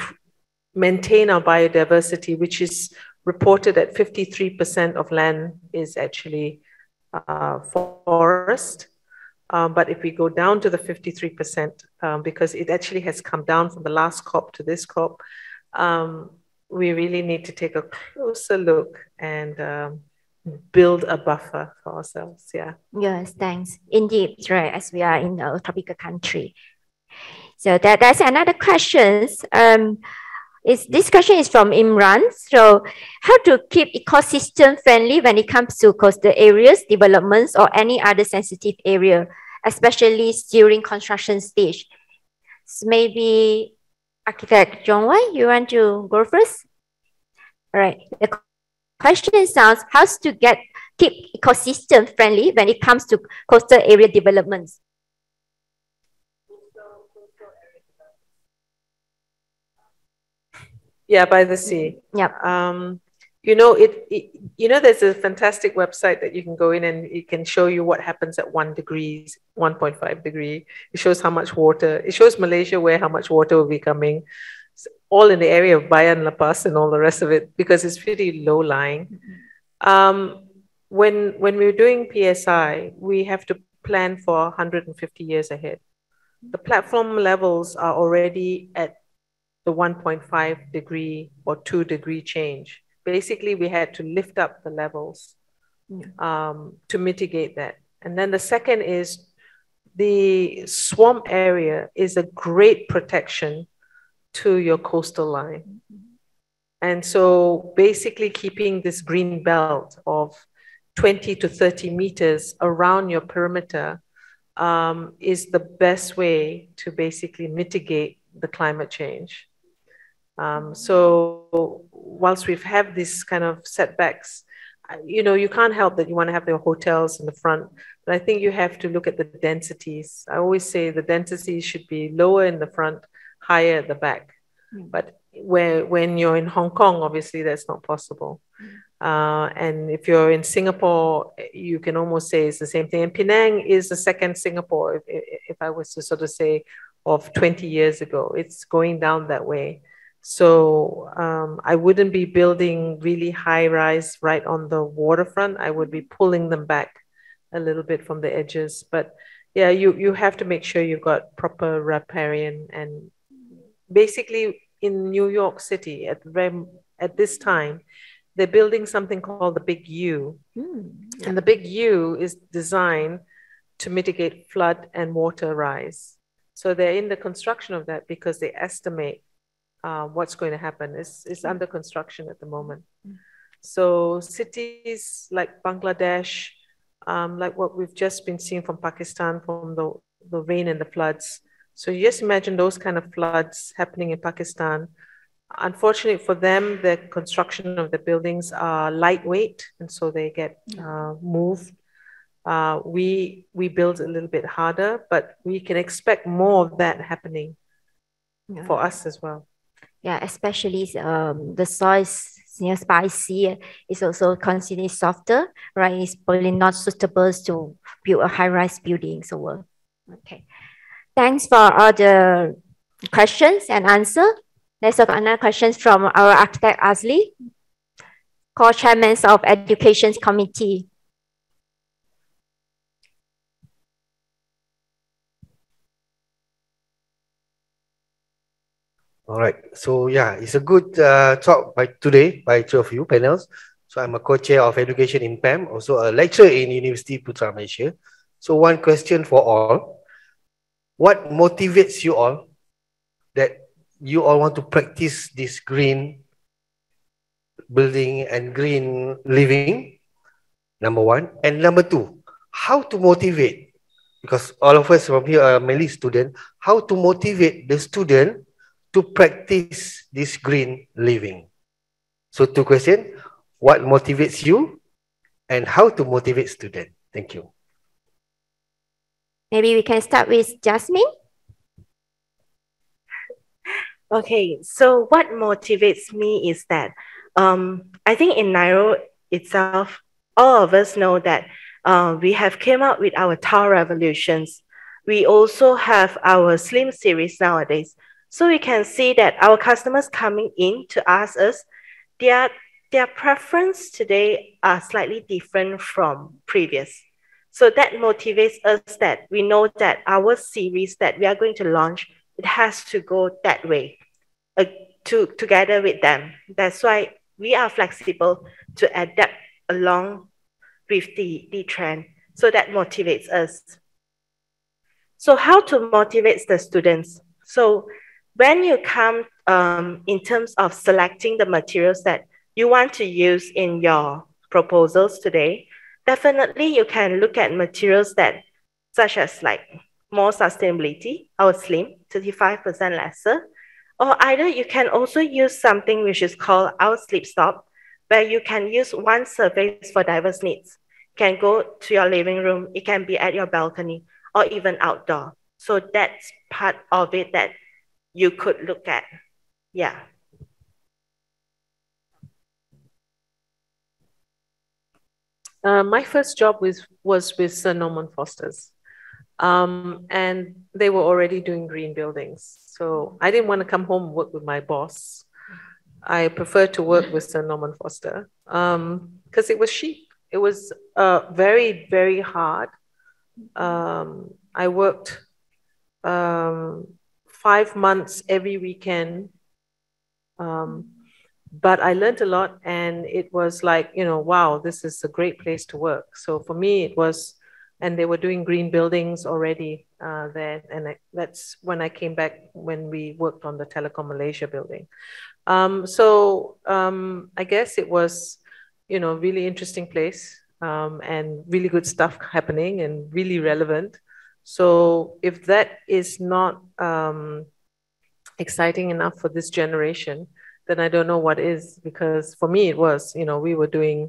maintain our biodiversity, which is reported that 53% of land is actually uh, forest. Um, but if we go down to the 53%, um, because it actually has come down from the last COP to this COP, um, we really need to take a closer look and um, build a buffer for ourselves. Yeah. Yes, thanks. Indeed, right, as we are in a tropical country. So that, that's another question. Um, is this question is from Imran. So how to keep ecosystem friendly when it comes to coastal areas, developments, or any other sensitive area, especially during construction stage? So maybe architect Jung Wai, you want to go first? All right. The question sounds how to get keep ecosystem friendly when it comes to coastal area developments? Yeah, by the sea. Yeah. Um, you know it, it, you know there's a fantastic website that you can go in and it can show you what happens at 1 degrees 1.5 degree. It shows how much water it shows malaysia where how much water will be coming. All in the area of bayan lepas and all the rest of it because it's pretty low lying. Um, when when we're doing psi we have to plan for 150 years ahead. The platform levels are already at the 1.5 degree or 2 degree change basically we had to lift up the levels um, to mitigate that. And then the second is the swamp area is a great protection to your coastal line. And so basically keeping this green belt of 20 to 30 meters around your perimeter um, is the best way to basically mitigate the climate change. Um, so whilst we've had these kind of setbacks, you know, you can't help that you want to have the hotels in the front, but I think you have to look at the densities. I always say the densities should be lower in the front, higher at the back. Mm. But where when you're in Hong Kong, obviously that's not possible. Mm. Uh, and if you're in Singapore, you can almost say it's the same thing. And Penang is the second Singapore, if, if I was to sort of say, of 20 years ago. It's going down that way. So um, I wouldn't be building really high rise right on the waterfront. I would be pulling them back a little bit from the edges. But yeah, you, you have to make sure you've got proper riparian and basically in New York City at at this time, they're building something called the Big U. Mm, yeah. And the Big U is designed to mitigate flood and water rise. So they're in the construction of that because they estimate uh, what's going to happen. It's, it's mm. under construction at the moment. Mm. So cities like Bangladesh, um, like what we've just been seeing from Pakistan, from the, the rain and the floods. So you just imagine those kind of floods happening in Pakistan. Unfortunately for them, the construction of the buildings are lightweight, and so they get mm. uh, moved. Uh, we we build a little bit harder, but we can expect more of that happening yeah. for us as well yeah, especially um, the soil nearby sea is also considered softer, right? It's probably not suitable to build a high-rise building. So, uh, okay. Thanks for all the questions and answer. Let's have another question from our architect Asli, co-chairman of Education Committee. All right. So yeah, it's a good uh, talk by today by two of you panels. So I'm a co-chair of education in PAM, also a lecturer in University Putra Malaysia. So one question for all. What motivates you all that you all want to practice this green building and green living? Number one. And number two, how to motivate? Because all of us from here are mainly students. How to motivate the student to practice this green living? So two questions. What motivates you and how to motivate students? Thank you. Maybe we can start with Jasmine. Okay, so what motivates me is that um, I think in NIRO itself, all of us know that uh, we have came out with our tile revolutions. We also have our slim series nowadays. So we can see that our customers coming in to ask us, their, their preference today are slightly different from previous. So that motivates us that we know that our series that we are going to launch, it has to go that way uh, to, together with them. That's why we are flexible to adapt along with the, the trend. So that motivates us. So how to motivate the students? So when you come um, in terms of selecting the materials that you want to use in your proposals today, definitely you can look at materials that such as like more sustainability, our slim, 35% lesser, or either you can also use something which is called our slip stop, where you can use one surface for diverse needs. You can go to your living room, it can be at your balcony or even outdoor. So that's part of it that you could look at. Yeah. Uh, my first job was, was with Sir Norman Foster's. Um, and they were already doing green buildings. So I didn't want to come home and work with my boss. I preferred to work with Sir Norman Foster because um, it was cheap. It was uh, very, very hard. Um, I worked um, five months every weekend. Um, but I learned a lot and it was like, you know, wow, this is a great place to work. So for me, it was, and they were doing green buildings already uh, there. And I, that's when I came back when we worked on the Telekom Malaysia building. Um, so um, I guess it was, you know, really interesting place um, and really good stuff happening and really relevant. So if that is not um, exciting enough for this generation, then I don't know what is. Because for me, it was, you know, we were doing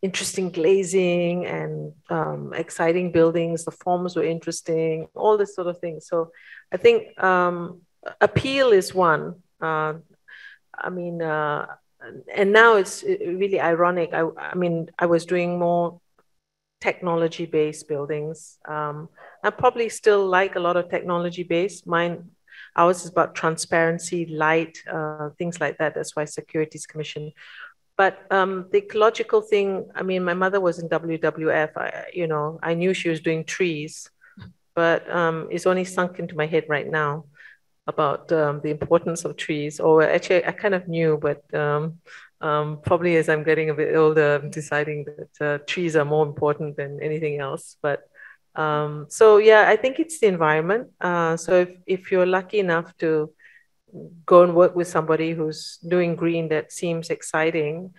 interesting glazing and um, exciting buildings. The forms were interesting, all this sort of thing. So I think um, appeal is one. Uh, I mean, uh, and now it's really ironic. I, I mean, I was doing more technology based buildings. Um, I probably still like a lot of technology based. Mine, ours is about transparency, light, uh, things like that. That's why Securities Commission. But um, the ecological thing, I mean, my mother was in WWF. I, you know, I knew she was doing trees, but um, it's only sunk into my head right now about um, the importance of trees. Or actually, I kind of knew, but um, um, probably as I'm getting a bit older, I'm deciding that uh, trees are more important than anything else. But um, so yeah, I think it's the environment. Uh, so if, if you're lucky enough to go and work with somebody who's doing green that seems exciting,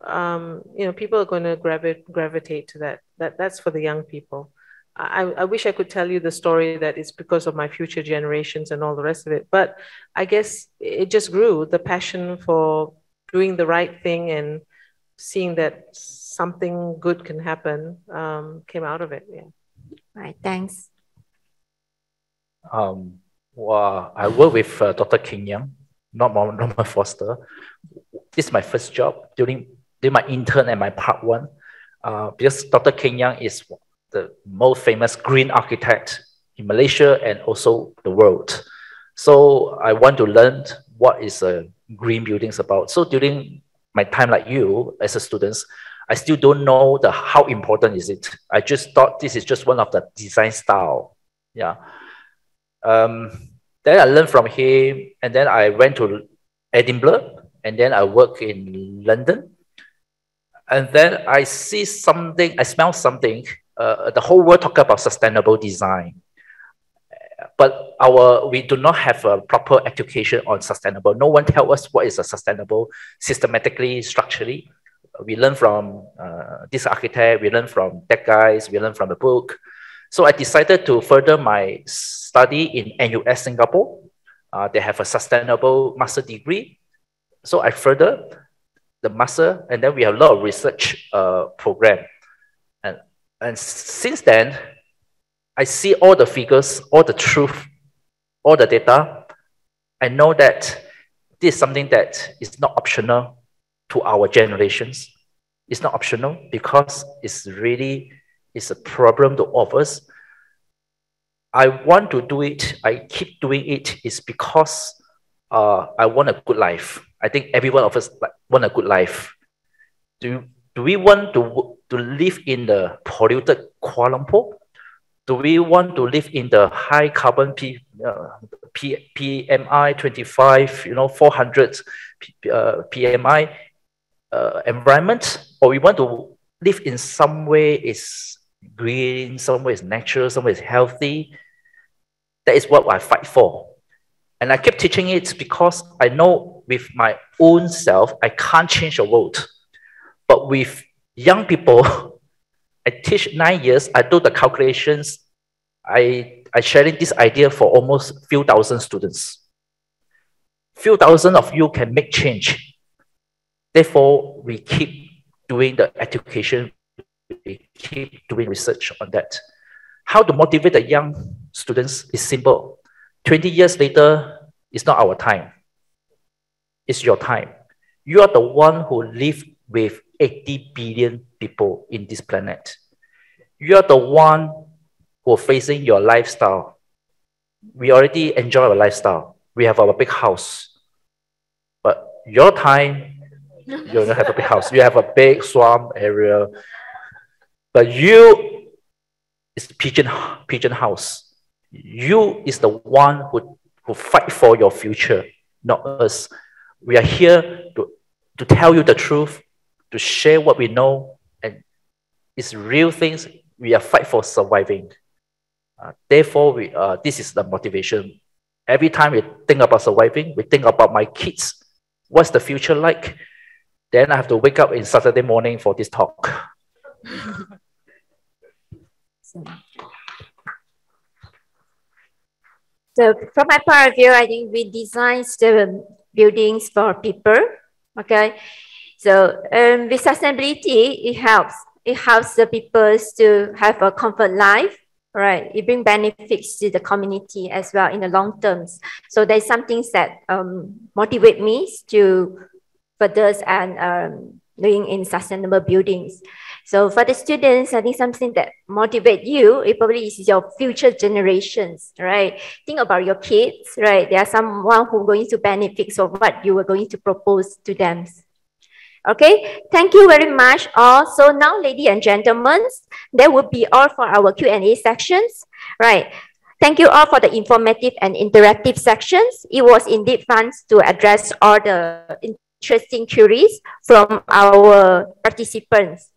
um, you know, people are going to gravi- gravitate to that. That that's for the young people. I, I wish I could tell you the story that it's because of my future generations and all the rest of it. But I guess it just grew the passion for doing the right thing and seeing that something good can happen um, came out of it. Yeah. Right. Thanks. Um, well, I work with uh, Dr. Ken Yeang, not Norman Foster. This is my first job during, during my intern and my part one. Uh, because Dr. Ken Yeang is the most famous green architect in Malaysia and also the world. So I want to learn what is a green buildings about. So during my time like you as a student, I still don't know the how important is it. I just thought this is just one of the design style. Yeah. Um, then I learned from him, and then I went to Edinburgh, and then I work in London. And then I see something, I smell something. Uh, the whole world talk about sustainable design but our we do not have a proper education on sustainable. No one tell us what is a sustainable systematically, structurally. We learn from uh, this architect, we learn from that guys, we learn from the book. So I decided to further my study in NUS Singapore. Uh, they have a sustainable master degree. So I further the master, and then we have a lot of research uh, program. And, and since then, I see all the figures, all the truth, all the data. I know that this is something that is not optional to our generations. It's not optional because it's really it's a problem to all of us. I want to do it. I keep doing it. it is because uh, I want a good life. I think every one of us want a good life. Do, do we want to, to live in the polluted Kuala Lumpur? do we want to live in the high carbon P, uh, P, PMI 25, you know, 400 P, uh, PMI uh, environment, or we want to live in some way is green, some way is natural, some way is healthy. That is what I fight for. And I keep teaching it because I know with my own self, I can't change the world. But with young people, I teach nine years. I do the calculations. I, I sharing this idea for almost few thousand students. Few thousand of you can make change. Therefore, we keep doing the education we keep doing research on that. How to motivate the young students is simple. 20 years later, it's not our time. It's your time. You are the one who live with 80 billion people in this planet. You are the one who are facing your lifestyle. We already enjoy our lifestyle. We have our big house. But your time, you don't have a big house. You have a big swamp area. But you is pigeon, pigeon house. You is the one who, who fight for your future, not us. We are here to, to tell you the truth, to share what we know, and it's real things. We are fight for surviving. Uh, therefore, we, uh, this is the motivation. Every time we think about surviving, we think about my kids. What's the future like? Then I have to wake up in Saturday morning for this talk. So from my point of view, I think we design the buildings for people. Okay. So um, with sustainability, it helps. It helps the people to have a comfort life, right? It brings benefits to the community as well in the long terms. So there's some things that um, motivate me to further and um, doing in sustainable buildings. So for the students, I think something that motivate you, it probably is your future generations, right? Think about your kids, right? There are someone who going to benefit from what you are going to propose to them. Okay, thank you very much all. So now, ladies and gentlemen, that would be all for our Q&A sections, right? Thank you all for the informative and interactive sections. It was indeed fun to address all the interesting queries from our participants.